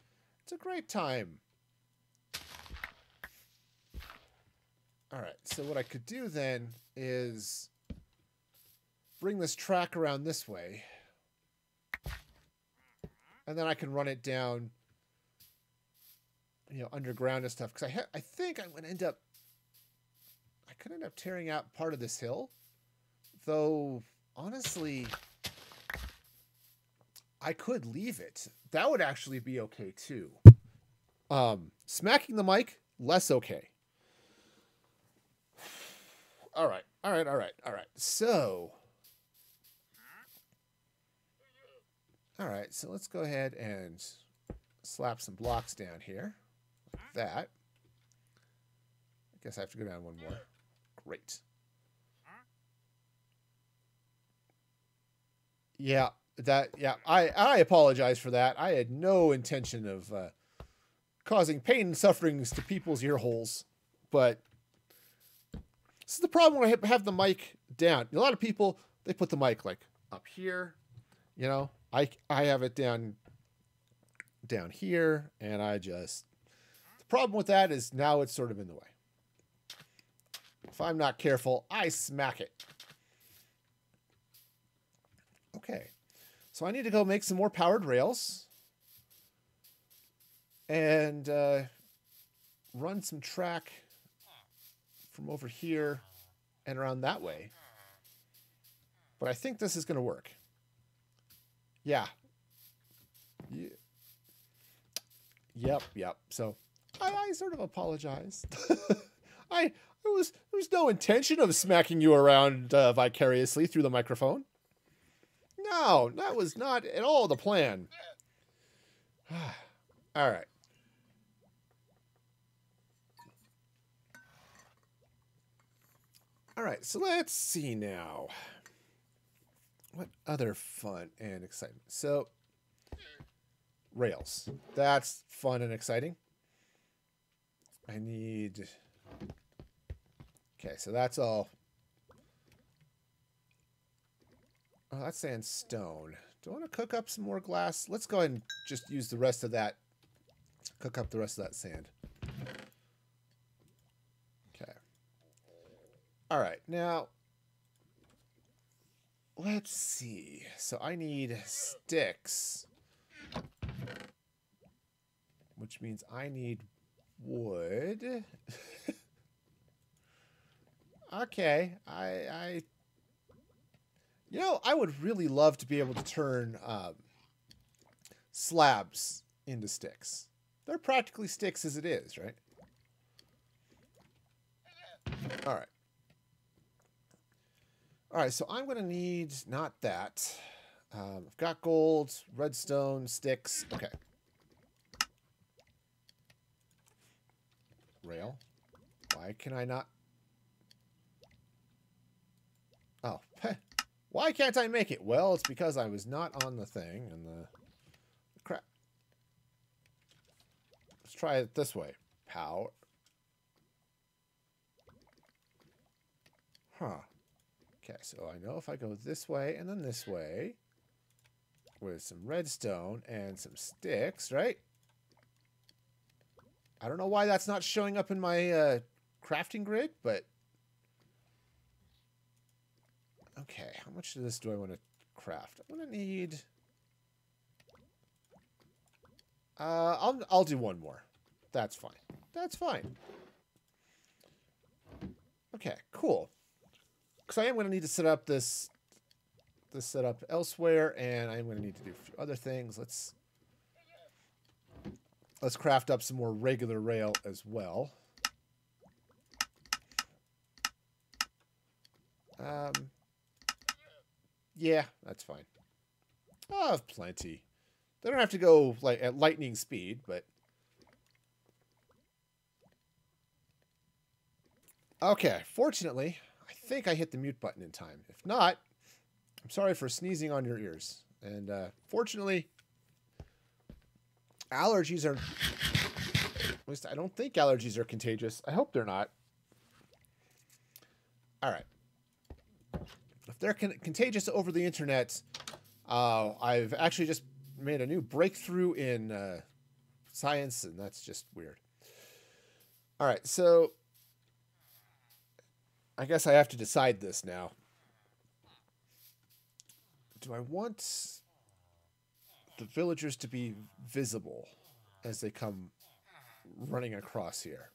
it's a great time. All right, so what I could do then is bring this track around this way. and then I can run it down, you know, underground and stuff. Because I I think I'm going to end up, I could end up tearing out part of this hill, though. Honestly, I could leave it. That would actually be okay too. Um, smacking the mic, less okay. All right, all right, all right, all right. So, all right, so let's go ahead and slap some blocks down here, like that. I guess I have to go down one more. Great. Yeah, that. Yeah, I I apologize for that. I had no intention of uh, causing pain and sufferings to people's ear holes, but this is the problem when I have the mic down. A lot of people they put the mic like up here, you know. I I have it down down here, and I just the problem with that is now it's sort of in the way. If I'm not careful, I smack it. Okay, so I need to go make some more powered rails and uh, run some track from over here and around that way. But I think this is going to work. Yeah. Ye- Yep, yep. So I, I sort of apologize. I there was there was no intention of smacking you around uh, vicariously through the microphone. No, that was not at all the plan. all right. All right, so let's see now. What other fun and excitement? So, Rails. That's fun and exciting. I need. Okay, so that's all. Oh, that's sandstone. Do I want to cook up some more glass? Let's go ahead and just use the rest of that. Cook up the rest of that sand. Okay. All right, now let's see. So I need sticks, which means I need wood. okay, I, I, you know, I would really love to be able to turn um, slabs into sticks. They're practically sticks as it is, right? All right. All right, so I'm going to need not that. Um, I've got gold, redstone, sticks. Okay. Rail. Why can I not? Oh. why can't I make it? Well, it's because I was not on the thing and the crap. Let's try it this way. Power. Huh. Okay, so I know if I go this way and then this way with some redstone and some sticks, right? I don't know why that's not showing up in my uh, crafting grid, but okay. How much of this do I want to craft? I'm gonna need. Uh, I'll I'll do one more. That's fine. That's fine. Okay, cool because I am going to need to set up this this setup elsewhere, and I'm going to need to do a few other things. Let's let's craft up some more regular rail as well. Um, yeah, that's fine. I have plenty. They don't have to go like at lightning speed, but okay. Fortunately, I think I hit the mute button in time. If not, I'm sorry for sneezing on your ears. And uh, fortunately, allergies are. At least I don't think allergies are contagious. I hope they're not. All right. They're con- contagious over the internet, uh, I've actually just made a new breakthrough in uh, science, and that's just weird. All right, so I guess I have to decide this now. Do I want the villagers to be visible as they come running across here.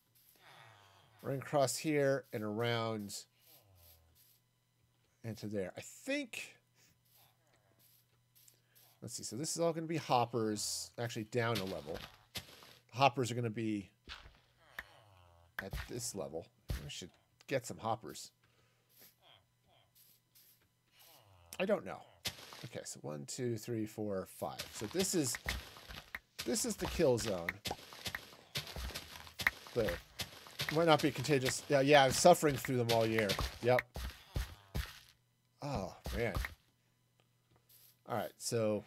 Running across here and around into there. I think. Let's see. So this is all going to be hoppers, actually down a level. Hoppers are going to be at this level. We should get some hoppers. I don't know. Okay, so one, two, three, four, five. So this is this is the kill zone. The might not be contagious. Yeah, yeah, I'm suffering through them all year. Yep. Oh man. All right, so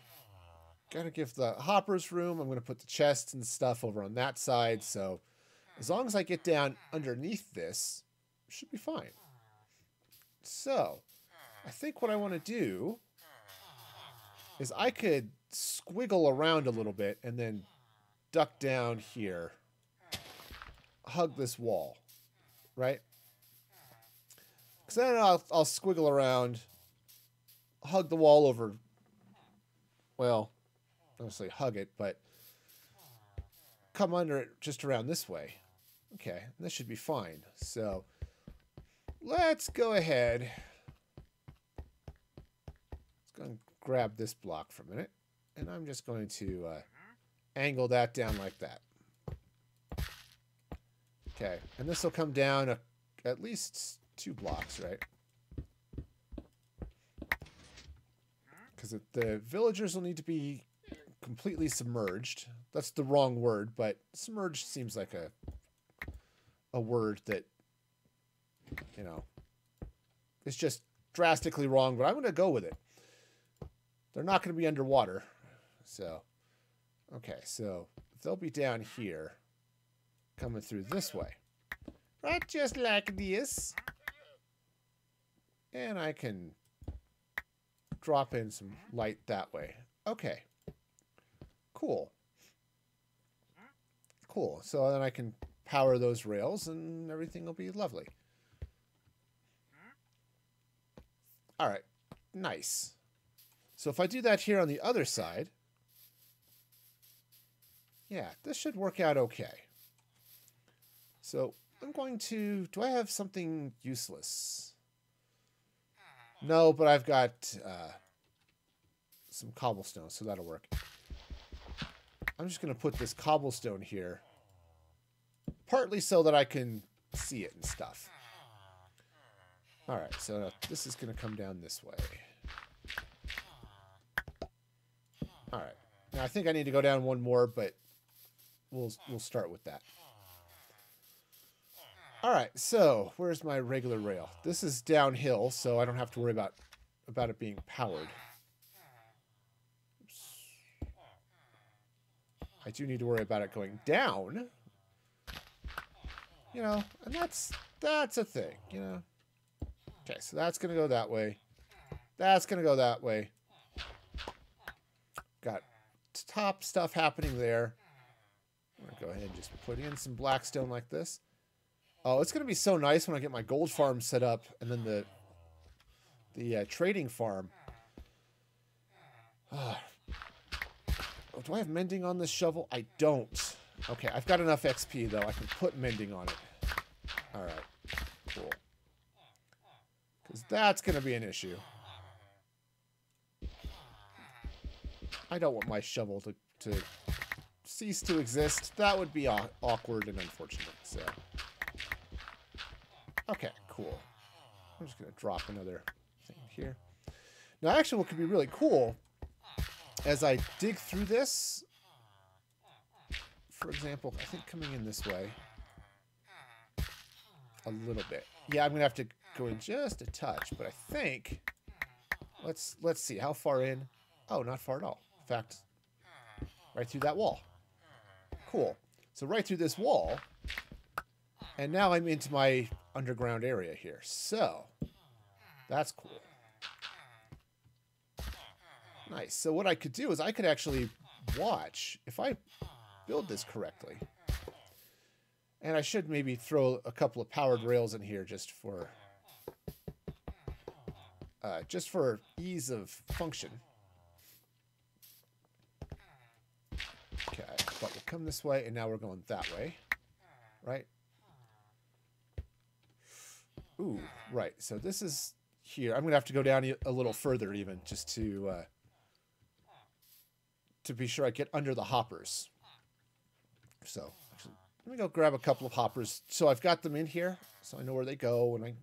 gotta give the hoppers room. I'm gonna put the chests and stuff over on that side. So as long as I get down underneath this, should be fine. So I think what I want to do is I could squiggle around a little bit and then duck down here, hug this wall, right? Because then I'll, I'll squiggle around, hug the wall over, well, say hug it, but come under it just around this way. Okay, this should be fine. So let's go ahead. Let's go and grab this block for a minute. And I'm just going to uh, angle that down like that. Okay, and this will come down a, at least two blocks, right? Because the villagers will need to be completely submerged. That's the wrong word, but submerged seems like a a word that you know is just drastically wrong, but I'm going to go with it. They're not going to be underwater. So, okay, so they'll be down here coming through this way. Right, just like this. And I can drop in some light that way. Okay. Cool. Cool. So then I can power those rails and everything will be lovely. All right. Nice. So if I do that here on the other side, yeah, this should work out okay. So I'm going to, do I have something useless? No, but I've got uh, some cobblestone, so that'll work. I'm just going to put this cobblestone here, partly so that I can see it and stuff. All right, so this is going to come down this way. All right. Now I think I need to go down one more, but we'll we'll start with that. All right. So where's my regular rail? This is downhill, so I don't have to worry about about it being powered. I do need to worry about it going down. You know, and that's that's a thing, you know. Okay, so that's going to go that way. That's going to go that way. Got top stuff happening there. I'm going to go ahead and just put in some blackstone like this. Oh, it's going to be so nice when I get my gold farm set up and then the the uh, trading farm. oh, do I have mending on this shovel? I don't. Okay, I've got enough XP, though. I can put mending on it. All right, cool. Because that's going to be an issue. I don't want my shovel to, to cease to exist. That would be awkward and unfortunate. So, okay, cool. I'm just going to drop another thing here. Now, actually, what could be really cool, as I dig through this, for example, I think coming in this way, a little bit. Yeah, I'm going to have to go in just a touch, but I think, let's, let's see, how far in? Oh, not far at all In fact, right through that wall. Cool. So right through this wall, and now I'm into my underground area here. So, that's cool. Nice. So what I could do is I could actually watch, if I build this correctly, and I should maybe throw a couple of powered rails in here just for uh, just for ease of function. Okay, but we'll come this way, and now we're going that way, right? Ooh, right. So this is here. I'm gonna have to go down a little further, even just to uh, to be sure I get under the hoppers. So actually, let me go grab a couple of hoppers. So I've got them in here, so I know where they go, and I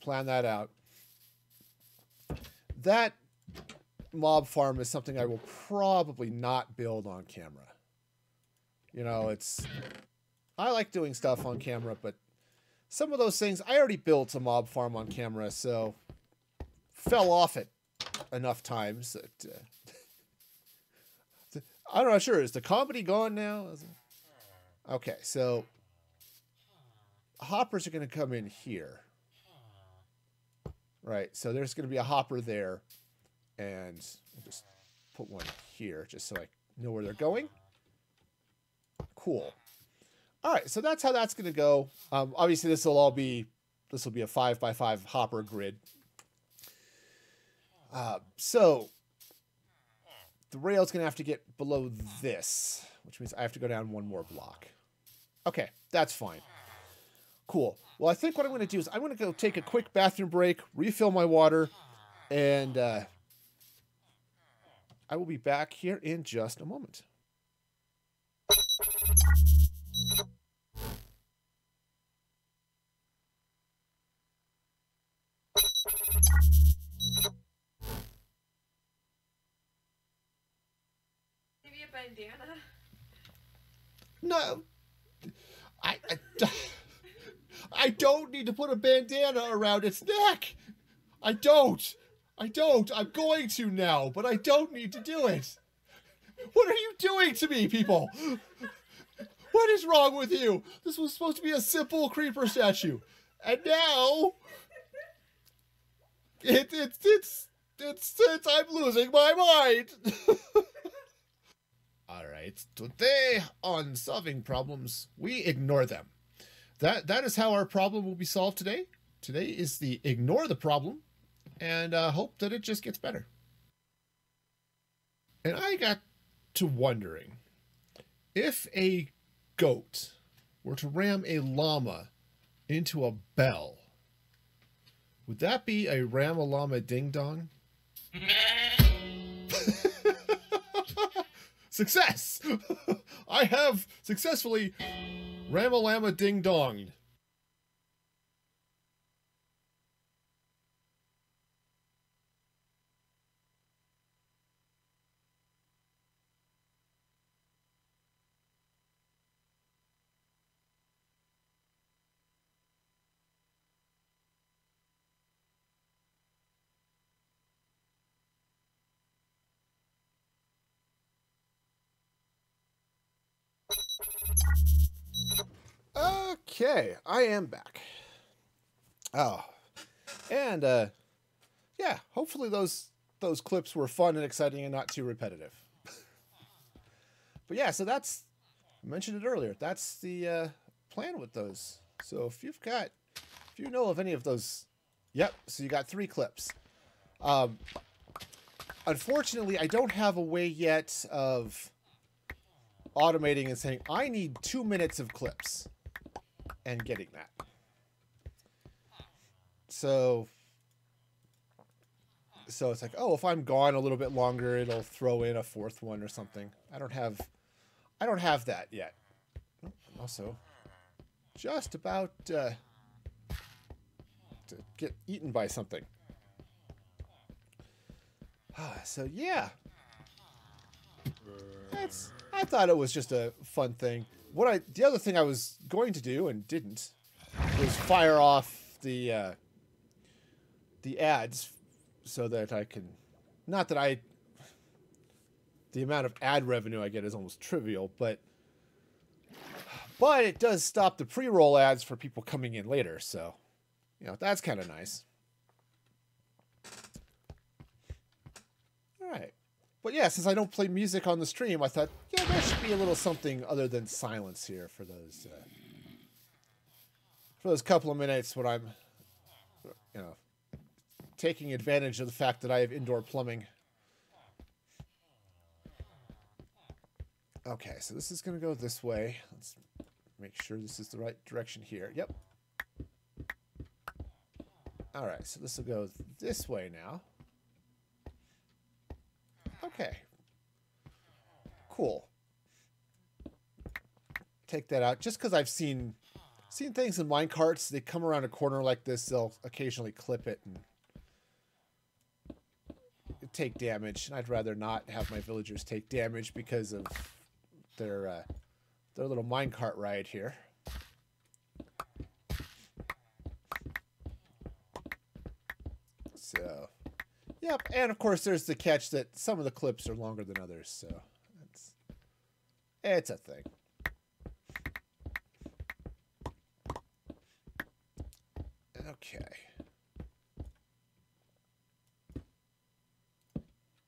plan that out. That mob farm is something I will probably not build on camera. You know, it's I like doing stuff on camera, but some of those things I already built a mob farm on camera, so fell off it enough times that uh, I'm not sure. Is the comedy gone now? Okay, so hoppers are going to come in here. Right, so there's going to be a hopper there, and we'll just put one here just so I know where they're going. Cool. All right, so that's how that's going to go. Um, obviously, this will all be this will be a five by five hopper grid. Uh, so the rail's going to have to get below this, which means I have to go down one more block. Okay, that's fine. Cool. Well, I think what I'm going to do is I'm going to go take a quick bathroom break, refill my water, and uh, I will be back here in just a moment. Bandana. No, I, I, I don't need to put a bandana around its neck. I don't. I don't. I'm going to now, but I don't need to do it. What are you doing to me, people? What is wrong with you? This was supposed to be a simple creeper statue, and now it, it's it's it's it's I'm losing my mind. All right. Today on solving problems, we ignore them. That that is how our problem will be solved today. Today is the ignore the problem and uh, hope that it just gets better. And I got to wondering if a goat were to ram a llama into a bell, would that be a ram a Success! I have successfully Ramalama Ding Dong. Okay, I am back. Oh, and uh, yeah, hopefully those those clips were fun and exciting and not too repetitive. but yeah, so that's I mentioned it earlier. That's the uh, plan with those. So if you've got, if you know of any of those, yep. So you got three clips. Um, unfortunately, I don't have a way yet of automating and saying I need two minutes of clips and getting that. So so it's like, oh, if I'm gone a little bit longer, it'll throw in a fourth one or something. I don't have I don't have that yet. Oh, also just about uh, to get eaten by something. so yeah. That's I thought it was just a fun thing. What I the other thing I was going to do and didn't was fire off the uh, the ads so that I can not that I the amount of ad revenue I get is almost trivial, but but it does stop the pre-roll ads for people coming in later, so you know, that's kind of nice. All right. But yeah, since I don't play music on the stream, I thought, yeah, there should be a little something other than silence here for those uh, for those couple of minutes when I'm, you know, taking advantage of the fact that I have indoor plumbing. Okay, so this is going to go this way. Let's make sure this is the right direction here. Yep. All right, so this will go this way now. Okay. Cool. Take that out. Just because I've seen seen things in mine carts, they come around a corner like this, they'll occasionally clip it and take damage. And I'd rather not have my villagers take damage because of their uh, their little minecart ride here. So, yep, and of course there's the catch that some of the clips are longer than others, so it's it's a thing. Okay.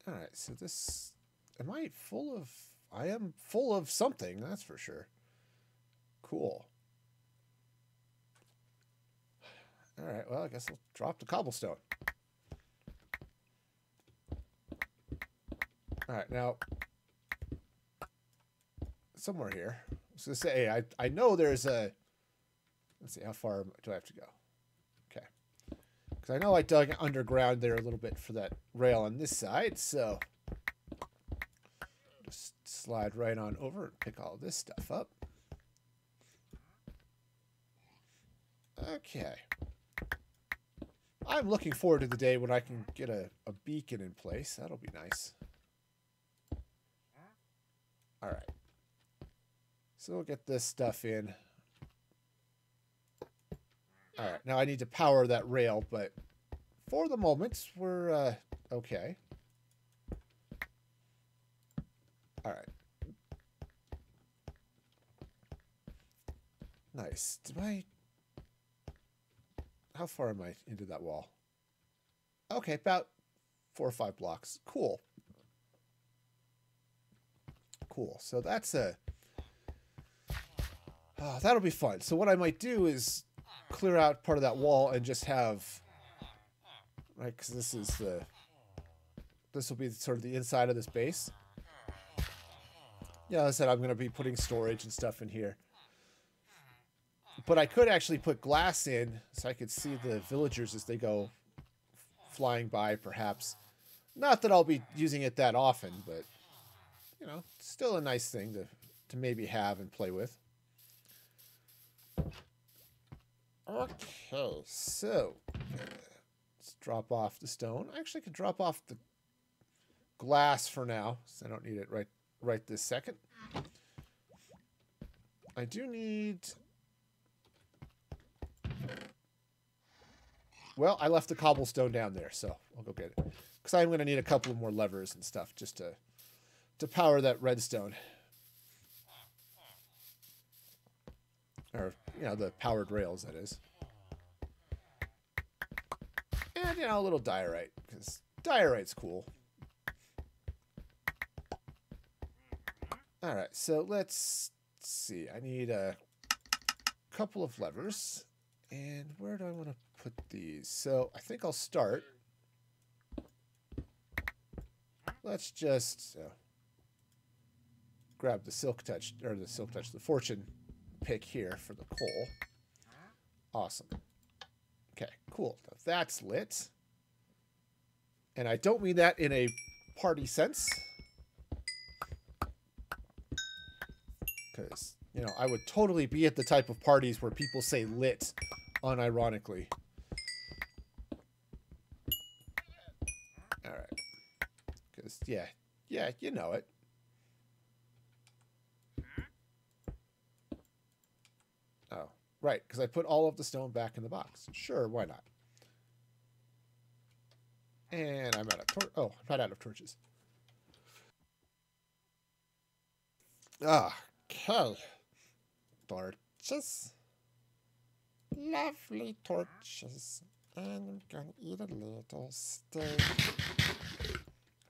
All right, so this am I full of I am full of something, that's for sure. Cool. All right, well, I guess I'll drop the cobblestone. All right, now somewhere here. I was gonna say I I know there's a. Let's see how far do I have to go. Okay, because I know I dug underground there a little bit for that rail on this side, so just slide right on over and pick all this stuff up. Okay. I'm looking forward to the day when I can get a, a beacon in place. That'll be nice. All right. So we'll get this stuff in. All right. Now I need to power that rail, but for the moment, we're uh, okay. All right. Nice. Did I... How far am I into that wall? Okay, about four or five blocks. Cool. Cool. So that's a... Oh, that'll be fun. So what I might do is clear out part of that wall and just have... Right, because this is the... This will be sort of the inside of this base. Yeah, I said, I'm going to be putting storage and stuff in here. But I could actually put glass in so I could see the villagers as they go flying by, perhaps. Not that I'll be using it that often, but, you know, still a nice thing to, to maybe have and play with. Okay, so let's drop off the stone. I actually could drop off the glass for now, so I don't need it right right this second. I do need Well, I left the cobblestone down there, so I'll go get it. Because I'm going to need a couple more levers and stuff just to to power that redstone. Or, you know, the powered rails, that is. And, you know, a little diorite, because diorite's cool. Alright, so let's see. I need a couple of levers. And where do I want to put these? So I think I'll start. Let's just uh, grab the silk touch, or the silk touch, the fortune pick here for the coal. Awesome. Okay, cool. Now that's lit. And I don't mean that in a party sense. Because, you know, I would totally be at the type of parties where people say lit unironically. All right. Because, yeah, yeah, you know it. Oh, right, because I put all of the stone back in the box. Sure, why not? And I'm out of tor- oh, I'm not out of torches. Ah, Okay. Torches. Lovely torches. And I'm gonna eat a little steak.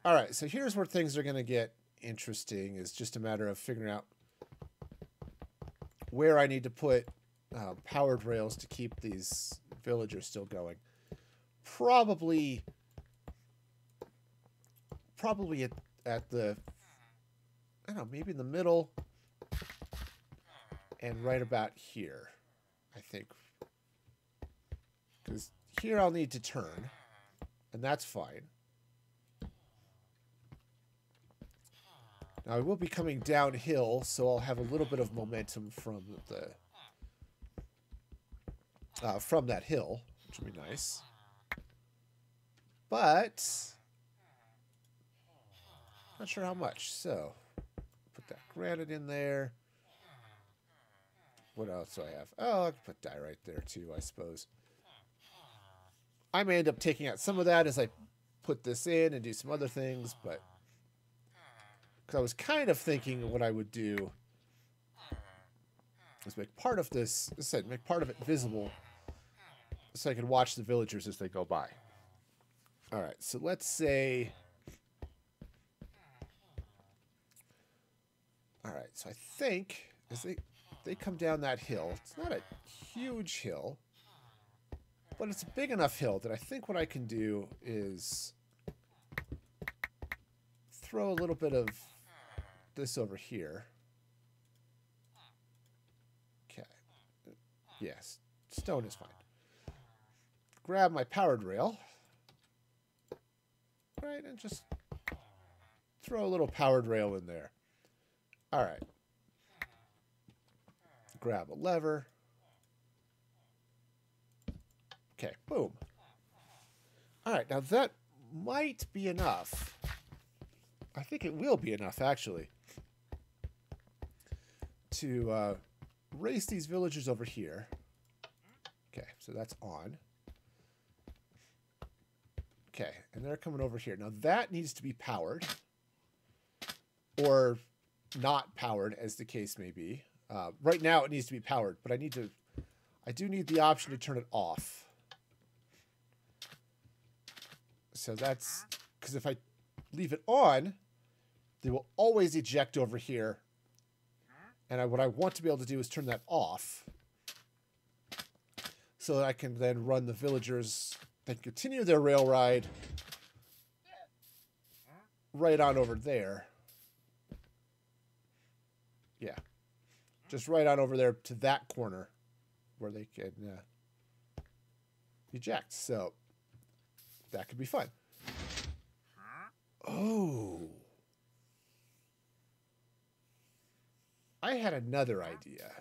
All right, so here's where things are going to get interesting. It's just a matter of figuring out where I need to put uh, powered rails to keep these villagers still going. Probably, probably at, at the I don't know, maybe in the middle and right about here, I think. Because here I'll need to turn, and that's fine. Now I will be coming downhill, so I'll have a little bit of momentum from the uh, from that hill, which would be nice. But not sure how much. So put that granite in there. What else do I have? Oh, I can put dye right there too, I suppose. I may end up taking out some of that as I put this in and do some other things, but because I was kind of thinking what I would do is make part of this, I said, make part of it visible so I can watch the villagers as they go by. All right, so let's say. All right, so I think as they they come down that hill, it's not a huge hill, but it's a big enough hill that I think what I can do is throw a little bit of this over here. Okay. Yes, stone is fine. Grab my powered rail. Right, and just throw a little powered rail in there. All right. Grab a lever. Okay, boom. All right, now that might be enough. I think it will be enough, actually, to uh, race these villagers over here. Okay, so that's on. Okay, and they're coming over here. Now that needs to be powered. Or not powered, as the case may be. Uh, right now it needs to be powered, but I need to... I do need the option to turn it off. So that's... Because if I leave it on, they will always eject over here. And I, what I want to be able to do is turn that off. So that I can then run the villagers they continue their rail ride right on over there. Yeah. Just right on over there to that corner where they can uh, eject. So that could be fun. Oh. I had another idea.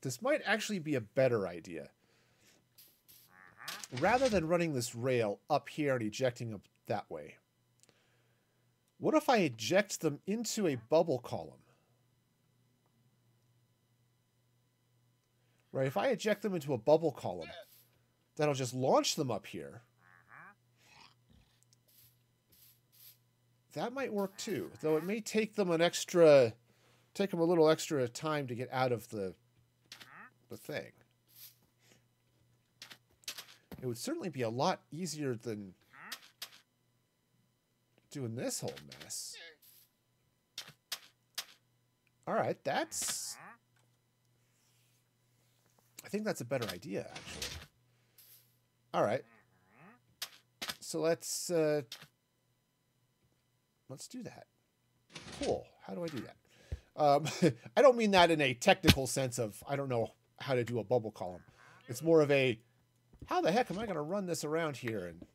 This might actually be a better idea rather than running this rail up here and ejecting them that way, what if I eject them into a bubble column? Right, if I eject them into a bubble column, that'll just launch them up here. That might work too, though it may take them an extra, take them a little extra time to get out of the, the thing. It would certainly be a lot easier than doing this whole mess. All right, that's... I think that's a better idea, actually. All right. So let's, uh, let's do that. Cool. How do I do that? Um, I don't mean that in a technical sense of, I don't know how to do a bubble column. It's more of a, how the heck am I going to run this around here and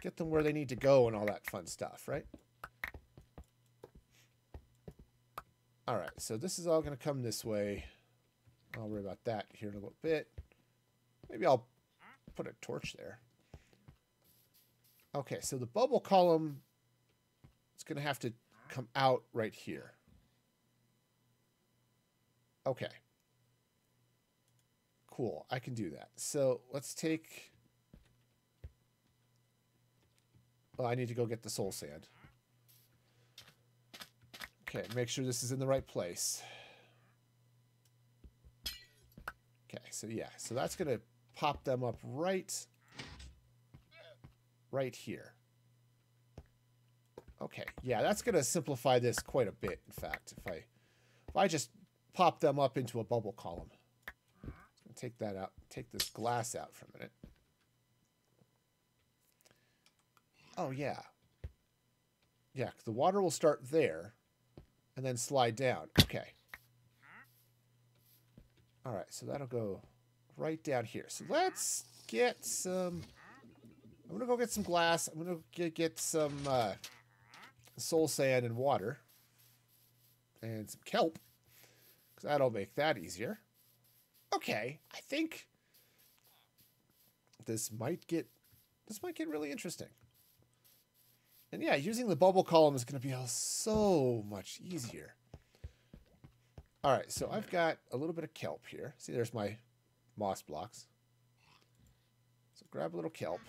get them where they need to go and all that fun stuff, right? All right, so this is all going to come this way. I'll worry about that here in a little bit. Maybe I'll put a torch there. Okay, so the bubble column is going to have to come out right here. Okay. Cool, I can do that. So let's take... Oh, I need to go get the soul sand. Okay, make sure this is in the right place. Okay, so yeah, so that's going to pop them up right, right here. Okay, yeah, that's going to simplify this quite a bit, in fact, if I, if I just pop them up into a bubble column take that out, take this glass out for a minute. Oh, yeah. Yeah, the water will start there. and then slide down. Okay. All right, so that'll go right down here. So let's get some. I'm gonna go get some glass. I'm gonna get get some uh, soul sand and water, and some kelp, because that'll make that easier. Okay, I think this might get this might get really interesting. And yeah, using the bubble column is going to be so much easier. All right, so I've got a little bit of kelp here. See, there's my moss blocks. So grab a little kelp.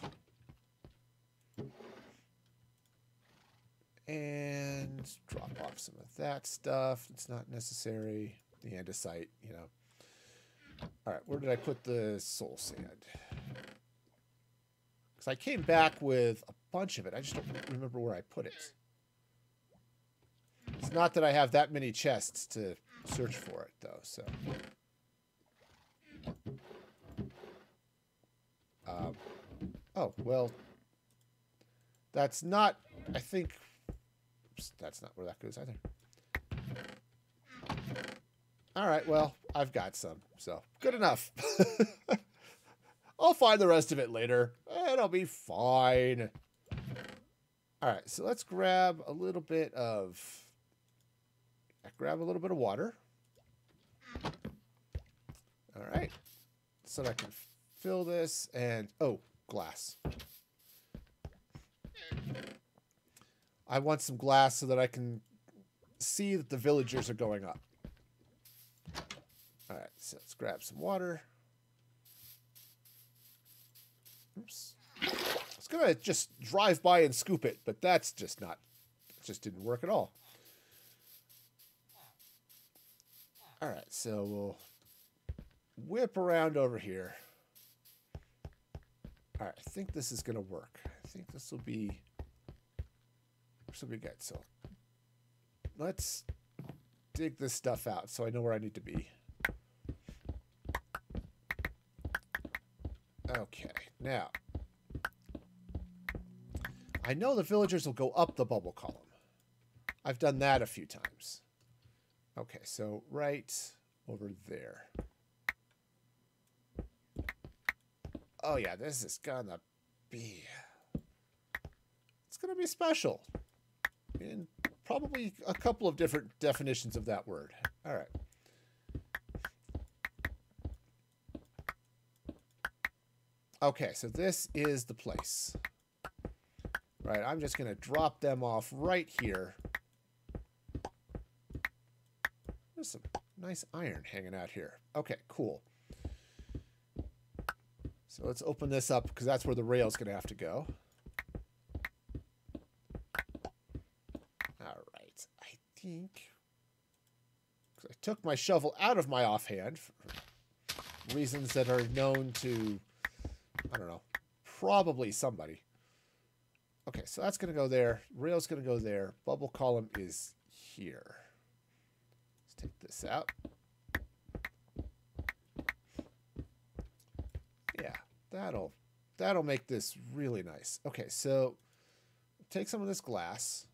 And drop off some of that stuff. It's not necessary. The andesite, you know. All right, where did I put the soul sand? Because I came back with a bunch of it. I just don't remember where I put it. It's not that I have that many chests to search for it, though, so. Um, oh, well, that's not, I think, that's not where that goes either. All right, well, I've got some, so good enough. I'll find the rest of it later. It'll be fine. All right, so let's grab a little bit of, grab a little bit of water. All right, so that I can fill this and, oh, glass. I want some glass so that I can see that the villagers are going up. All right, so let's grab some water. Oops. I was going to just drive by and scoop it, but that's just not, just didn't work at all. All right, so we'll whip around over here. All right, I think this is going to work. I think this will be, this will be good. So let's dig this stuff out so I know where I need to be. Okay, now I know the villagers will go up the bubble column. I've done that a few times. Okay, so right over there. Oh yeah, this is gonna be... It's gonna be special. In probably a couple of different definitions of that word. All right. Okay, so this is the place. Right, I'm just going to drop them off right here. There's some nice iron hanging out here. Okay, cool. So let's open this up because that's where the rail's going to have to go. All right, I think... I took my shovel out of my offhand for reasons that are known to, I don't know, probably somebody. Okay, so that's going to go there. Rail's going to go there. Bubble column is here. Let's take this out. Yeah, that'll that'll make this really nice. Okay, so take some of this glass.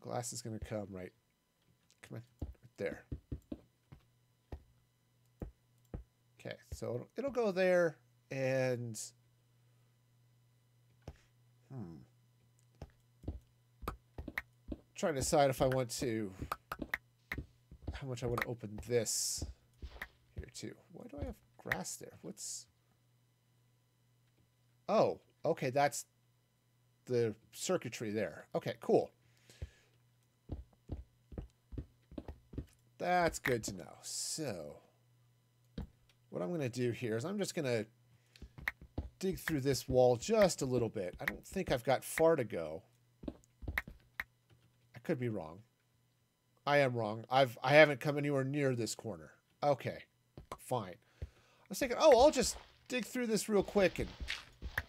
Glass is going to come right, come right there. Okay, so it'll, it'll go there and Hmm. Trying to decide if I want to how much I want to open this here too. Why do I have grass there? What's Oh, okay, that's the circuitry there. Okay, cool. That's good to know. So, what I'm going to do here is I'm just going to dig through this wall just a little bit. I don't think I've got far to go. I could be wrong. I am wrong. I've I haven't come anywhere near this corner. Okay, fine. I was thinking, oh, I'll just dig through this real quick and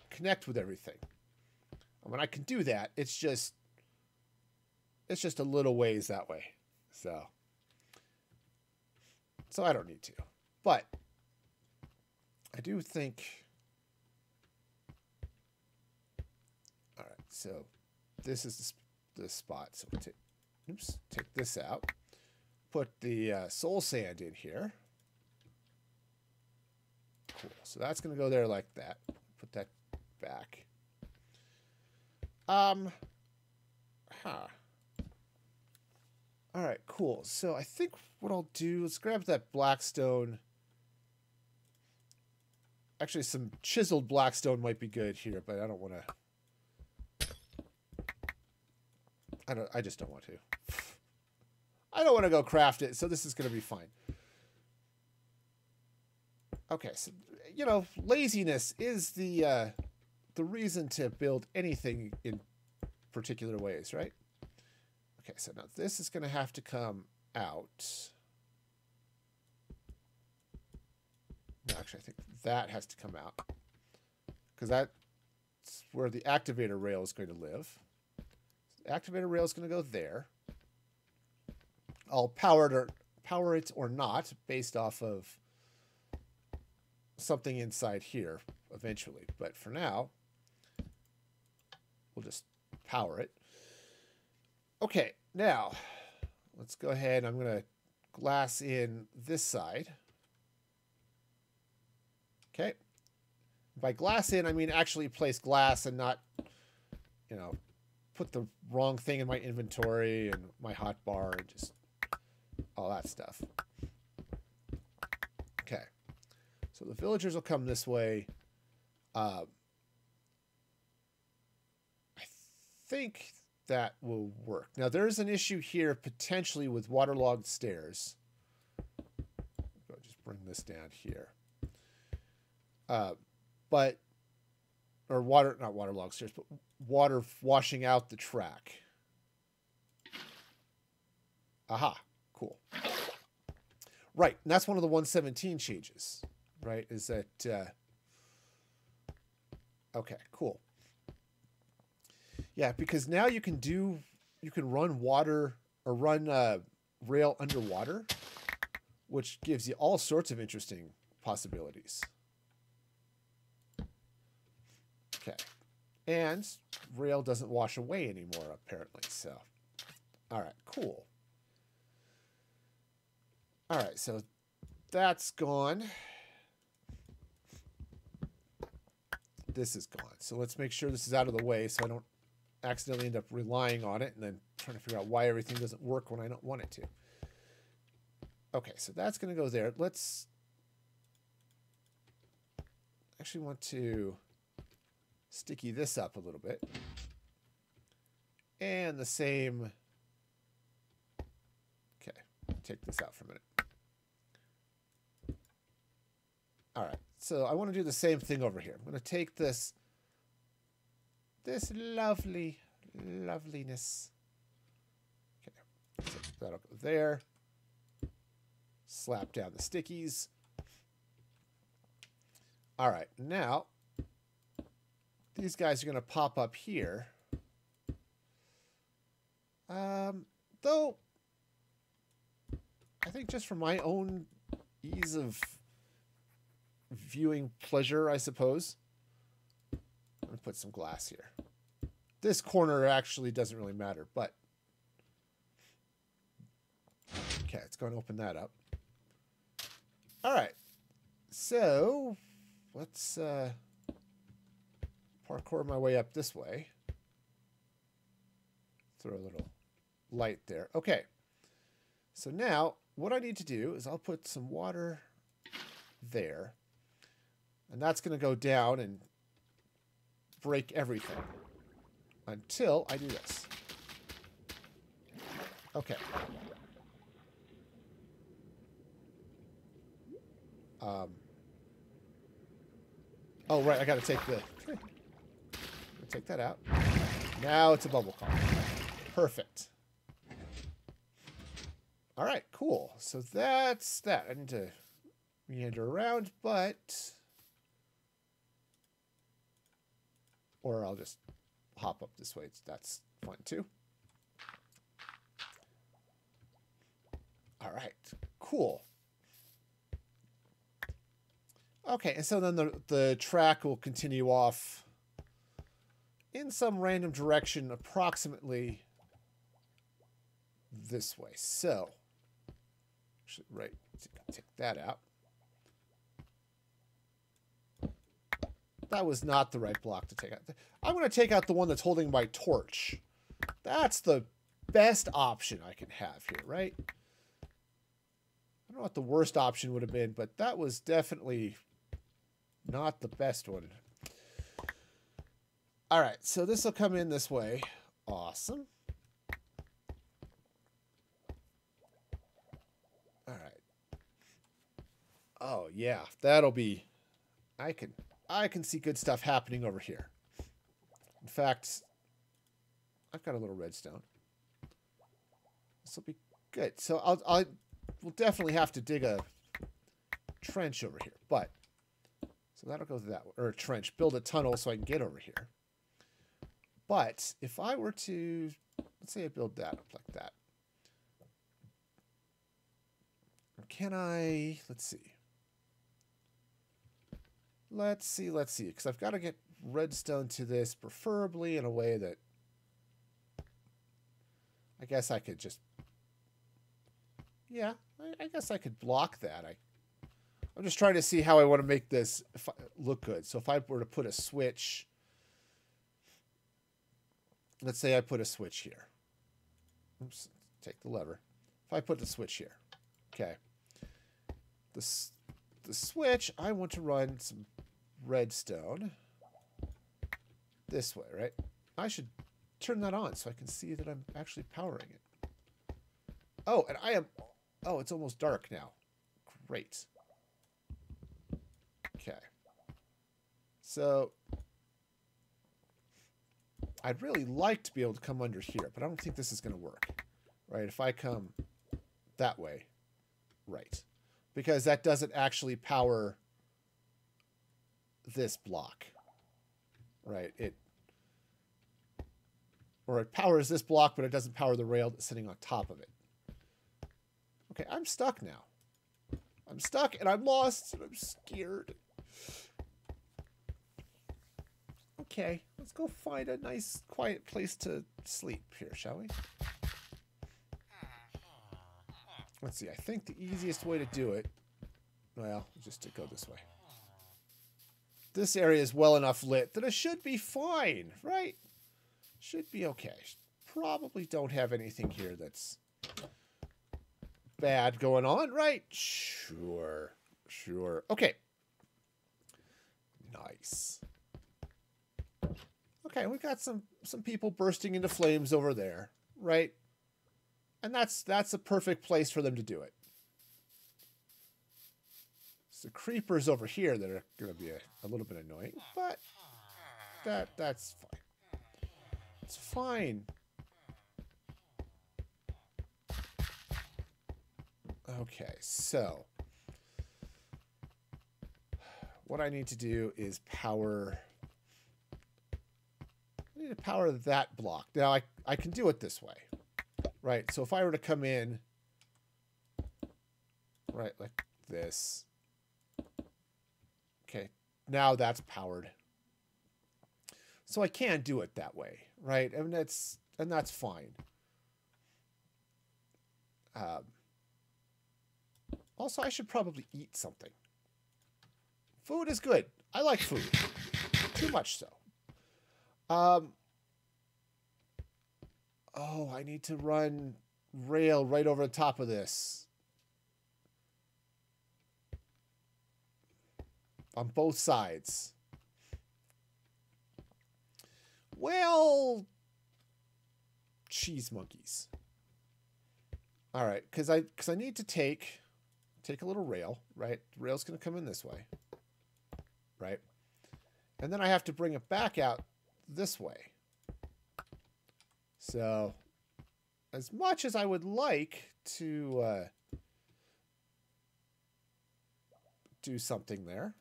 connect with everything. When I can do that, it's just it's just a little ways that way. So so I don't need to. But I do think So this is the, the spot. So we'll take oops, take this out. Put the uh, soul sand in here. Cool. So that's going to go there like that. Put that back. Um, huh. All right, cool. So I think what I'll do is grab that blackstone. Actually, some chiseled blackstone might be good here, but I don't want to. I don't. I just don't want to. I don't want to go craft it, so this is going to be fine. Okay, so you know, laziness is the uh, the reason to build anything in particular ways, right? Okay, so now this is going to have to come out. Actually, I think that has to come out because that's where the activator rail is going to live. Activator rail is going to go there. I'll power it or power it or not based off of something inside here eventually. But for now, we'll just power it. Okay, now let's go ahead. I'm going to glass in this side. Okay. By glass in, I mean actually place glass and not, you know, put the wrong thing in my inventory and my hot bar and just all that stuff. Okay. So the villagers will come this way. Uh, I think that will work. Now, there is an issue here potentially with waterlogged stairs. I'll just bring this down here. Uh, but, or water, not waterlogged stairs, but water washing out the track. Aha, cool. Right, and that's one of the 117 changes, right? Is that, uh, okay, cool. Yeah, because now you can do, you can run water or run uh, rail underwater, which gives you all sorts of interesting possibilities. Okay. And rail doesn't wash away anymore, apparently. So, all right, cool. All right, so that's gone. This is gone. So let's make sure this is out of the way so I don't accidentally end up relying on it and then trying to figure out why everything doesn't work when I don't want it to. Okay, so that's going to go there. Let's actually want to sticky this up a little bit. And the same. Okay, take this out for a minute. All right, so I want to do the same thing over here. I'm going to take this, this lovely, loveliness. Okay, so that'll go there. Slap down the stickies. All right, now these guys are going to pop up here. Um, though, I think just for my own ease of viewing pleasure, I suppose, I'm going to put some glass here. This corner actually doesn't really matter, but okay, let's go and open that up. All right, so let's uh, parkour my way up this way. Throw a little light there. Okay, so now what I need to do is I'll put some water there, and that's going to go down and break everything until I do this. Okay. Um, oh, right. I got to take the... Take that out. Now it's a bubble car. Perfect. All right, cool. So that's that. I need to meander around, but... Or I'll just hop up this way. That's fun too. All right, cool. Okay, and so then the, the track will continue off in some random direction approximately this way. So, should, right, take that out. That was not the right block to take out. I'm going to take out the one that's holding my torch. That's the best option I can have here, right? I don't know what the worst option would have been, but that was definitely not the best one. All right, so this will come in this way. Awesome. All right. Oh, yeah, that'll be... I can I can see good stuff happening over here. In fact, I've got a little redstone. This will be good. So I'll, I'll, we'll definitely have to dig a trench over here, but so that'll go that way, or a trench, build a tunnel so I can get over here. But if I were to, let's say I build that up like that. Can I, let's see. Let's see, let's see, because I've got to get redstone to this, preferably in a way that I guess I could just, yeah, I, I guess I could block that. I, I'm just trying to see how I want to make this look good. So if I were to put a switch, let's say I put a switch here. Oops, take the lever. If I put the switch here, okay. This the switch, I want to run some redstone this way, right? I should turn that on so I can see that I'm actually powering it. Oh, and I am... Oh, it's almost dark now. Great. Okay. So, I'd really like to be able to come under here, but I don't think this is going to work. Right? If I come that way, right because that doesn't actually power this block. Right? It or it powers this block, but it doesn't power the rail that's sitting on top of it. Okay, I'm stuck now. I'm stuck and I'm lost and I'm scared. Okay, let's go find a nice quiet place to sleep here, shall we? Let's see, I think the easiest way to do it, well, just to go this way. This area is well enough lit that it should be fine, right? Should be okay. Probably don't have anything here that's bad going on, right? Sure, sure. Okay. Nice. Okay, we've got some some people bursting into flames over there, right? And that's that's a perfect place for them to do it. It's the creepers over here that are going to be a, a little bit annoying, but that that's fine. It's fine. Okay, so what I need to do is power Need to power that block. Now I, I can do it this way. Right, so if I were to come in, right, like this. Okay, now that's powered. So I can do it that way, right? And that's and that's fine. Um, also, I should probably eat something. Food is good. I like food. Too much so. Um, Oh, I need to run rail right over the top of this. On both sides. Well, cheese monkeys. All right, because I because I need to take take a little rail, right? The rail's going to come in this way, right? And then I have to bring it back out this way. So, as much as I would like to uh, do something there,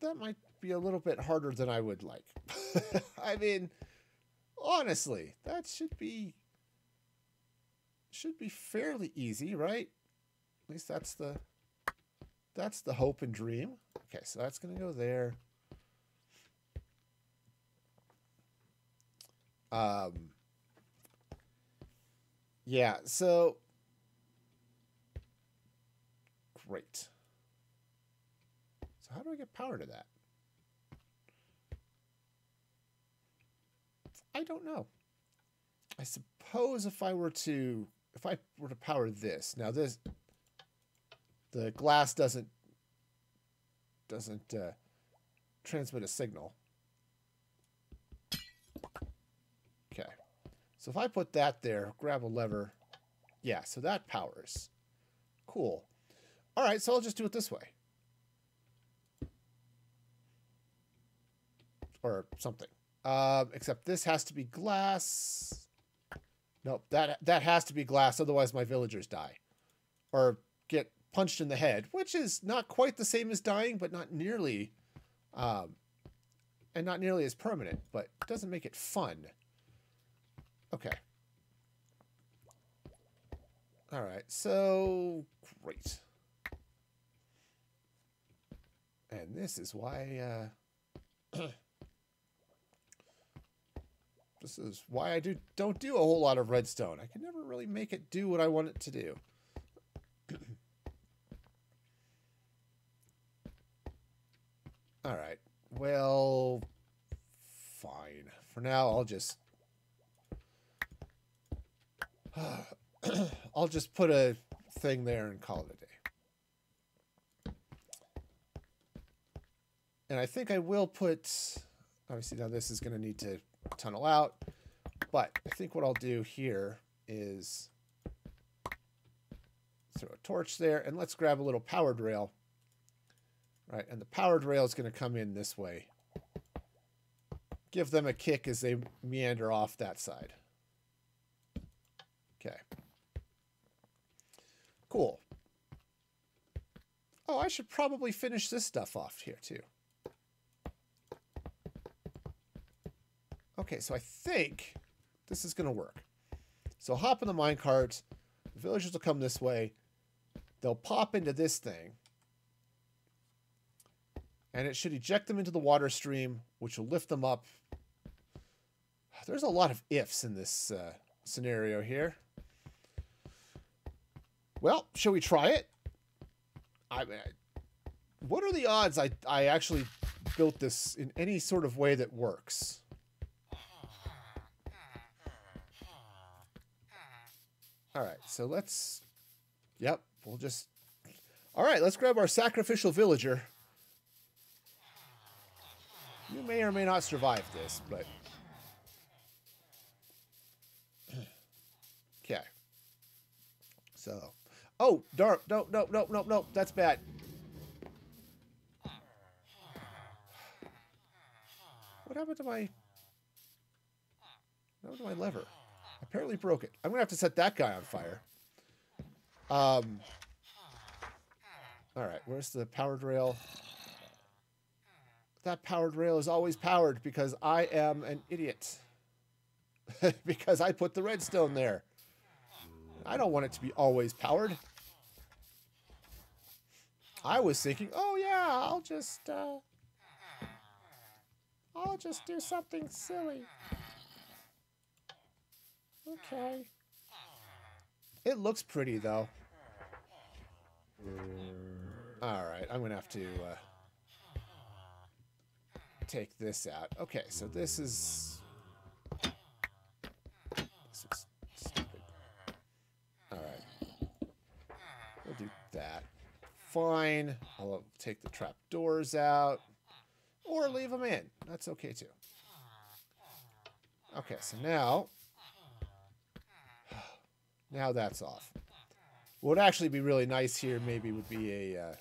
that might be a little bit harder than I would like. I mean, honestly, that should be should be fairly easy, right? At least that's the that's the hope and dream. Okay, so that's going to go there. Um, Yeah, so great. So how do I get power to that? I don't know. I suppose if I were to if I were to power this. Now this the glass doesn't doesn't uh, transmit a signal. Okay. So if I put that there, grab a lever, yeah, so that powers. Cool. All right, so I'll just do it this way. Or something. Um, except this has to be glass. Nope, that that has to be glass, otherwise my villagers die. Or get punched in the head, which is not quite the same as dying, but not nearly um, and not nearly as permanent, but doesn't make it fun. Okay. All right, so great. And this is why uh, this is why I do don't do a whole lot of redstone. I can never really make it do what I want it to do. All right. Well, fine. For now, I'll just I'll just put a thing there and call it a day. And I think I will put obviously now this is going to need to tunnel out, but I think what I'll do here is throw a torch there and let's grab a little powered rail Right, and the powered rail is going to come in this way. Give them a kick as they meander off that side. Okay. Cool. Oh, I should probably finish this stuff off here too. Okay, so I think this is going to work. So hop in the minecart. The villagers will come this way. They'll pop into this thing and it should eject them into the water stream, which will lift them up. There's a lot of ifs in this uh, scenario here. Well, shall we try it? I mean, what are the odds I, I actually built this in any sort of way that works? All right, so let's, yep, we'll just, all right, let's grab our sacrificial villager. You may or may not survive this, but... okay. So... Oh, dark. No, no, no, no, no. That's bad. What happened to my... What happened to my lever? Apparently broke it. I'm going to have to set that guy on fire. Um... Alright, where's the powered rail? that powered rail is always powered because I am an idiot. because I put the redstone there. I don't want it to be always powered. I was thinking, oh yeah, I'll just, uh, I'll just do something silly. Okay. It looks pretty though. Alright, I'm gonna have to, uh, take this out. Okay, so this is... Fine. I'll take the trap doors out. Or leave them in. That's okay too. Okay, so now... Now that's off. What would actually be really nice here maybe would be a... Uh,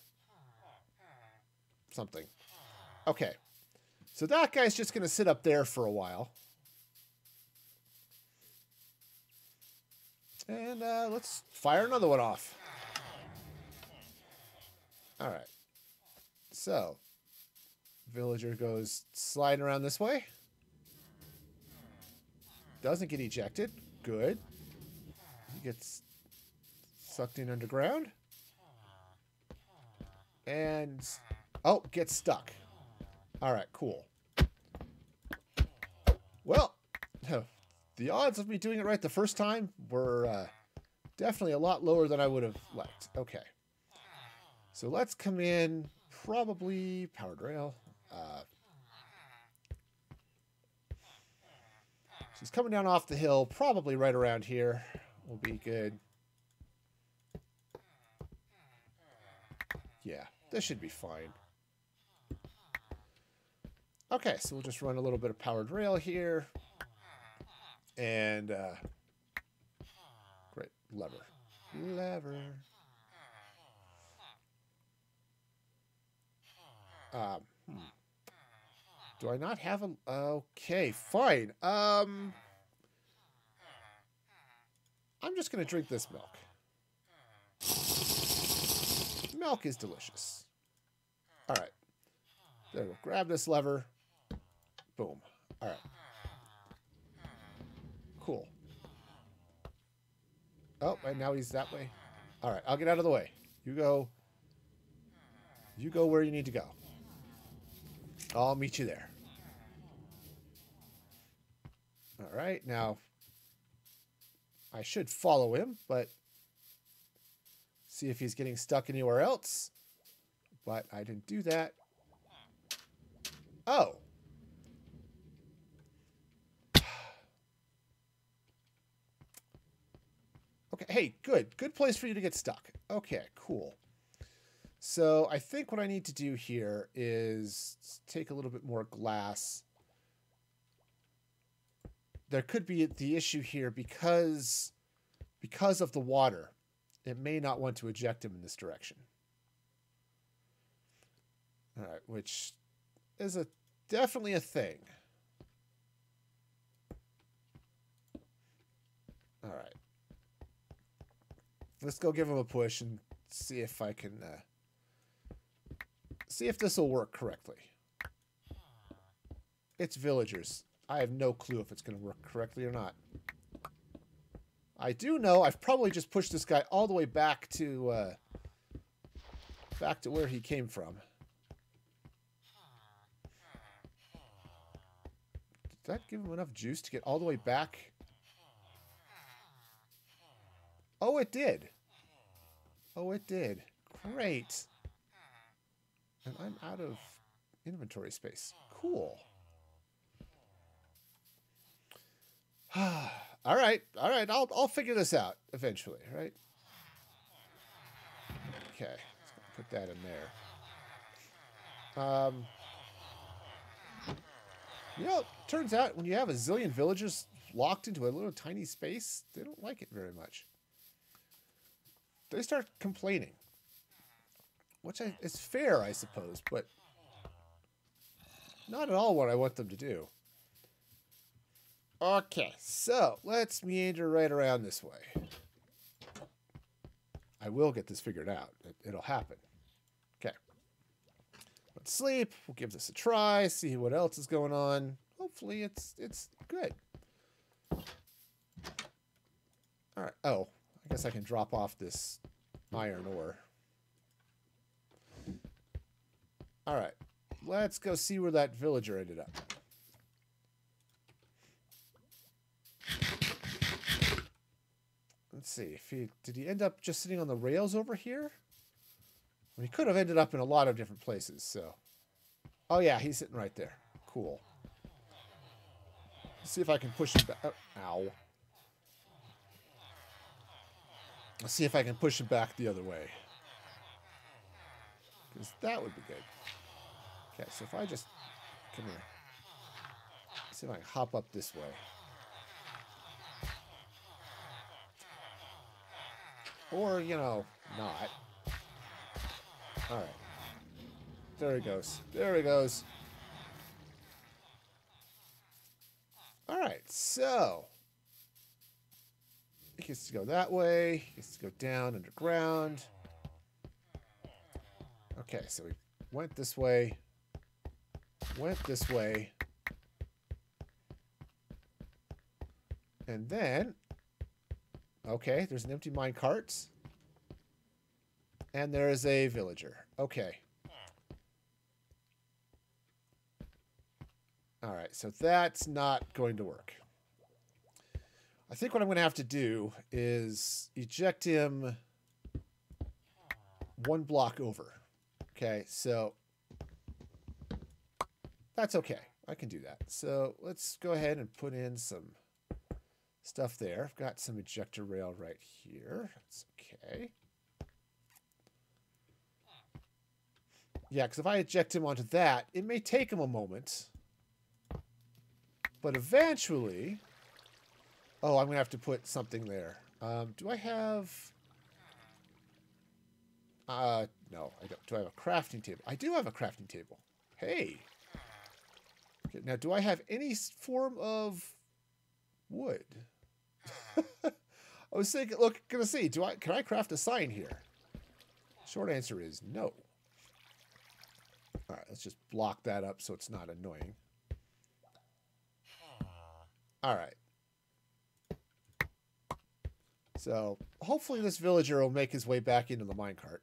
something. Okay. So that guy's just going to sit up there for a while. And uh, let's fire another one off. All right. So, villager goes sliding around this way. Doesn't get ejected. Good. He gets sucked in underground. And, oh, gets stuck. All right, cool. Well, the odds of me doing it right the first time were uh, definitely a lot lower than I would have liked. Okay. So let's come in, probably powered rail. Uh, she's coming down off the hill, probably right around here. Will be good. Yeah, this should be fine. Okay, so we'll just run a little bit of powered rail here. And, uh, great, lever. Lever. Um, hmm. Do I not have a... Okay, fine. Um, I'm just going to drink this milk. Milk is delicious. All right. There we go. Grab this lever. Boom. All right. Cool. Oh, and now he's that way. All right, I'll get out of the way. You go. You go where you need to go. I'll meet you there. All right, now I should follow him, but see if he's getting stuck anywhere else. But I didn't do that. Oh. Okay, hey, good. Good place for you to get stuck. Okay, cool. So I think what I need to do here is take a little bit more glass. There could be the issue here because because of the water. It may not want to eject him in this direction. All right, which is a definitely a thing. All right. Let's go give him a push and see if I can uh, see if this will work correctly. It's villagers. I have no clue if it's going to work correctly or not. I do know I've probably just pushed this guy all the way back to uh, back to where he came from. Did that give him enough juice to get all the way back? Oh, it did. Oh, it did. Great. And I'm out of inventory space. Cool. all right. All right. I'll, I'll figure this out eventually, right? Okay. Put that in there. Um, you know, turns out when you have a zillion villagers locked into a little tiny space, they don't like it very much. They start complaining. Which I, is fair, I suppose, but not at all what I want them to do. Okay, so let's meander right around this way. I will get this figured out. It, it'll happen. Okay. Let's sleep. We'll give this a try. See what else is going on. Hopefully, it's it's good. All right. Oh, I guess I can drop off this iron ore. All right. Let's go see where that villager ended up. Let's see. If he did he end up just sitting on the rails over here? Well, he could have ended up in a lot of different places. So, oh yeah, he's sitting right there. Cool. Let's see if I can push him back. Oh, ow. Let's see if I can push him back the other way. Because that would be good. Okay, so if I just... Come here. Let's see if I can hop up this way. Or, you know, not. Alright. There he goes. There he goes. Alright, so... He gets to go that way. He gets to go down underground. Okay, so we went this way. Went this way. And then... Okay, there's an empty mine cart. And there is a villager. Okay. Alright, so that's not going to work. I think what I'm going to have to do is eject him one block over. Okay, so that's okay. I can do that. So let's go ahead and put in some stuff there. I've got some ejector rail right here. That's okay. Yeah, because if I eject him onto that, it may take him a moment. But eventually... Oh, I'm going to have to put something there. Um, do I have... Uh, no, I don't. Do I have a crafting table? I do have a crafting table. Hey. Okay, now, do I have any form of wood? I was thinking, look, gonna see. Do I can I craft a sign here? Short answer is no. All right, let's just block that up so it's not annoying. All right. So hopefully this villager will make his way back into the minecart.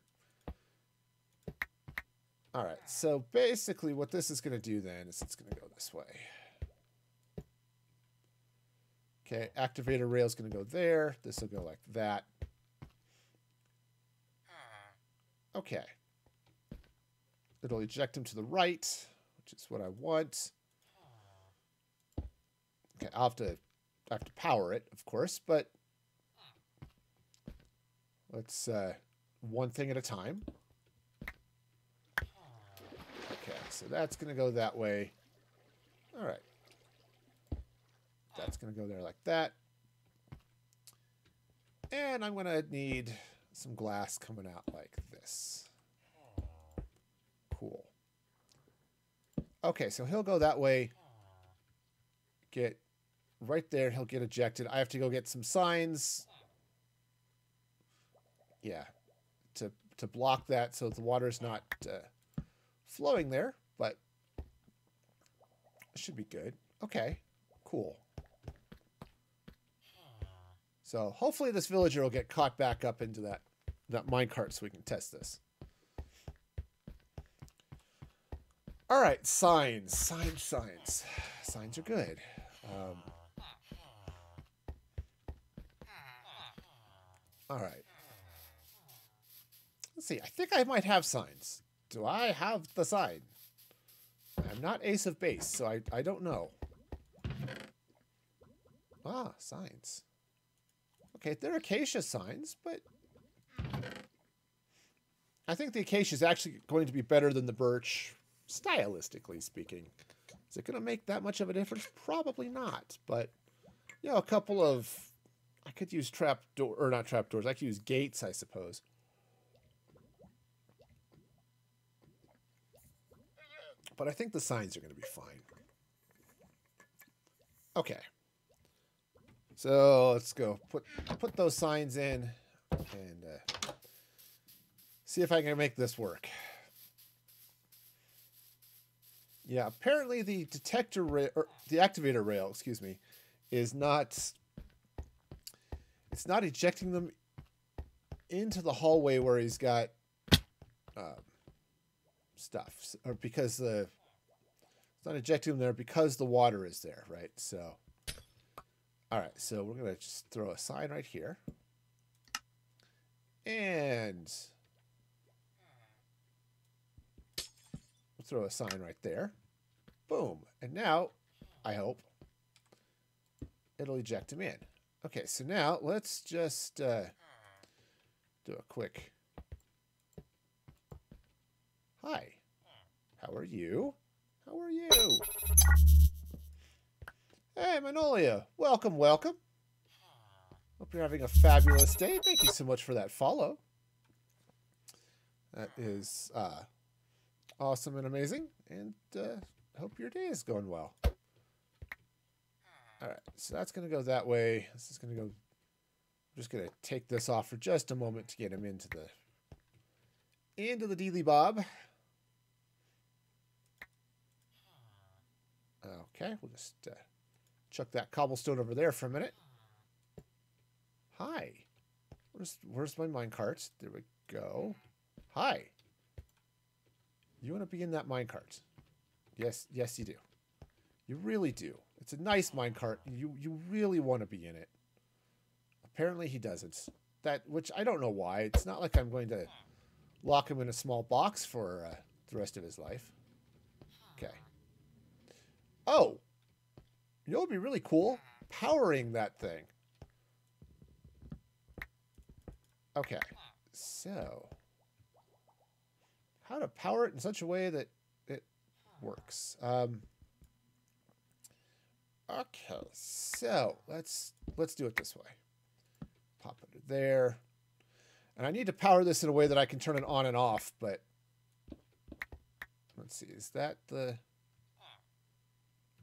All right, so basically what this is going to do then is it's going to go this way. Okay, activator rail is going to go there. This will go like that. Okay. It'll eject him to the right, which is what I want. Okay, I'll have to I have to power it, of course, but let's uh, one thing at a time. Okay, so that's going to go that way. All right. That's going to go there like that. And I'm going to need some glass coming out like this. Cool. Okay, so he'll go that way. Get right there. He'll get ejected. I have to go get some signs. Yeah, to to block that so the water's not uh, flowing there, should be good. Okay, cool. So hopefully this villager will get caught back up into that that minecart so we can test this. All right, signs, signs, signs. Signs are good. Um, all right. Let's see. I think I might have signs. Do I have the sign? I'm not Ace of Base, so I, I don't know. Ah, signs. Okay, they're acacia signs, but I think the acacia is actually going to be better than the birch, stylistically speaking. Is it going to make that much of a difference? Probably not, but you know, a couple of I could use trap door or not trap doors. I could use gates, I suppose. But I think the signs are going to be fine. Okay. So let's go put put those signs in and uh, see if I can make this work. Yeah, apparently the detector rail, or the activator rail, excuse me, is not. It's not ejecting them into the hallway where he's got um, stuff, or because the it's not ejecting them there because the water is there, right? So. All right, so we're to just throw a sign right here. And we'll throw a sign right there. Boom. And now, I hope, it'll eject him in. Okay, so now let's just uh, do a quick. Hi. How are you? How are you? Hey, Manolia. Welcome, welcome. Hope you're having a fabulous day. Thank you so much for that follow. That is uh, awesome and amazing. And uh, hope your day is going well. All right, so that's going to go that way. This is going to go. I'm just going to take this off for just a moment to get him into the into the dealy bob. Okay, we'll just uh, chuck that cobblestone over there for a minute. Hi. Where's where's my minecart? There we go. Hi. You want to be in that minecart? Yes, yes you do. You really do. It's a nice minecart. You you really want to be in it. apparently he doesn't. That which I don't know why. It's not like I'm going to lock him in a small box for uh, the rest of his life. Okay. Oh, you know what would be really cool? Powering that thing. Okay, so how to power it in such a way that it works. Um, okay, so let's let's do it this way. Pop it there, and I need to power this in a way that I can turn it on and off. But let's see, is that the?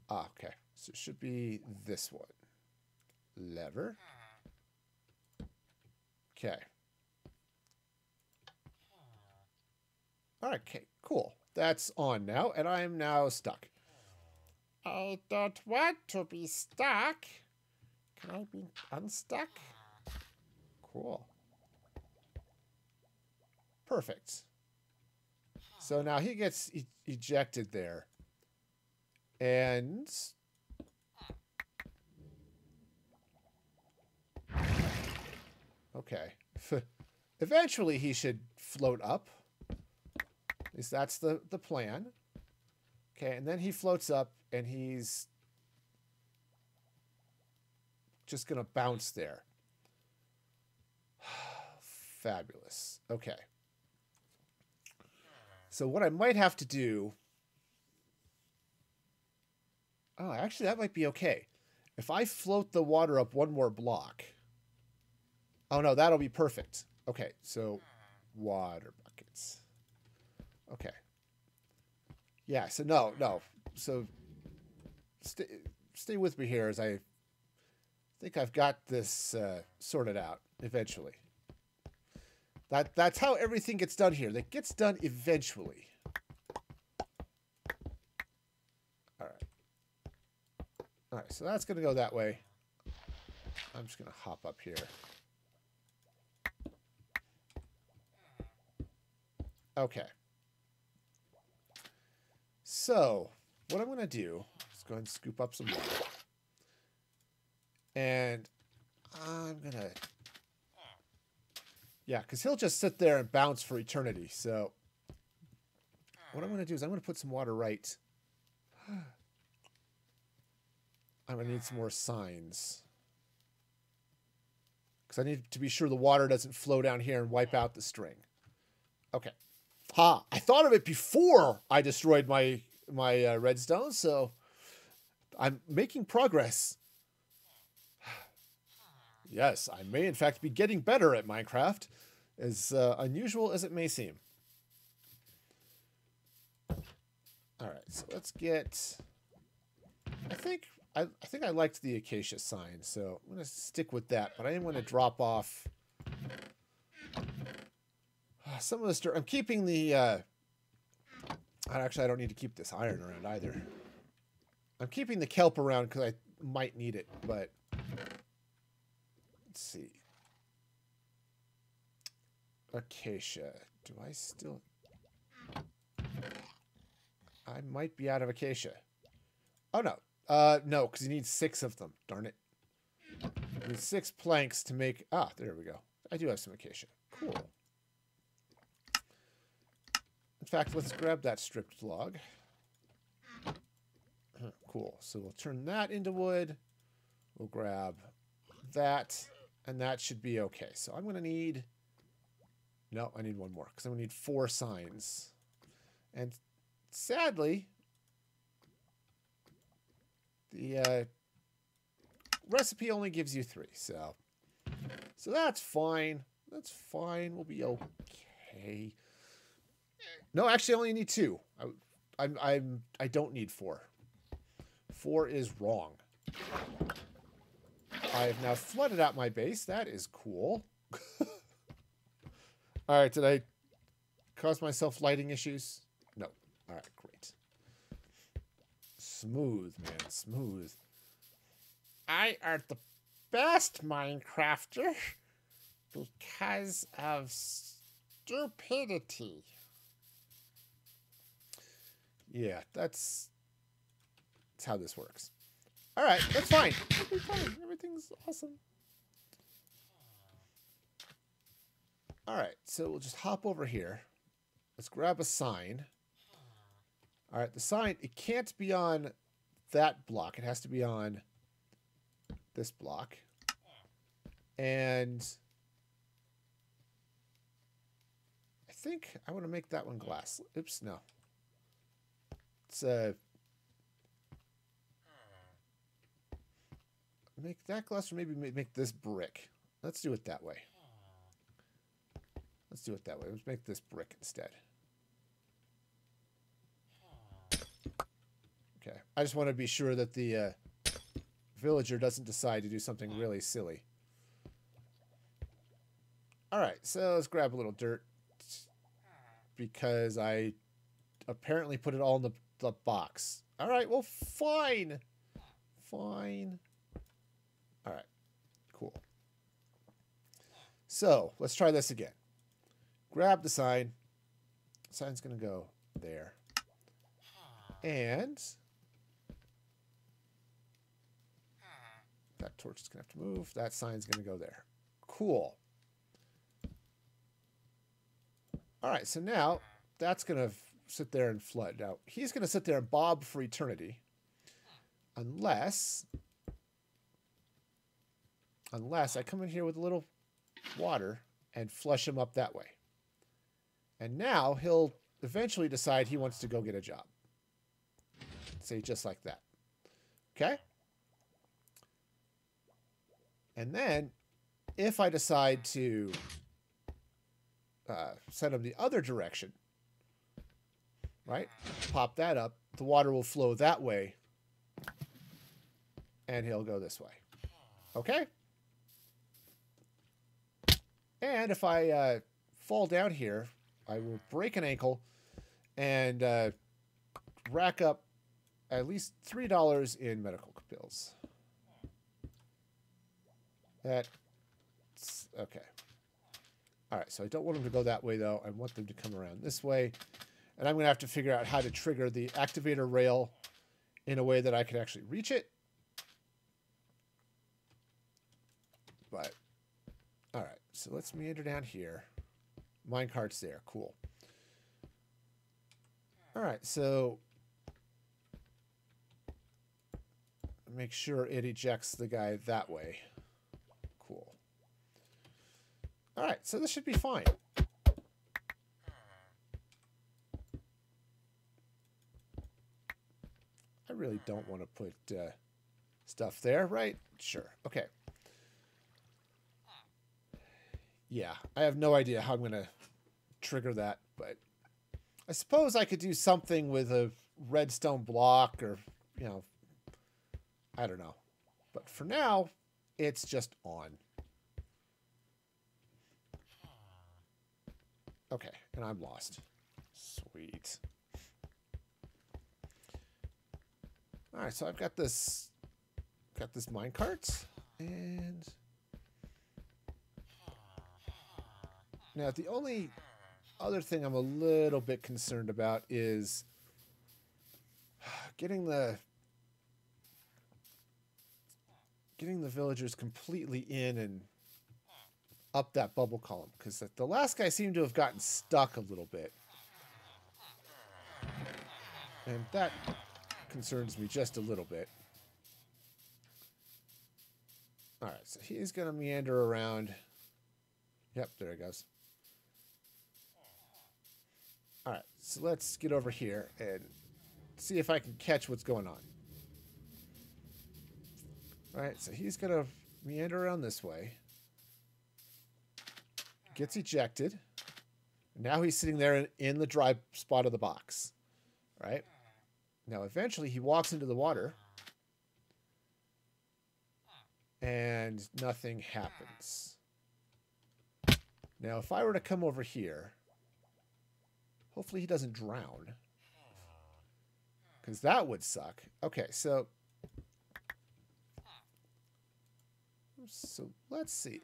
Ah, okay. So it should be this one. Lever. Okay. All right, okay, cool. That's on now, and I am now stuck. I don't want to be stuck. Can I be unstuck? Cool. Perfect. So now he gets e- ejected there. And Okay. Eventually he should float up. At least that's the, the plan. Okay, and then he floats up and he's just gonna bounce there. Fabulous. Okay. So what I might have to do. Oh, actually, that might be okay. If I float the water up one more block. Oh no, that'll be perfect. Okay, so water buckets. Okay. Yeah. So no, no. So stay stay with me here as I think I've got this uh, sorted out eventually. That that's how everything gets done here. That gets done eventually. All right. All right. So that's gonna go that way. I'm just gonna hop up here. Okay. So what I'm gonna do is go and scoop up some water. And I'm gonna yeah, because he'll just sit there and bounce for eternity. So what I'm going to do is I'm going to put some water right. I'm to need some more signs. Because I need to be sure the water doesn't flow down here and wipe out the string. Okay. Ha! I thought of it before I destroyed my my uh, redstone, so I'm making progress. Yes, I may in fact be getting better at Minecraft, as uh, unusual as it may seem. All right, so let's get. I think I, I think I liked the acacia sign, so I'm gonna stick with that. But I am gonna drop off some of the dirt. I'm keeping the. Uh, actually, I don't need to keep this iron around either. I'm keeping the kelp around because I might need it, but Let's see. Acacia. Do I still... I might be out of acacia. Oh, no. Uh, no, because you need six of them. Darn it. You need six planks to make... Ah, there we go. I do have some acacia. Cool. In fact, let's grab that stripped log. Cool. So we'll turn that into wood. We'll grab that. And that should be okay. So I'm going to need... No, I need one more. Because I'm going to need four signs. And sadly, the uh, recipe only gives you three. So, so that's fine. That's fine. We'll be okay. No, actually, I only need two. I, I'm, I'm, I don't need four. Four is wrong. I have now flooded out my base. That is cool. All right, did I cause myself lighting issues? No. All right. Smooth, man, smooth. I are the best Minecrafter because of stupidity. Yeah, that's that's how this works. All right, that's fine. Fine. Everything's awesome. All right, so we'll just hop over here. Let's grab a sign. All right, the sign, it can't be on that block. It has to be on this block. And I think I want to make that one glass. Oops, no. It's uh make that glass or maybe make this brick. Let's do it that way. Let's do it that way. Let's make this brick instead. Okay. I just want to be sure that the uh, villager doesn't decide to do something really silly. All right, so let's grab a little dirt because I apparently put it all in the, the box. All right, well, fine. Fine. All right, cool. So let's try this again. Grab the sign. Sign's going to go there. And that torch is going to have to move. That sign's going to go there. Cool. All right, so now that's going to sit there and flood. Now, he's going to sit there and bob for eternity. Unless unless I come in here with a little water and flush him up that way. And now he'll eventually decide he wants to go get a job. Say just like that. Okay? And then if I decide to uh, send him the other direction, right? Pop that up, the water will flow that way, and he'll go this way. Okay? And if I uh, fall down here, I will break an ankle and uh, rack up at least $3 in medical bills. That's okay. All right, so I don't want them to go that way, though. I want them to come around this way. And I'm going to have to figure out how to trigger the activator rail in a way that I can actually reach it. But, all right, so let's meander down here. Minecart's there. Cool. All right, so make sure it ejects the guy that way. Cool. All right, so this should be fine. I really don't want to put uh, stuff there, right? Sure. Okay. Yeah, I have no idea how I'm going to trigger that, but I suppose I could do something with a redstone block or, you know, I don't know. But for now, it's just on. Okay, and I'm lost. Sweet. All right, so I've got this got this minecart and now the only other thing I'm a little bit concerned about is getting the getting the villagers completely in and up that bubble column because the last guy seemed to have gotten stuck a little bit. And that concerns me just a little bit. All right, so he's going to meander around. Yep, there he goes. All right, so let's get over here and see if I can catch what's going on. All right, so he's going to meander around this way. Gets ejected. Now he's sitting there in, in the dry spot of the box. Right? Now eventually he walks into the water. And nothing happens. Now if I were to come over here, hopefully he doesn't drown. Because that would suck. Okay, so So let's see.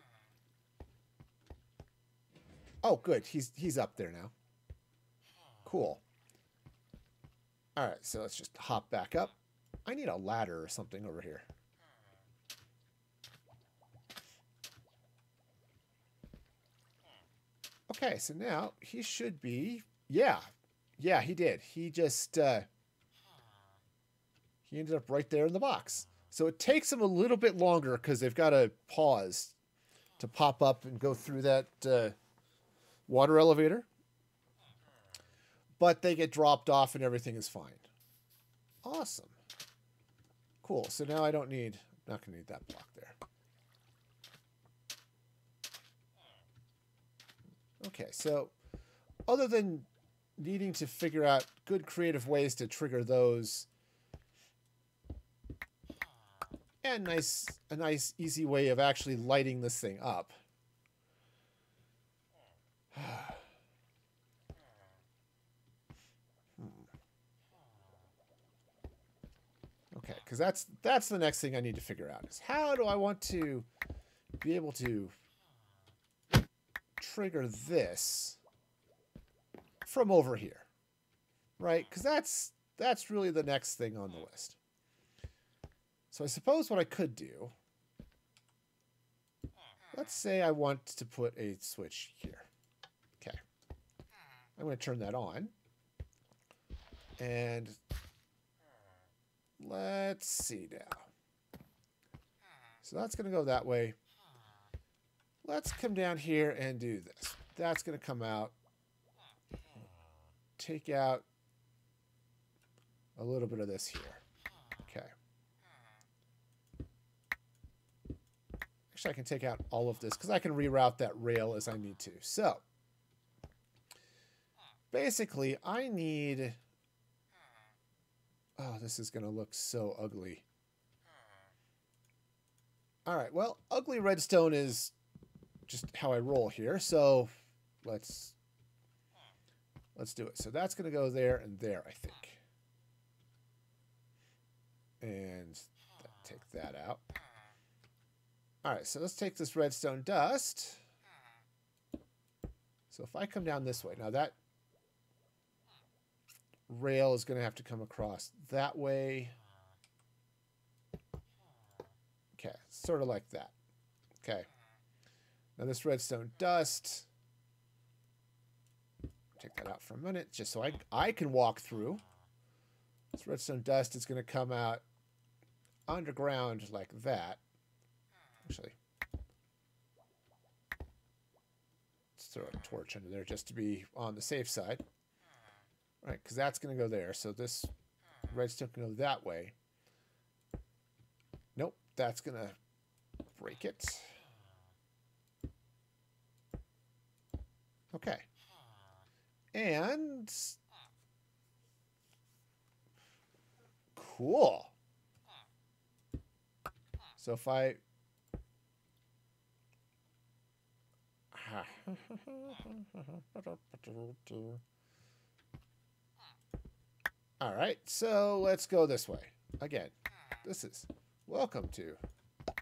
Oh, good. He's he's up there now. Cool. All right, so let's just hop back up. I need a ladder or something over here. Okay, so now he should be. Yeah, yeah, he did. He just uh, he ended up right there in the box. So it takes them a little bit longer because they've got to pause to pop up and go through that uh, water elevator. But they get dropped off and everything is fine. Awesome. Cool. So now I don't need, I'm not going to need that block there. Okay, so other than needing to figure out good creative ways to trigger those and nice a nice easy way of actually lighting this thing up. Okay, because that's that's the next thing I need to figure out is how do I want to be able to trigger this from over here, right? Because that's that's really the next thing on the list. So I suppose what I could do, let's say I want to put a switch here. I'm going to turn that on. And let's see now. So that's going to go that way. Let's come down here and do this. That's going to come out. Take out a little bit of this here. Okay. Actually, I can take out all of this because I can reroute that rail as I need to. So, basically, I need... Oh, this is going to look so ugly. All right, well, ugly redstone is just how I roll here. So let's let's do it. So that's going to go there and there, I think. And take that out. All right, so let's take this redstone dust. So if I come down this way, now that rail is going to have to come across that way. Okay, sort of like that. Okay. Now this redstone dust, take that out for a minute just so I, I can walk through. This redstone dust is going to come out underground like that. Actually, let's throw a torch under there just to be on the safe side. Right, because that's going to go there. So this redstone can go that way. Nope, that's going to break it. Okay. And cool. So if I All right, so let's go this way. Again, this is welcome to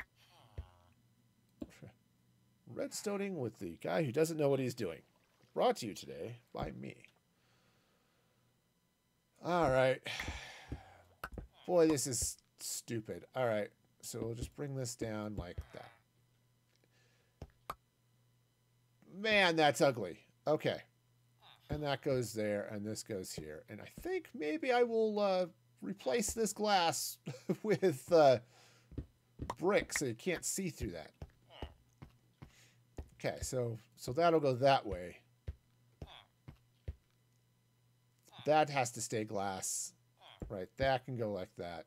redstoning with the guy who doesn't know what he's doing. Brought to you today by me. All right. Boy, this is stupid. All right. So we'll just bring this down like that. Man, that's ugly. Okay. And that goes there, and this goes here. And I think maybe I will uh, replace this glass with uh, brick so you can't see through that. Okay, so so that'll go that way. That has to stay glass. Right, that can go like that.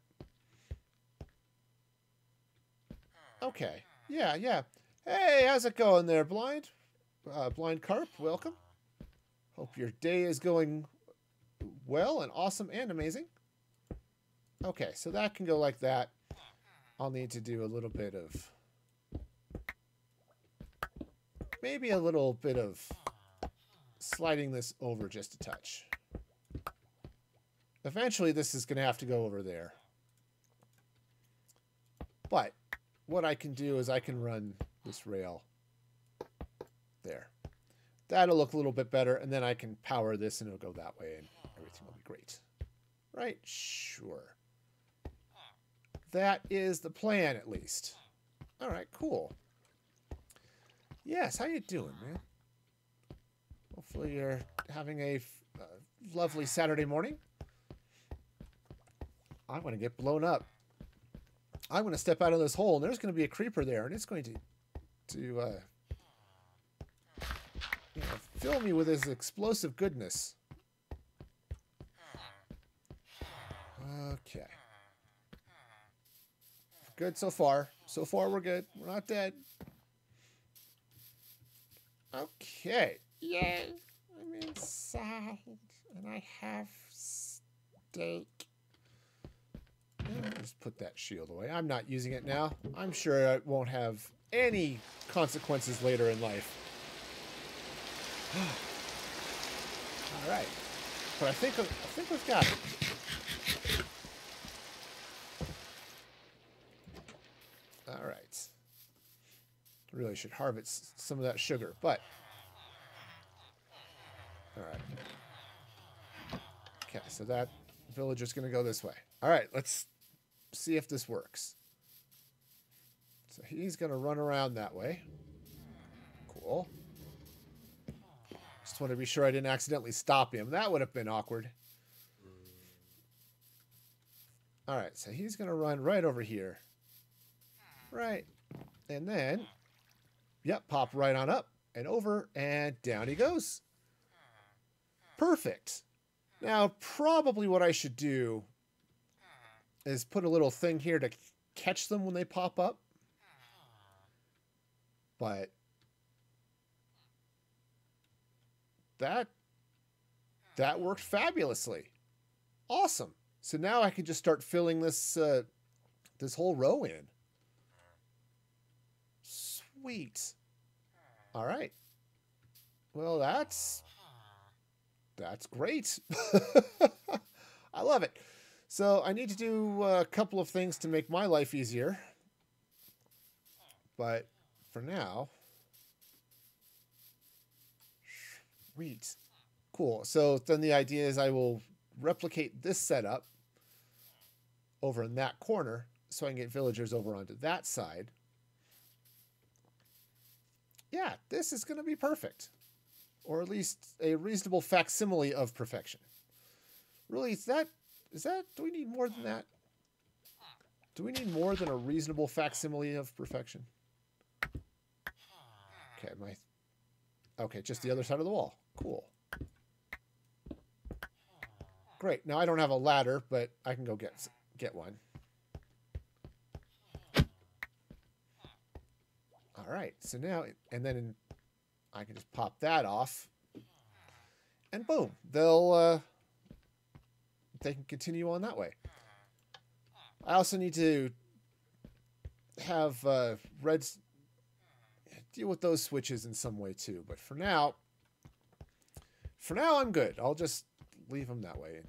Okay, yeah, yeah. Hey, how's it going there, Blind? Uh, Blind Carp, welcome. Hope your day is going well and awesome and amazing. Okay, so that can go like that. I'll need to do a little bit of... Maybe a little bit of sliding this over just a touch. Eventually, this is going to have to go over there. But what I can do is I can run this rail. That'll look a little bit better, and then I can power this, and it'll go that way, and everything will be great. Right? Sure. That is the plan, at least. All right, cool. Yes, how you doing, man? Hopefully, you're having a uh, lovely Saturday morning. I'm going to get blown up. I'm going to step out of this hole, and there's going to be a creeper there, and it's going to to uh, you know, fill me with his explosive goodness. Okay. Good so far. So far, we're good. We're not dead. Okay. Yay! I'm inside and I have steak. Just put that shield away. I'm not using it now. I'm sure it won't have any consequences later in life. All right, but I think I think we've got it. All right. Really should harvest some of that sugar, but all right. Okay, so that villager's going to go this way. All right, let's see if this works. So he's going to run around that way. Cool. Want to be sure I didn't accidentally stop him. That would have been awkward. All right, so he's going to run right over here. Right. And then, yep, pop right on up and over, and down he goes. Perfect. Now, probably what I should do is put a little thing here to catch them when they pop up. But that that worked fabulously. Awesome. So now I can just start filling this uh, this whole row in. Sweet. All right. Well, that's that's great. I love it. So I need to do a couple of things to make my life easier. But for now, sweet. Cool. So then the idea is I will replicate this setup over in that corner so I can get villagers over onto that side. Yeah, this is going to be perfect. Or at least a reasonable facsimile of perfection. Really, is that is that do we need more than that? Do we need more than a reasonable facsimile of perfection? Okay, my Okay, just the other side of the wall. Cool. Great. Now I don't have a ladder, but I can go get get one. All right. So now and then I can just pop that off. And boom, they'll uh they can continue on that way. I also need to have uh, Reds deal with those switches in some way too. But for now, for now I'm good. I'll just leave them that way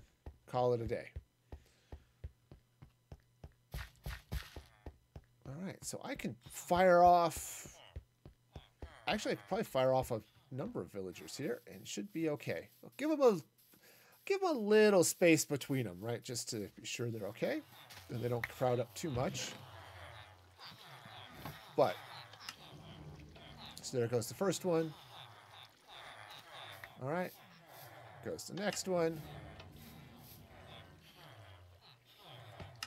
call it a day. All right, so I can fire off. Actually, I could probably fire off a number of villagers here, and should be okay. I'll give them a give them a little space between them, right? Just to be sure they're okay, and they don't crowd up too much. But so there goes the first one. All right, goes the next one.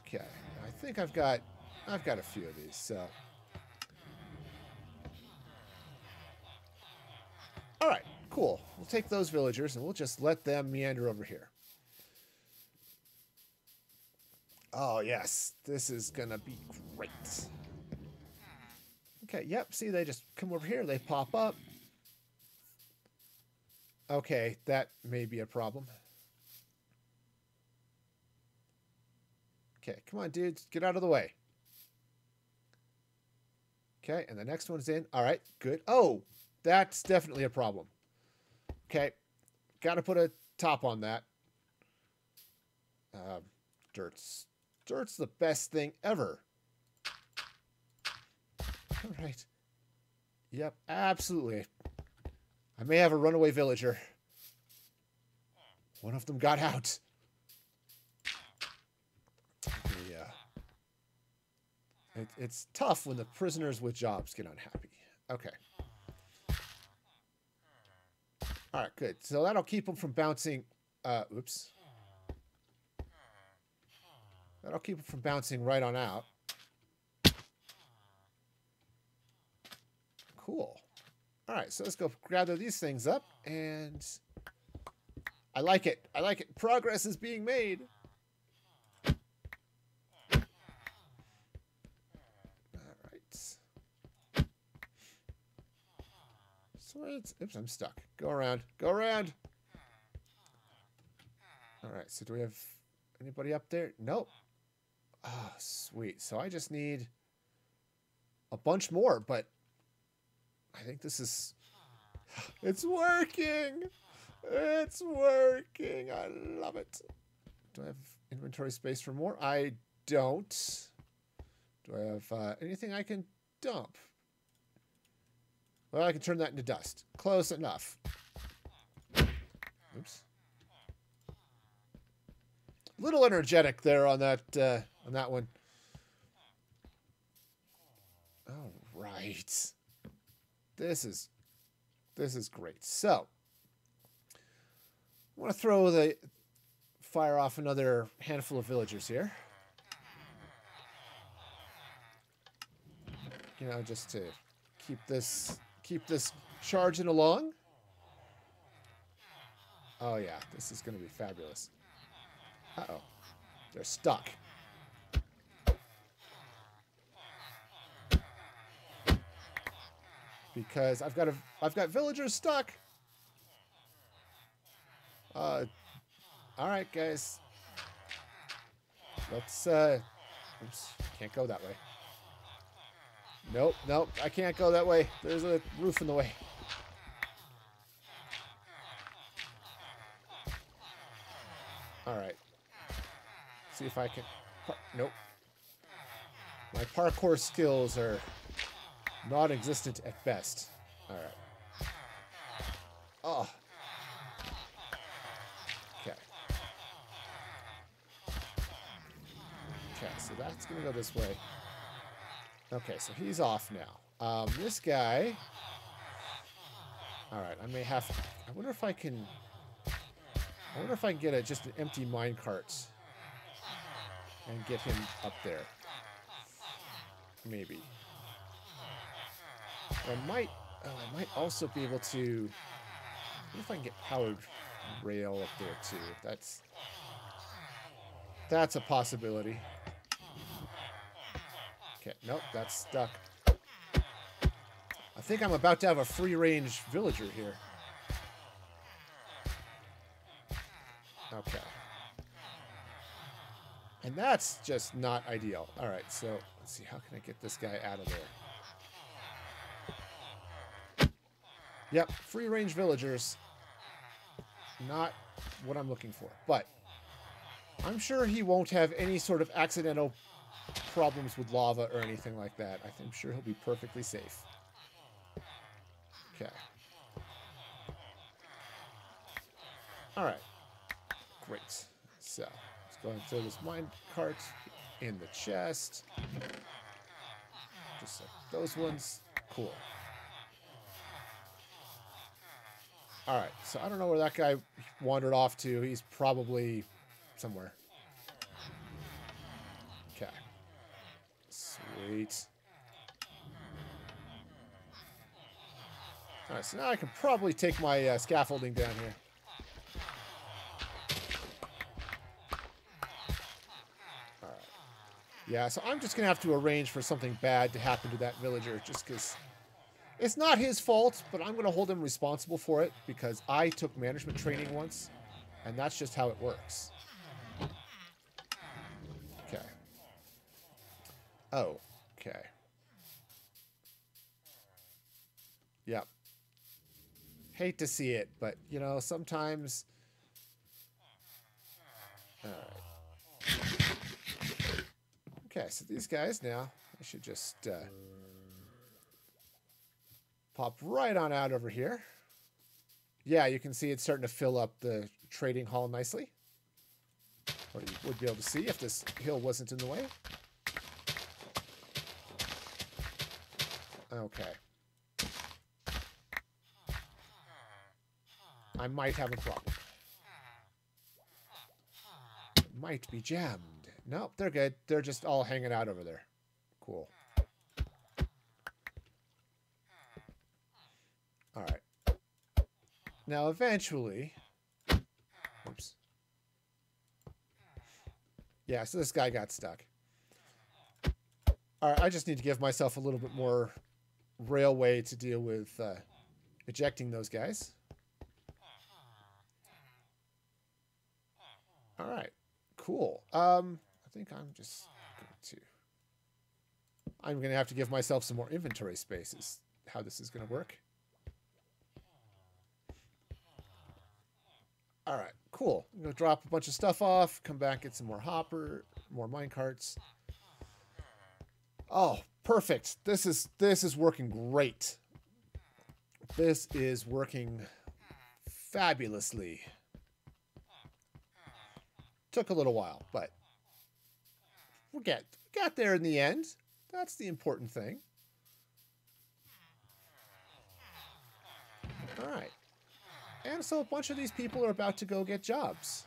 Okay, I think I've got I've got a few of these, so. All right, cool. We'll take those villagers and we'll just let them meander over here. Oh, yes. This is going to be great. Okay, yep. See, they just come over here. They pop up. Okay, that may be a problem. Okay, come on, dudes. Get out of the way. Okay, and the next one's in. All right, good. Oh, that's definitely a problem. Okay, got to put a top on that. Um, dirt's dirt's the best thing ever. All right. Yep, absolutely. I may have a runaway villager. One of them got out. Yeah. It, it's tough when the prisoners with jobs get unhappy. Okay. All right, good. So that'll keep them from bouncing. Uh, oops. That'll keep them from bouncing right on out. Cool. All right, so let's go gather these things up, and I like it. I like it. Progress is being made. All right. Sweet. Oops, I'm stuck. Go around. Go around. All right, so do we have anybody up there? Nope. Oh, sweet. So I just need a bunch more, but I think this is. It's working! It's working! I love it. Do I have inventory space for more? I don't. Do I have uh, anything I can dump? Well, I can turn that into dust. Close enough. Oops. A Little energetic there on that uh, on that one. All right. This is this is great. So I want to throw the fire off another handful of villagers here. You know, just to keep this keep this charging along. Oh yeah, this is going to be fabulous. Uh-oh. They're stuck. Because I've got a I've got villagers stuck. Uh all right, guys. Let's uh oops, can't go that way. Nope, nope, I can't go that way. There's a roof in the way. All right. See if I can. Nope. My parkour skills are non-existent at best. All right. Oh. Okay. Okay, so that's gonna go this way. Okay, so he's off now. Um, this guy. All right, I may have. I wonder if I can. I wonder if I can get a just an empty minecart and get him up there. Maybe. I might. Oh, I might also be able to. What if I can get powered rail up there too? That's. That's a possibility. Okay, nope, that's stuck. I think I'm about to have a free range villager here. Okay. And that's just not ideal. All right, so let's see. How can I get this guy out of there? Yep, free range villagers. Not what I'm looking for. But I'm sure he won't have any sort of accidental problems with lava or anything like that. I'm sure he'll be perfectly safe. Okay. All right. Great. So, let's go ahead and throw this mine cart in the chest. Just like those ones. Cool. All right. So, I don't know where that guy wandered off to. He's probably somewhere. Okay. Sweet. Alright, so now I can probably take my uh, scaffolding down here. Yeah, so I'm just going to have to arrange for something bad to happen to that villager just because it's not his fault, but I'm going to hold him responsible for it because I took management training once, and that's just how it works. Okay. Oh, okay. Yep. Hate to see it, but you know, sometimes. Alright. Okay, so these guys now, I should just uh, pop right on out over here. Yeah, you can see it's starting to fill up the trading hall nicely. Or you would be able to see if this hill wasn't in the way. Okay. I might have a problem. Might be jammed. Nope, they're good. They're just all hanging out over there. Cool. All right. Now, eventually... Oops. Yeah, so this guy got stuck. All right, I just need to give myself a little bit more railway to deal with uh, ejecting those guys. All right, cool. Um, I think I'm just going to. I'm going to have to give myself some more inventory spaces. How this is going to work. All right, cool. I'm to drop a bunch of stuff off, come back, get some more hopper, more mine carts. Oh, perfect. This is this is working great. This is working fabulously. Took a little while, but we get we got there in the end. That's the important thing. All right. And so a bunch of these people are about to go get jobs.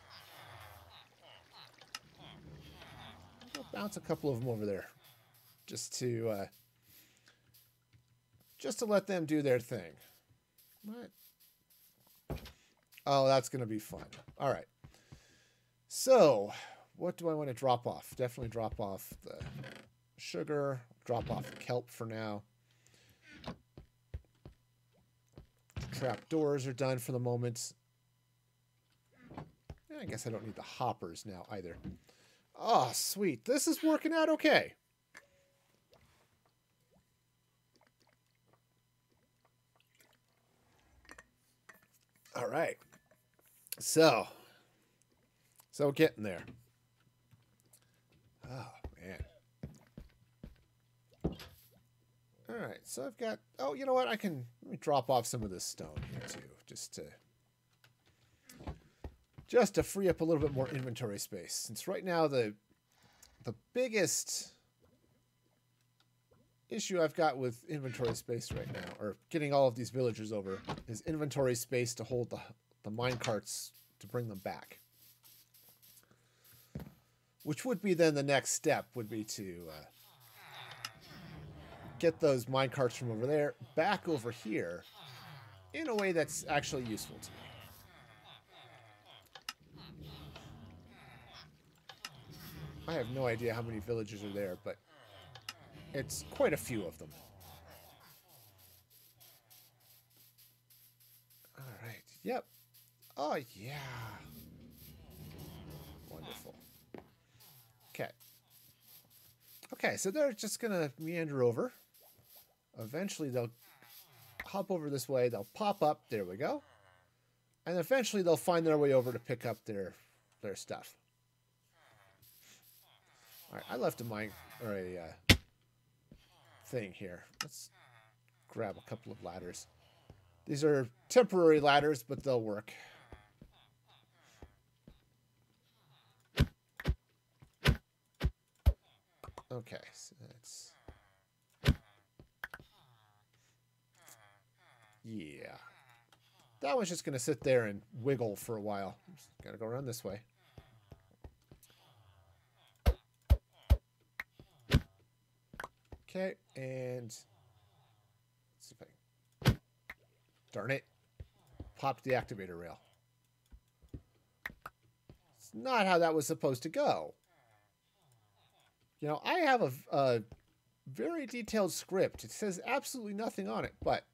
I'll bounce a couple of them over there just to uh, just to let them do their thing. What? Oh, that's going to be fun. All right. So, what do I want to drop off? Definitely drop off the sugar, drop off the kelp for now. Trap doors are done for the moment. I guess I don't need the hoppers now either. Oh, sweet. This is working out okay. All right. So, so getting there. Oh, man. All right. So I've got, oh, you know what? I can let me drop off some of this stone here too, just to, just to free up a little bit more inventory space. Since right now the, the biggest issue I've got with inventory space right now, or getting all of these villagers over, is inventory space to hold the, the mine carts to bring them back. Which would be then the next step, would be to uh, get those mine carts from over there back over here in a way that's actually useful to me. I have no idea how many villagers are there, but it's quite a few of them. All right. Yep. Oh, yeah. Wonderful. Okay. Okay, so they're just going to meander over. Eventually, they'll hop over this way. They'll pop up. There we go. And eventually, they'll find their way over to pick up their their stuff. All right, I left a mine or a uh, thing here. Let's grab a couple of ladders. These are temporary ladders, but they'll work. Okay, so that's... Yeah. That one's just going to sit there and wiggle for a while. Got to go around this way. Okay, and let's see if I can. Darn it. Popped the activator rail. It's not how that was supposed to go. You know, I have a, a very detailed script. It says absolutely nothing on it, but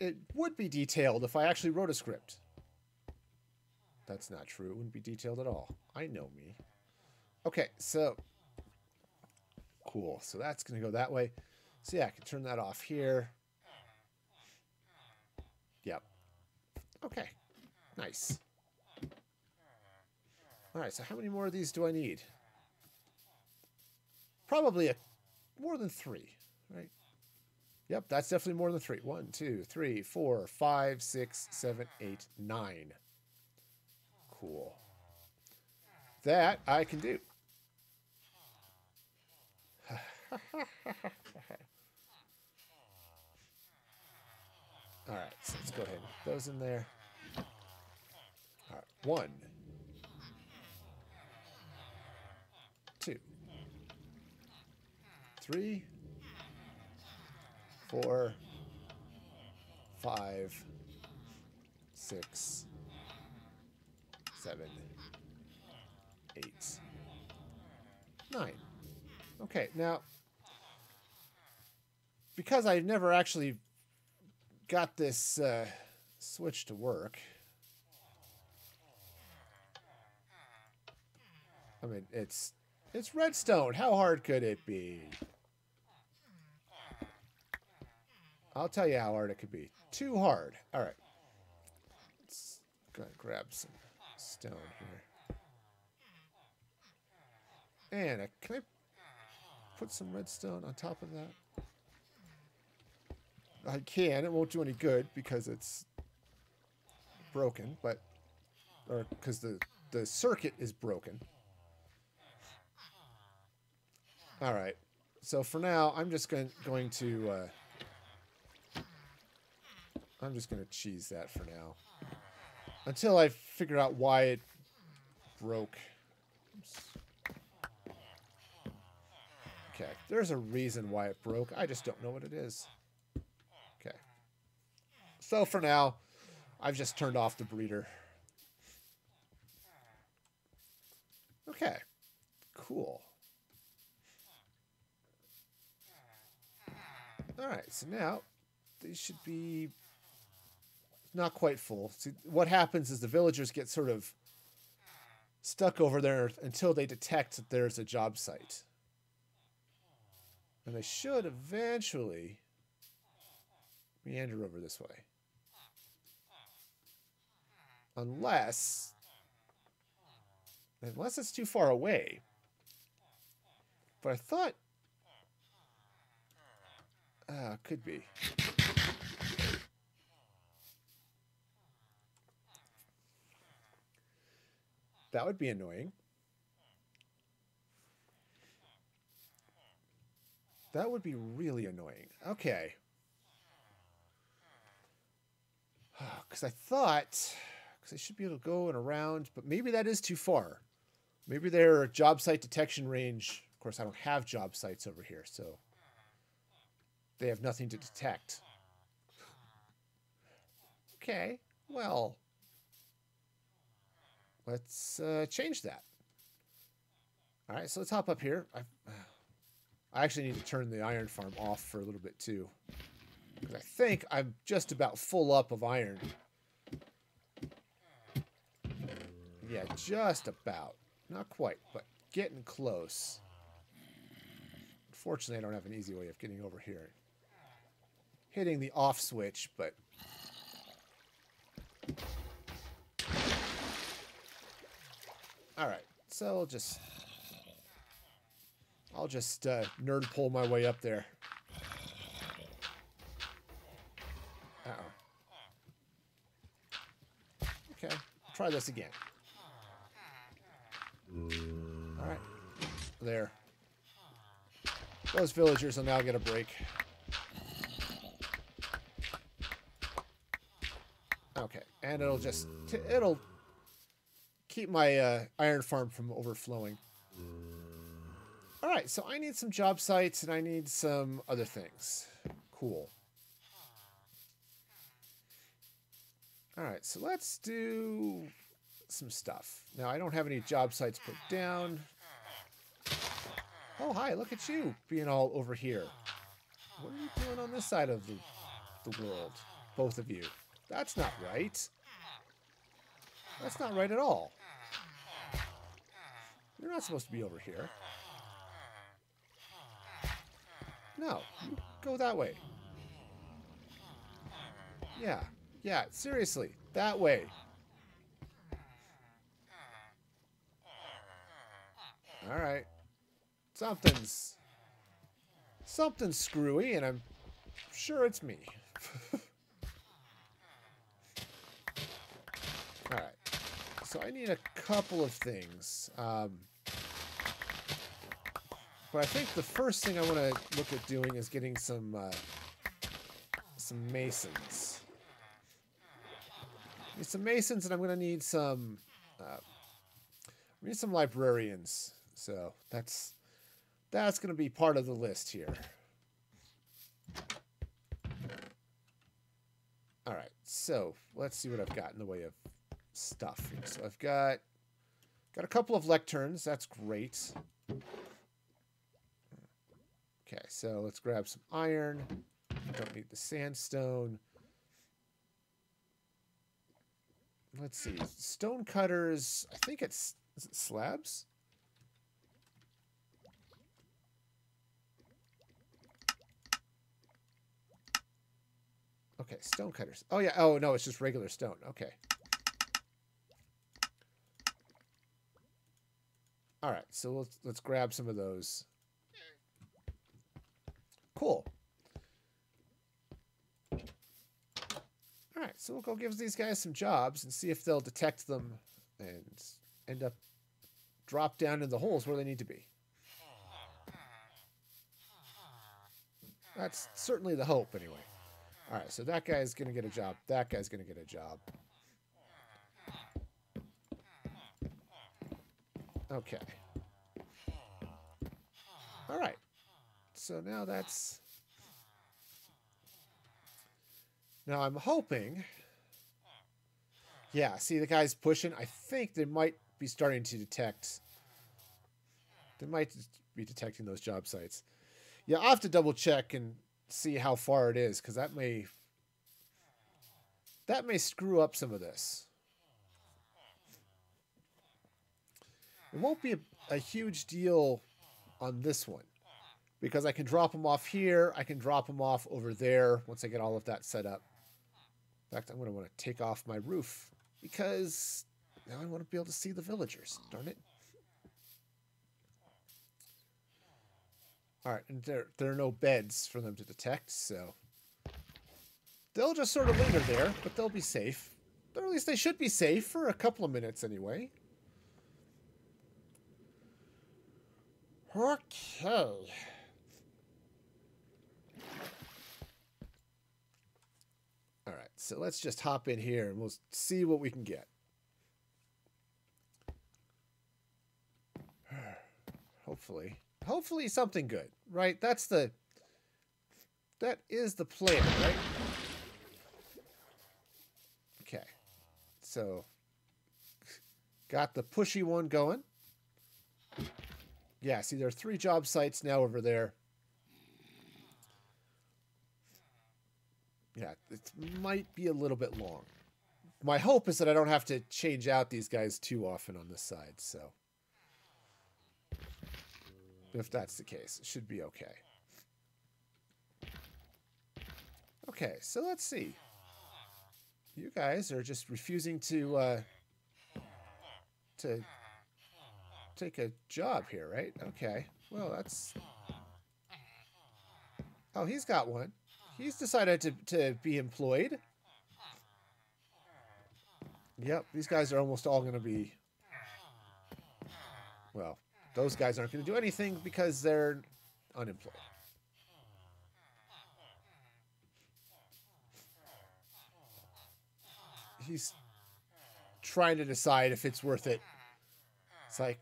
it would be detailed if I actually wrote a script. That's not true. It wouldn't be detailed at all. I know me. Okay, so cool. So that's going to go that way. So yeah, I can turn that off here. Yep. Okay. Nice. All right, so how many more of these do I need? Probably a more than three, right? Yep, that's definitely more than three. One, two, three, four, five, six, seven, eight, nine. Cool. That I can do. All right, so let's go ahead and put those in there. All right, one, two, three, four, five, six, seven, eight, nine. Okay, now because I've never actually got this uh, switch to work. I mean, it's it's redstone. How hard could it be? I'll tell you how hard it could be. Too hard. All right. Let's go and grab some stone here. And uh, can I put some redstone on top of that? I can. It won't do any good because it's broken, but or because the the circuit is broken. All right. So for now, I'm just going going to uh, I'm just going to cheese that for now until I figure out why it broke. Oops. Okay, there's a reason why it broke. I just don't know what it is. Okay. So for now, I've just turned off the breeder. Okay. Cool. All right, so now these should be not quite full. See, what happens is the villagers get sort of stuck over there until they detect that there's a job site. And they should eventually meander over this way. Unless, unless it's too far away. But I thought, ah, could be. That would be annoying. That would be really annoying. Okay. Because I thought, because I should be able to go and around, but maybe that is too far. Maybe their job site detection range. Of course, I don't have job sites over here, so they have nothing to detect. Okay, well, let's uh, change that. All right, so let's hop up here. I, I actually need to turn the iron farm off for a little bit too. Because I think I'm just about full up of iron. Yeah, just about. Not quite, but getting close. Unfortunately, I don't have an easy way of getting over here. Hitting the off switch, but... Alright, so I'll just... I'll just uh, nerd pull my way up there. Uh-oh. Okay, try this again. Alright. There. Those villagers will now get a break. Okay, and it'll just... It'll keep my uh, iron farm from overflowing. Alright, so I need some job sites and I need some other things. Cool. Alright, so let's do some stuff. Now, I don't have any job sites put down. Oh, hi, look at you being all over here. What are you doing on this side of the, the world? Both of you. That's not right. That's not right at all. You're not supposed to be over here. No, go that way. Yeah, yeah, seriously, that way. All right. Something's something's screwy, and I'm sure it's me. All right. So I need a couple of things. Um, but I think the first thing I want to look at doing is getting some uh, some masons. Need some masons, and I'm going to need some. Uh, we need some librarians. So that's that's going to be part of the list here. All right, so let's see what I've got in the way of stuff. So I've got got a couple of lecterns. That's great. Okay, so let's grab some iron. Don't need the sandstone. Let's see. Stone cutters. I think it's it slabs? Okay, stone cutters. Oh yeah. Oh no, it's just regular stone. Okay. All right, so let's let's grab some of those. Cool. All right, so we'll go give these guys some jobs and see if they'll detect them and end up drop down in the holes where they need to be. That's certainly the hope, anyway. All right, so that guy's going to get a job. That guy's going to get a job. Okay. All right. So now that's... Now I'm hoping... Yeah, see the guy's pushing. I think they might be starting to detect... They might be detecting those job sites. Yeah, I'll have to double check and see how far it is, because that may... That may screw up some of this. It won't be a, a huge deal on this one because I can drop them off here. I can drop them off over there once I get all of that set up. In fact, I'm going to want to take off my roof because now I want to be able to see the villagers. Darn it. All right, and there, there are no beds for them to detect, so they'll just sort of linger there, but they'll be safe. Or at least they should be safe for a couple of minutes anyway. Okay. All right, so let's just hop in here and we'll see what we can get. Hopefully, hopefully something good, right? That's the, that is the plan, right? Okay, so got the pushy one going. Yeah, see, there are three job sites now over there. Yeah, it might be a little bit long. My hope is that I don't have to change out these guys too often on this side, so. If that's the case, it should be okay. Okay, so let's see. You guys are just refusing to, uh, to take a job here, right? Okay. Well, that's... Oh, he's got one. He's decided to, to be employed. Yep, these guys are almost all going to be... Well, those guys aren't going to do anything because they're unemployed. He's trying to decide if it's worth it. It's like,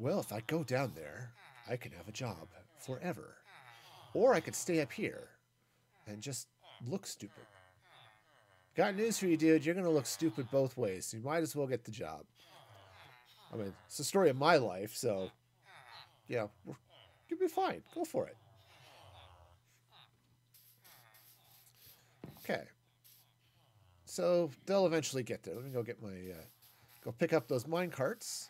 well, if I go down there, I can have a job forever. Or I could stay up here and just look stupid. Got news for you, dude. You're going to look stupid both ways. You might as well get the job. I mean, it's the story of my life, so, yeah, you'll be fine. Go for it. Okay. So they'll eventually get there. Let me go get my, uh, go pick up those mine carts.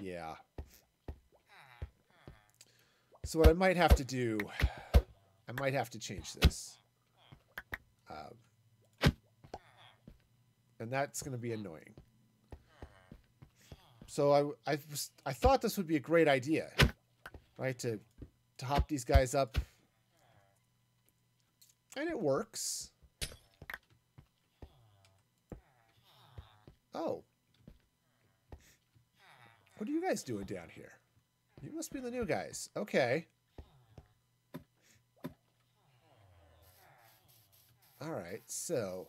Yeah. So what I might have to do, I might have to change this. Um, and that's going to be annoying. So I, I, was, I thought this would be a great idea, right? To, to hop these guys up. And it works. Oh. What are you guys doing down here? You must be the new guys. Okay. All right, so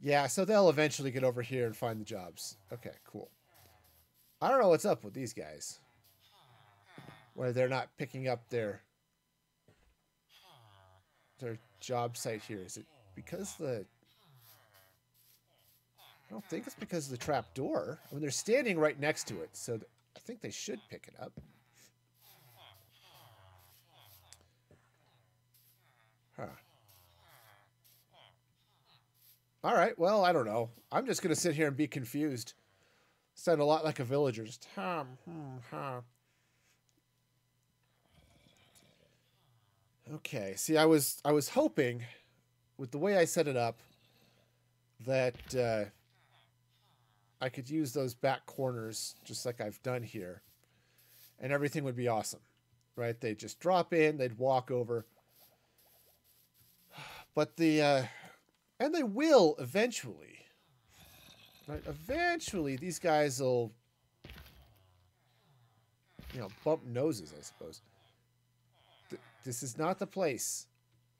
yeah, so they'll eventually get over here and find the jobs. Okay, cool. I don't know what's up with these guys. Where they're not picking up their their job site here. Is it because the I don't think it's because of the trap door. I mean, they're standing right next to it, so I think they should pick it up. Huh. All right. Well, I don't know. I'm just gonna sit here and be confused. Sound a lot like a villager. Just hum, hmm, huh. Okay. See, I was I was hoping, with the way I set it up, that uh, I could use those back corners just like I've done here, and everything would be awesome, right? They'd just drop in, they'd walk over. But the uh, and they will eventually. Right? Eventually, these guys will, you know, bump noses. I suppose. Th- this is not the place.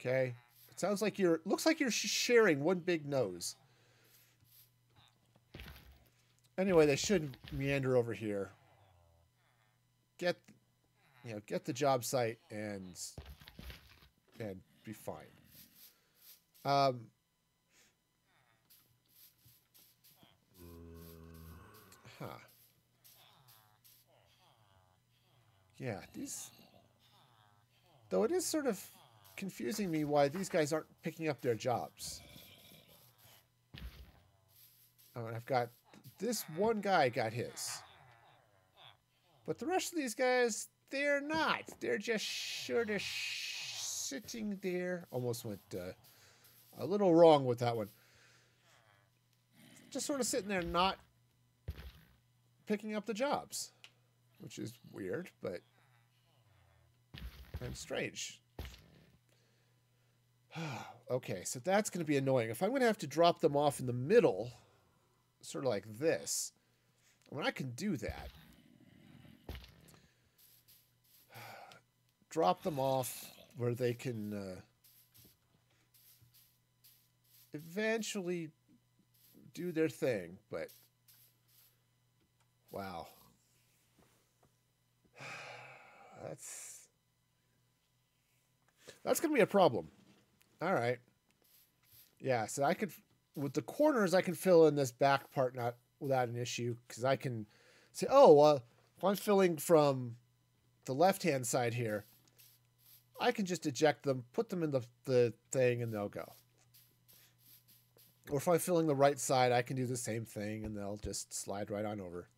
Okay. It sounds like you're. Looks like you're sharing one big nose. Anyway, they should meander over here. Get, you know, get the job site and and be fine. Um, huh. Yeah, these. Though it is sort of confusing me why these guys aren't picking up their jobs. Oh, and I've got this one guy got his. But the rest of these guys, they're not. They're just sort of sitting there. Almost went uh, a little wrong with that one. Just sort of sitting there, not picking up the jobs, which is weird, but and strange. okay, so that's going to be annoying. If I'm going to have to drop them off in the middle, sort of like this, mean, I can do that. Drop them off where they can uh, eventually do their thing, but wow. That's that's going to be a problem. All right. Yeah, so I could with the corners I can fill in this back part not without an issue cuz I can say, "Oh, well, if I'm filling from the left-hand side here, I can just eject them, put them in the the thing and they'll go." Or if I'm filling the right side, I can do the same thing and they'll just slide right on over.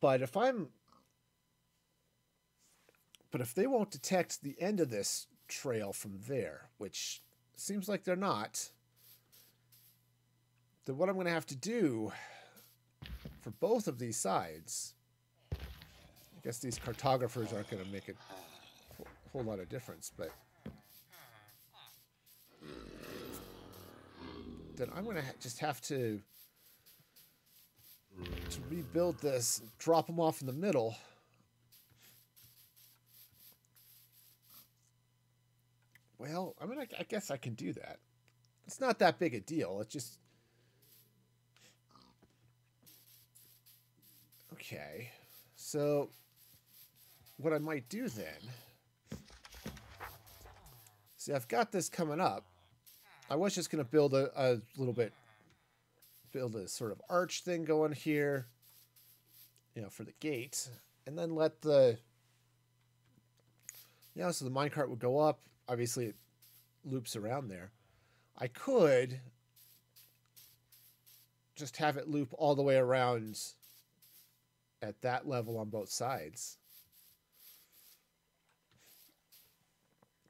But if I'm but if they won't detect the end of this trail from there, which seems like they're not, then what I'm going to have to do for both of these sides, I guess these cartographers aren't going to make a whole- lot of difference, but then I'm going to ha- just have to to rebuild this, drop them off in the middle. Well, I mean, I, I guess I can do that. It's not that big a deal. It's just. Okay. So, what I might do then. See, I've got this coming up. I was just going to build a, a little bit. Build a sort of arch thing going here. You know, for the gate. And then let the. Yeah, so the minecart would go up. Obviously, it loops around there. I could just have it loop all the way around at that level on both sides.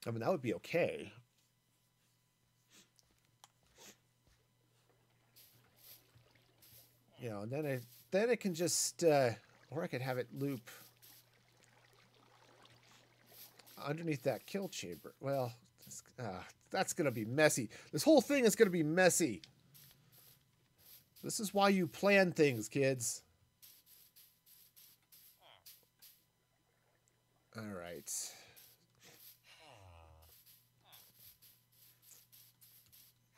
I mean, that would be okay. You know, and then it then it can just, uh, or I could have it loop underneath that kill chamber. Well, uh, that's going to be messy. This whole thing is going to be messy. This is why you plan things, kids. All right.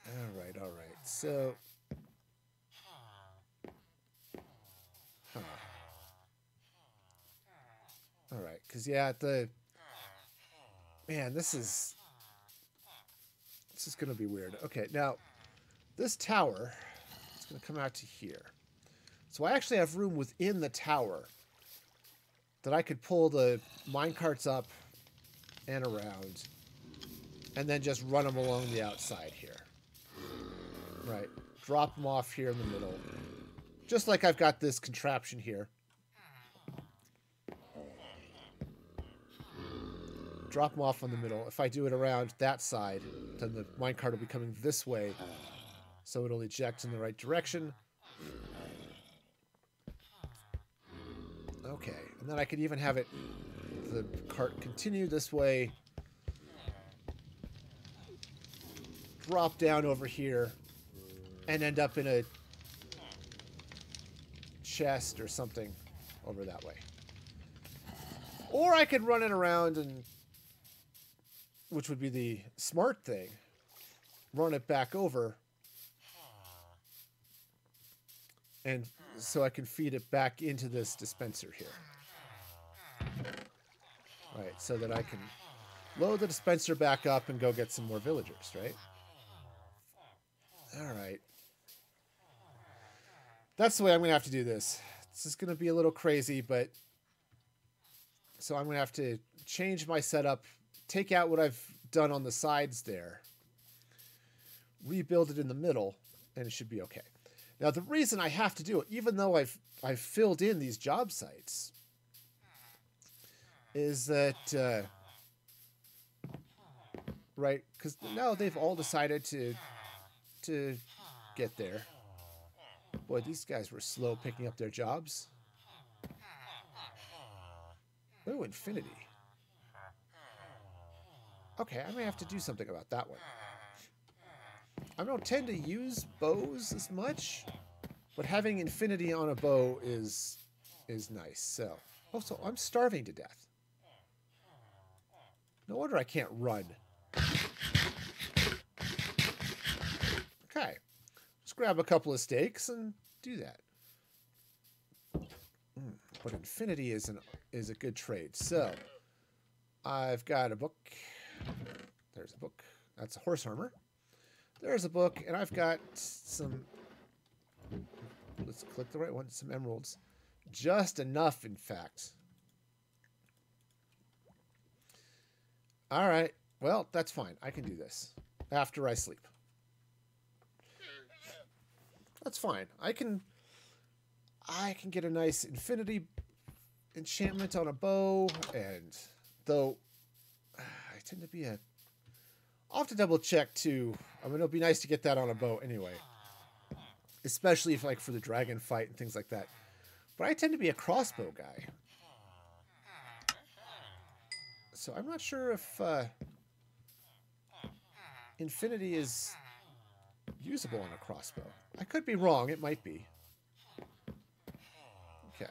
All right, all right. So... Huh. All right, because, yeah, the Man, this is. This is going to be weird. Okay, now, this tower is going to come out to here. So I actually have room within the tower that I could pull the minecarts up and around and then just run them along the outside here. Right. Drop them off here in the middle. Just like I've got this contraption here. Drop them off on the middle. If I do it around that side, then the minecart will be coming this way. So it'll eject in the right direction. Okay. And then I could even have it, the cart continue this way. Drop down over here. And end up in a chest or something over that way. Or I could run it around and, which would be the smart thing, run it back over. And so I can feed it back into this dispenser here. All right, so that I can load the dispenser back up and go get some more villagers, right? All right. That's the way I'm going to have to do this. This is going to be a little crazy, but so I'm going to have to change my setup, take out what I've done on the sides there, rebuild it in the middle, and it should be okay. Now, the reason I have to do it, even though I've I've filled in these job sites, is that uh, right? Because now they've all decided to to get there. Boy, these guys were slow picking up their jobs. Oh, infinity. Okay, I may have to do something about that one. I don't tend to use bows as much, but having infinity on a bow is is nice. So, also, I'm starving to death. No wonder I can't run. Okay, let's grab a couple of steaks and do that. Mm, but infinity is an is a good trade. So, I've got a book. There's a book. That's a horse armor. There's a book, and I've got some. Let's click the right one. Some emeralds, just enough, in fact. All right. Well, that's fine. I can do this after I sleep. That's fine. I can. I can get a nice infinity enchantment on a bow, and though I tend to be a I'll have to double check too. I mean, it'll be nice to get that on a boat anyway, especially if like for the dragon fight and things like that. But I tend to be a crossbow guy, so I'm not sure if uh, infinity is usable on a crossbow. I could be wrong. It might be. Okay.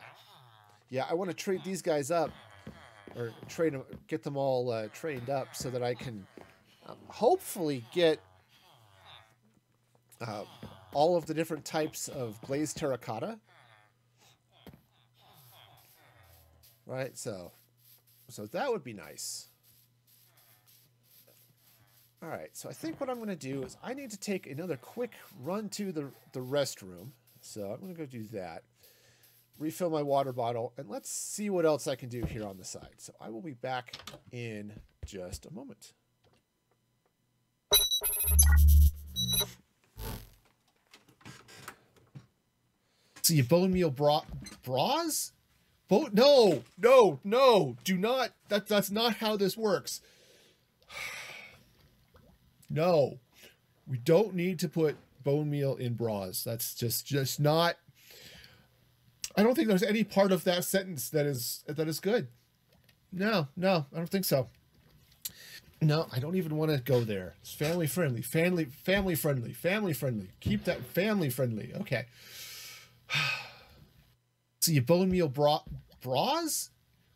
Yeah, I want to trade these guys up, or train them, get them all uh, trained up so that I can um, hopefully get uh, all of the different types of glazed terracotta. Right, so so that would be nice. All right, so I think what I'm going to do is I need to take another quick run to the, the restroom. So I'm going to go do that. Refill my water bottle, and let's see what else I can do here on the side. So I will be back in just a moment. So you bone meal bra bras? Bo- no, no, no, do not. That, that's not how this works. No, we don't need to put bone meal in bras. That's just just not. I don't think there's any part of that sentence that is that is good. No, no, I don't think so. No, I don't even want to go there. It's family friendly, family family friendly, family friendly. Keep that family friendly. Okay. So so bone meal bra bras?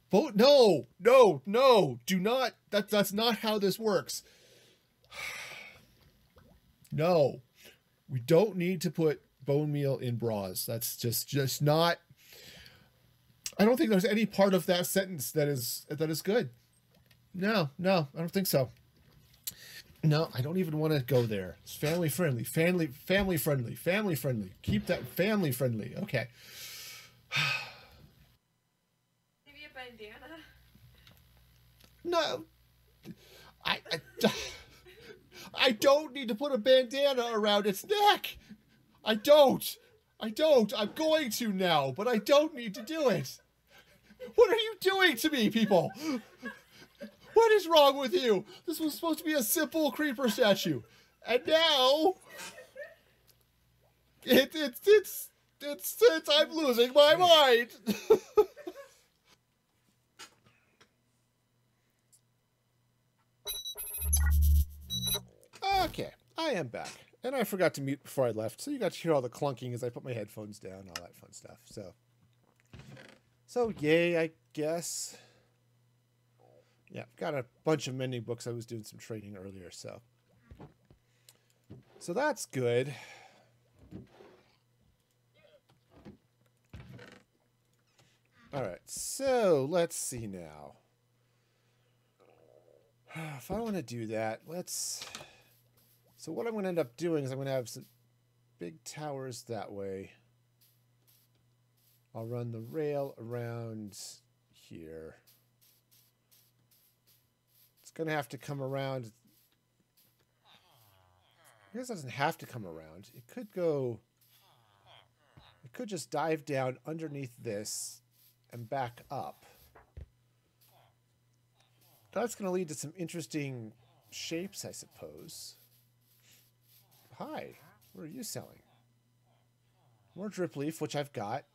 Bo- no, no, no. Do not. That that's not how this works. No, We don't need to put bone meal in bras. That's just just not. I don't think there's any part of that sentence that is that is good. No, no, I don't think so. No, I don't even want to go there. It's family friendly, family family friendly, family friendly. Keep that family friendly. Okay. Maybe a bandana. No, I, I, I don't need to put a bandana around its neck. I don't. I don't. I'm going to now, but I don't need to do it. What are you doing to me, people? What is wrong with you? This was supposed to be a simple creeper statue, and now it, it's it's it's it's I'm losing my mind. Okay, I am back. And I forgot to mute before I left, so you got to hear all the clunking as I put my headphones down, and all that fun stuff. So, so yay, I guess. Yeah, I've got a bunch of mending books. I was doing some training earlier, so. So that's good. All right, so let's see now. If I want to do that, let's. So what I'm going to end up doing is I'm going to have some big towers that way. I'll run the rail around here. It's going to have to come around. I guess it doesn't have to come around. It could go. It could just dive down underneath this and back up. That's going to lead to some interesting shapes, I suppose. Hi, what are you selling? More drip leaf, which I've got.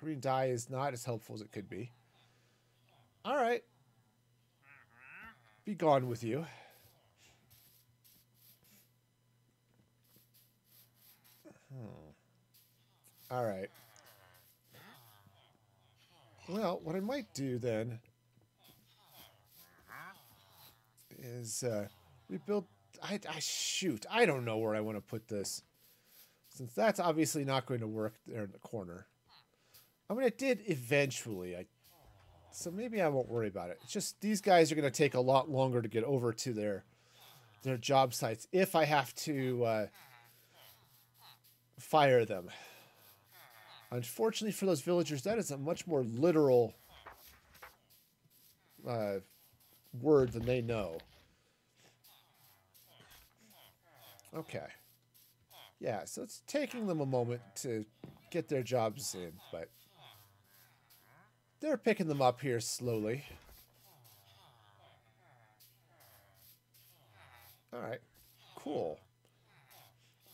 Green dye is not as helpful as it could be. All right. Be gone with you. Hmm. All right. Well, what I might do then is uh, rebuild. I, I shoot. I don't know where I want to put this, since that's obviously not going to work there in the corner. I mean, it did eventually. I so maybe I won't worry about it. It's just these guys are going to take a lot longer to get over to their their job sites if I have to uh, fire them. Unfortunately for those villagers, that is a much more literal uh, word than they know. Okay. Yeah, so it's taking them a moment to get their jobs in, but they're picking them up here slowly. All right, cool.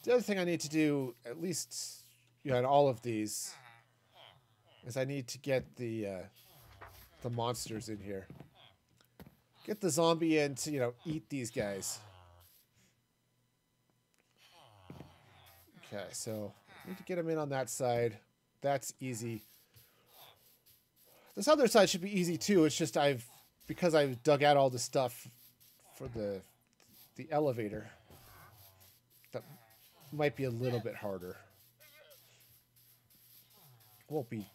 The other thing I need to do, at least you know, in all of these, is I need to get the uh, the monsters in here. Get the zombie in to you know eat these guys. Okay, so need to get him in on that side. That's easy. This other side should be easy too. It's just I've because I've dug out all the stuff for the the elevator. That might be a little bit harder. Won't be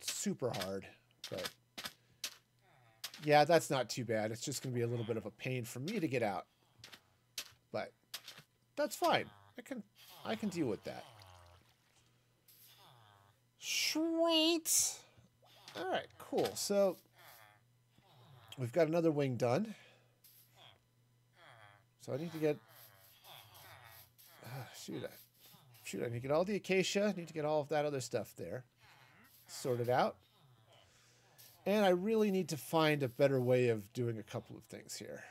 super hard, but yeah, that's not too bad. It's just going to be a little bit of a pain for me to get out. But that's fine. I can I can deal with that. Sweet. All right, cool. So we've got another wing done. So I need to get. ah, shoot, I, shoot! I need to get all the acacia. I need to get all of that other stuff there sorted out. And I really need to find a better way of doing a couple of things here.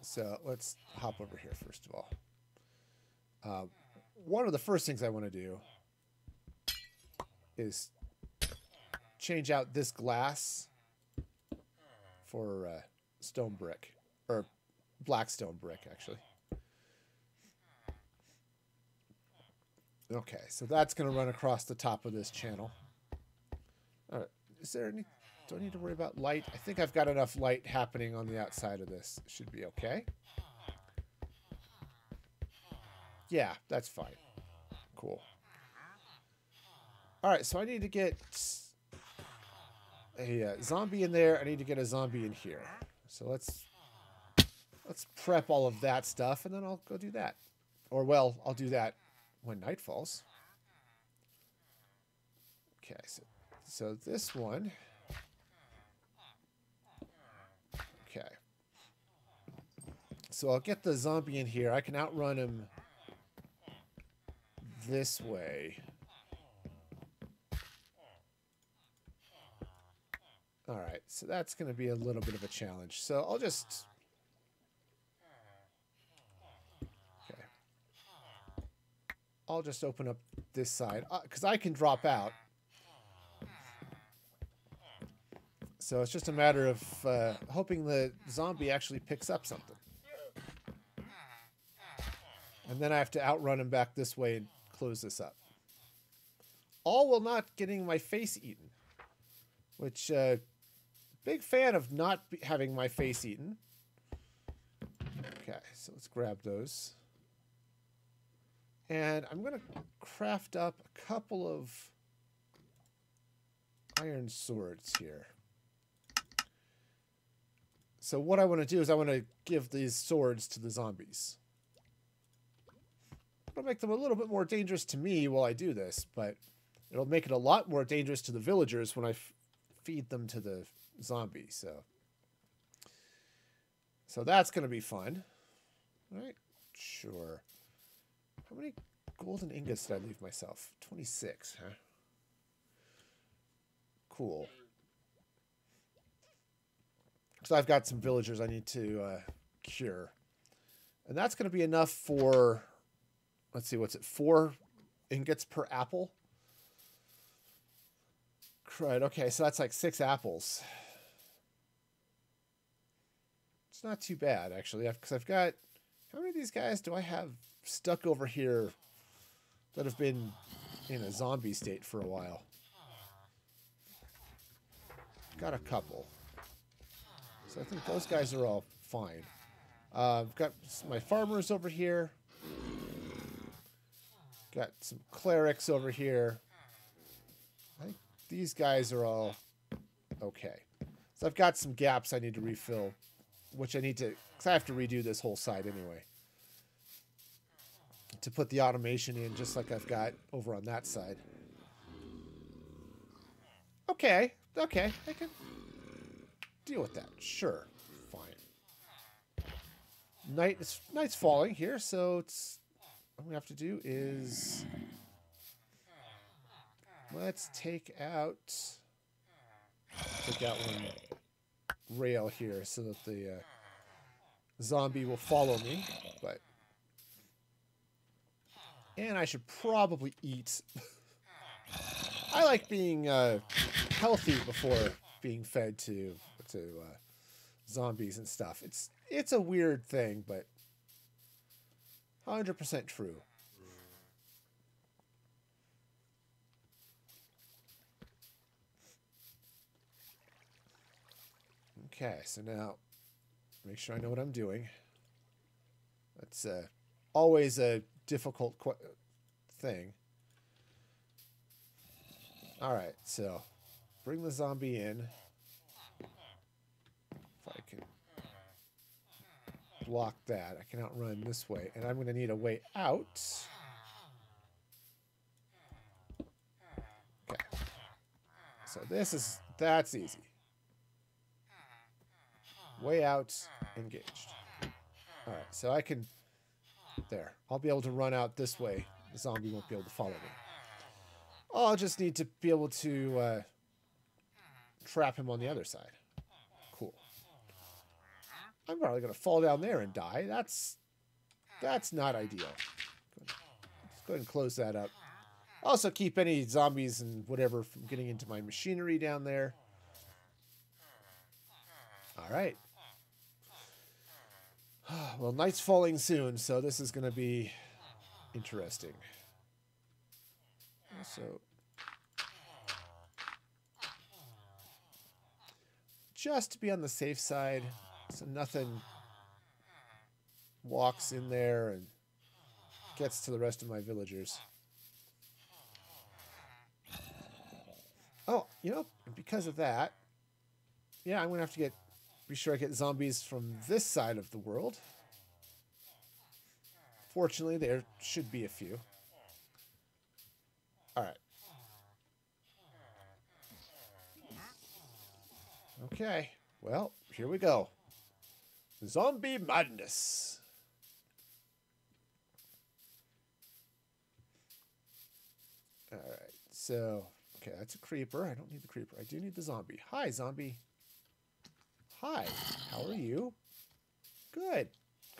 So let's hop over here first of all. Uh, one of the first things I want to do is change out this glass for uh, stone brick or black stone brick actually. Okay, so that's going to run across the top of this channel. All right, is there any? Do I need to worry about light? I think I've got enough light happening on the outside of this. Should be okay. Yeah, that's fine. Cool. All right, so I need to get a uh, zombie in there. I need to get a zombie in here. So let's let's prep all of that stuff, and then I'll go do that. Or well, I'll do that when night falls. Okay, so so this one. Okay. So I'll get the zombie in here. I can outrun him this way. All right, so that's going to be a little bit of a challenge. So I'll just... Okay. I'll just open up this side, because I can drop out. So it's just a matter of uh, hoping the zombie actually picks up something. And then I have to outrun him back this way and close this up. All while not getting my face eaten. Which, uh, big fan of not having my face eaten. Okay, so let's grab those. And I'm going to craft up a couple of iron swords here. So what I want to do is I want to give these swords to the zombies. It'll make them a little bit more dangerous to me while I do this, but it'll make it a lot more dangerous to the villagers when I feed them to the zombies. So, so that's going to be fun. All right, sure. How many golden ingots did I leave myself? 26, huh? Cool. So I've got some villagers I need to uh, cure. And that's going to be enough for, let's see, what's it, four ingots per apple? Right, Okay, so that's like six apples. Not too bad, actually, because I've got, how many of these guys do I have stuck over here that have been in a zombie state for a while? Got a couple. So I think those guys are all fine. Uh, I've got my farmers over here. Got some clerics over here. I think these guys are all okay. So I've got some gaps I need to refill, which I need to, because I have to redo this whole side anyway. To put the automation in, just like I've got over on that side. Okay, okay, I can deal with that. Sure, fine. Night is night's falling here, so it's what we have to do is let's take out take out one rail here so that the uh, zombie will follow me. But and I should probably eat. I like being uh, healthy before being fed to to uh, zombies and stuff. It's it's a weird thing, but hundred percent true. Okay, so now make sure I know what I'm doing. That's uh, always a difficult thing. All right, so bring the zombie in. If I can block that, I can outrun this way, and I'm going to need a way out. Okay. So this is that's easy. Way out, engaged. All right, so I can. There, I'll be able to run out this way. The zombie won't be able to follow me. I'll just need to be able to uh, trap him on the other side. Cool. I'm probably gonna fall down there and die. That's that's not ideal. Let's go ahead and close that up. Also keep any zombies and whatever from getting into my machinery down there. All right. Well, night's falling soon, so this is going to be interesting. So, just to be on the safe side, so nothing walks in there and gets to the rest of my villagers. Oh, you know, because of that, yeah, I'm gonna have to get be sure I get zombies from this side of the world. Fortunately, there should be a few. All right. Okay. Well, here we go. Zombie madness. All right. So, okay, that's a creeper. I don't need the creeper. I do need the zombie. Hi, zombie. Hi. How are you? Good.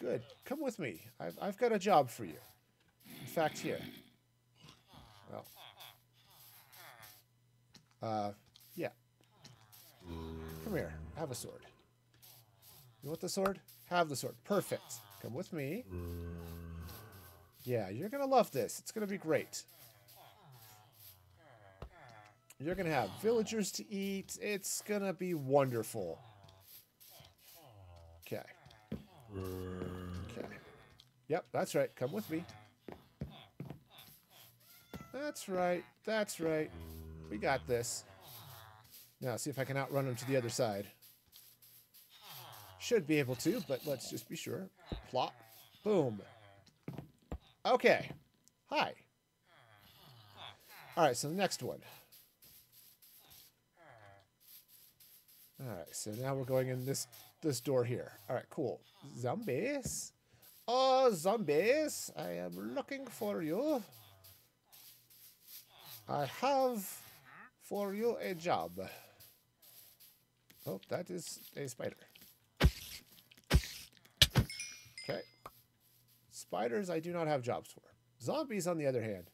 Good. Come with me. I've, I've got a job for you. In fact, here. Well. Uh, yeah. Come here. Have a sword. You want the sword? Have the sword. Perfect. Come with me. Yeah, you're going to love this. It's going to be great. You're going to have villagers to eat. It's going to be wonderful. Okay. Yep, that's right. Come with me. That's right. That's right. We got this. Now, see if I can outrun him to the other side. Should be able to, but let's just be sure. Plop. Boom. Okay. Hi. All right, so the next one. All right, so now we're going in this this door here. All right, cool. Zombies. Oh, zombies! I am looking for you. I have for you a job. Oh, that is a spider. Okay. Spiders, I do not have jobs for. Zombies, on the other hand,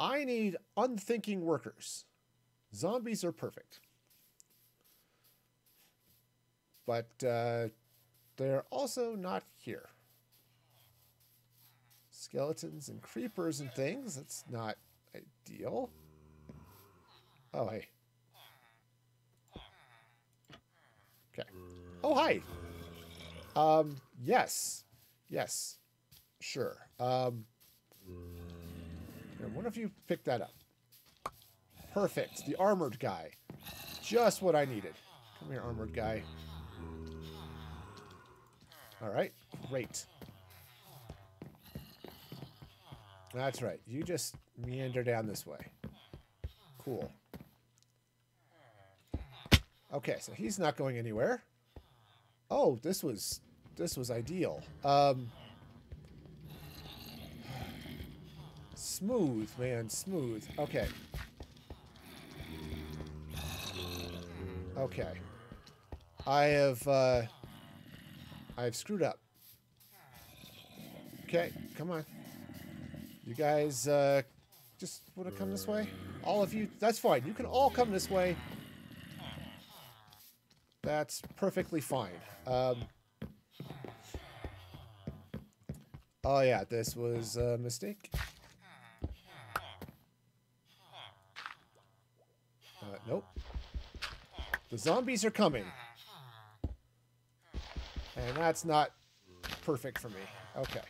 I need unthinking workers. Zombies are perfect. But uh, they're also not here. Skeletons and creepers and things, that's not ideal. Oh, hey. Okay. Oh, hi. Um, yes. Yes. Sure. Um, what if you picked that up? Perfect. The armored guy. Just what I needed. Come here, armored guy. All right. Great. That's right. You just meander down this way. Cool. Okay, so he's not going anywhere. Oh, this was this was ideal. Um, smooth, man, smooth. Okay. Okay. I have uh, I have screwed up. Okay, come on. You guys uh, just want to come this way? All of you, that's fine. You can all come this way. That's perfectly fine. Um, oh yeah, this was a mistake. Uh, nope. The zombies are coming. And that's not perfect for me. Okay.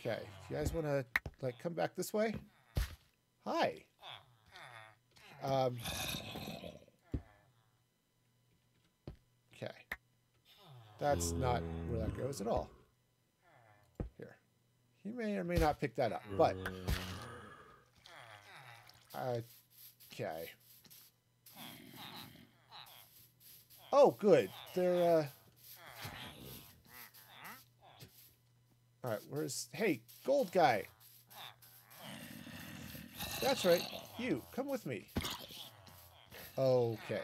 Okay, if you guys want to, like, come back this way? Hi. Um, okay. That's not where that goes at all. Here. He may or may not pick that up, but... Okay. Oh, good. They're, uh... Alright, where's... Hey, gold guy! That's right. You, come with me. Okay.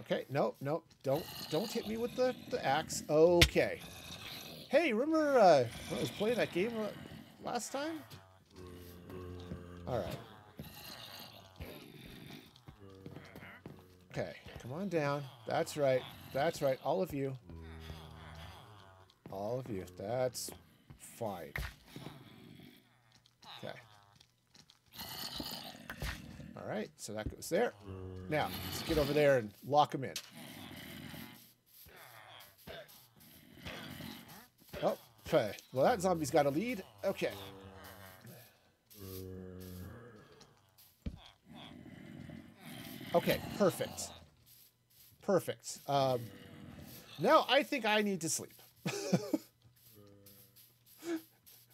Okay, nope, nope. Don't don't hit me with the, the axe. Okay. Hey, remember uh, when I was playing that game uh, last time? Alright. Okay, come on down. That's right. That's right. All of you. All of you. That's fine. Okay. All right, so that goes there. Now, let's get over there and lock them in. Oh, okay. Well, that zombie's got a lead. Okay. Okay, perfect. Perfect. Um, now I think I need to sleep.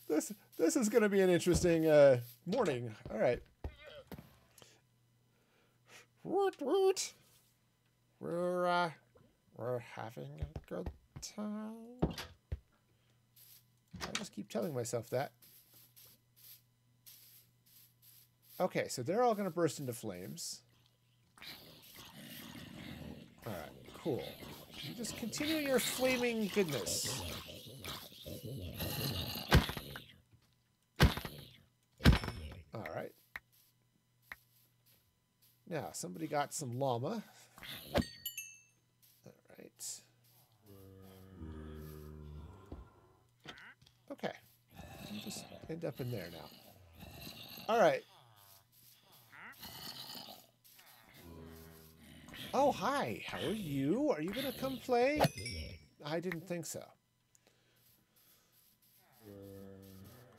this this is going to be an interesting uh, morning. All right. Woot woot. We're uh, we're having a good time. I just keep telling myself that. Okay, so they're all going to burst into flames. All right, cool. Just continue your flaming goodness. All right. Now, somebody got some llama. All right. Okay. Just end up in there now. All Oh, hi. How are you? Are you going to come play? I didn't think so.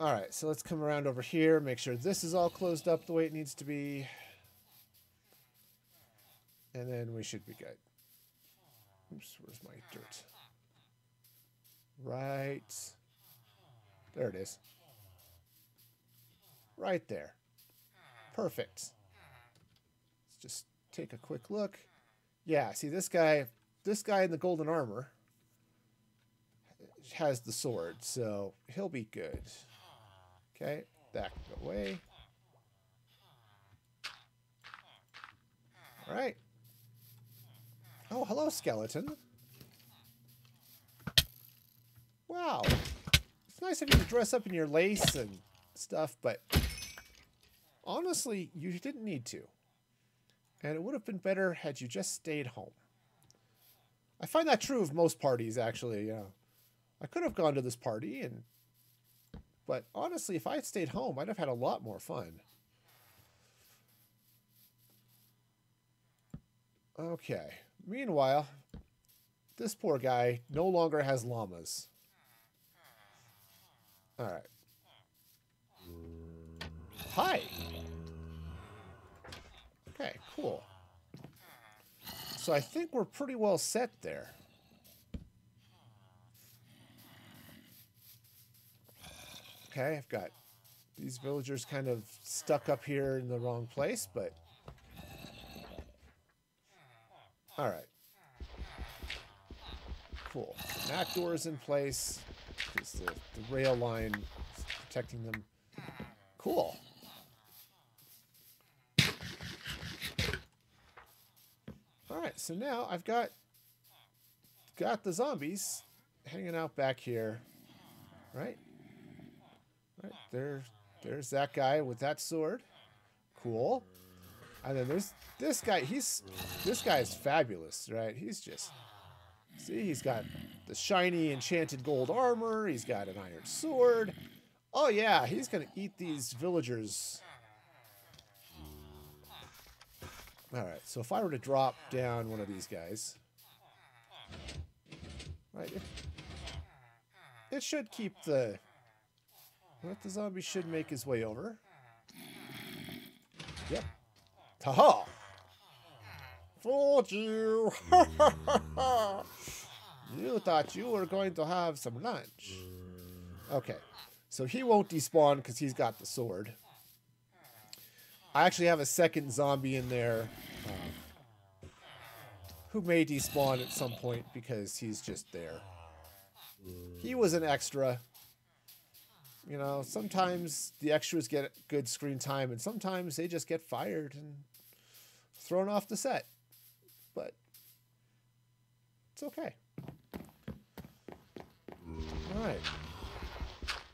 All right, so let's come around over here, make sure this is all closed up the way it needs to be. And then we should be good. Oops, where's my dirt? Right. There it is. Right there. Perfect. Let's just take a quick look. Yeah, see this guy, this guy in the golden armor has the sword, so he'll be good. Okay, that go away. All right. Oh, hello, skeleton. Wow. It's nice of you to dress up in your lace and stuff, but honestly, you didn't need to. And it would have been better had you just stayed home. I find that true of most parties, actually. Yeah. I could have gone to this party, and but honestly, if I had stayed home, I'd have had a lot more fun. Okay. Meanwhile, this poor guy no longer has llamas. All right. Hi. Okay, cool. So I think we're pretty well set there. Okay, I've got these villagers kind of stuck up here in the wrong place, but all right. Cool. Back is in place. Because the, the rail line protecting them. Cool. All right, so now I've got got the zombies hanging out back here, right? Right there, there's that guy with that sword. Cool. And then there's this guy. He's this guy is fabulous, right? He's just see. He's got the shiny enchanted gold armor. He's got an iron sword. Oh yeah, he's gonna eat these villagers. All right. So if I were to drop down one of these guys, right, it, it should keep the. What the zombie should make his way over. Yep. Ta-ha! Fooled you. You thought you were going to have some lunch. Okay. So he won't despawn because he's got the sword. I actually have a second zombie in there um, who may despawn at some point because he's just there. He was an extra. You know, sometimes the extras get good screen time and sometimes they just get fired and thrown off the set. But it's okay. All right.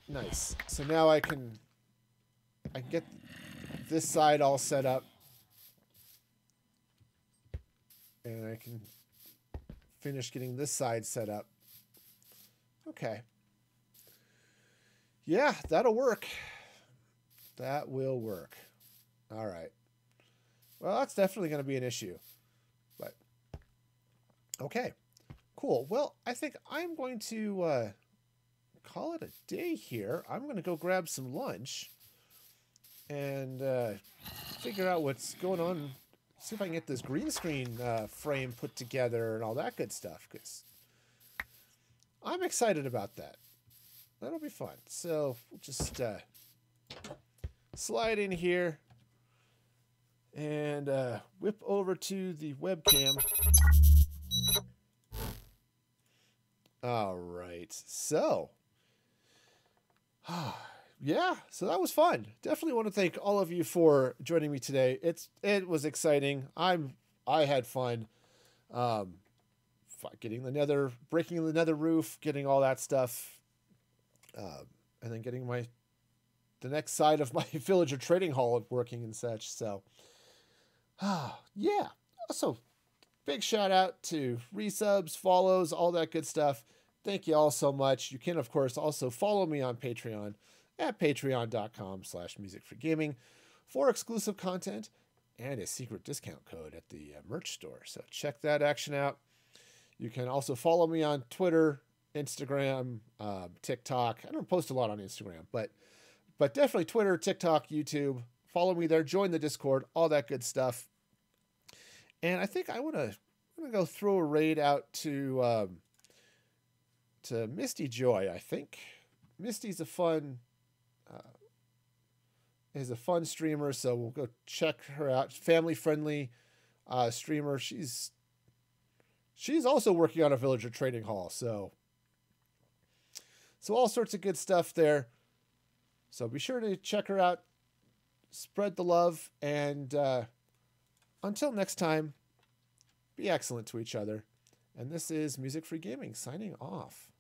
Nice. So now I can I can get this side all set up. And I can finish getting this side set up. Okay. Yeah, that'll work. That will work. All right. Well, that's definitely going to be an issue. But okay. Cool. Well, I think I'm going to uh, call it a day here. I'm going to go grab some lunch and uh, figure out what's going on. See if I can get this green screen uh, frame put together and all that good stuff. Because I'm excited about that. That'll be fun. So we'll just uh, slide in here and uh, whip over to the webcam. All right. So, yeah, so that was fun. Definitely want to thank all of you for joining me today. It's it was exciting. I'm I had fun. Um, getting the nether, breaking the nether roof, getting all that stuff, um, and then getting my the next side of my villager trading hall working and such. So, ah, yeah. So, big shout out to resubs, follows, all that good stuff. Thank you all so much. You can, of course, also follow me on Patreon at patreon.com slash music free gaming for exclusive content and a secret discount code at the uh, merch store. So check that action out. You can also follow me on Twitter, Instagram, um, TikTok. I don't post a lot on Instagram, but but definitely Twitter, TikTok, YouTube. Follow me there. Join the Discord. All that good stuff. And I think I want to gonna go throw a raid out to um, to Misty Joy. I think Misty's a fun uh, is a fun streamer, so we'll go check her out. Family friendly uh, streamer. She's she's also working on a villager trading hall, so so all sorts of good stuff there. So be sure to check her out. Spread the love, and uh, until next time, be excellent to each other. And this is Music Free Gaming signing off.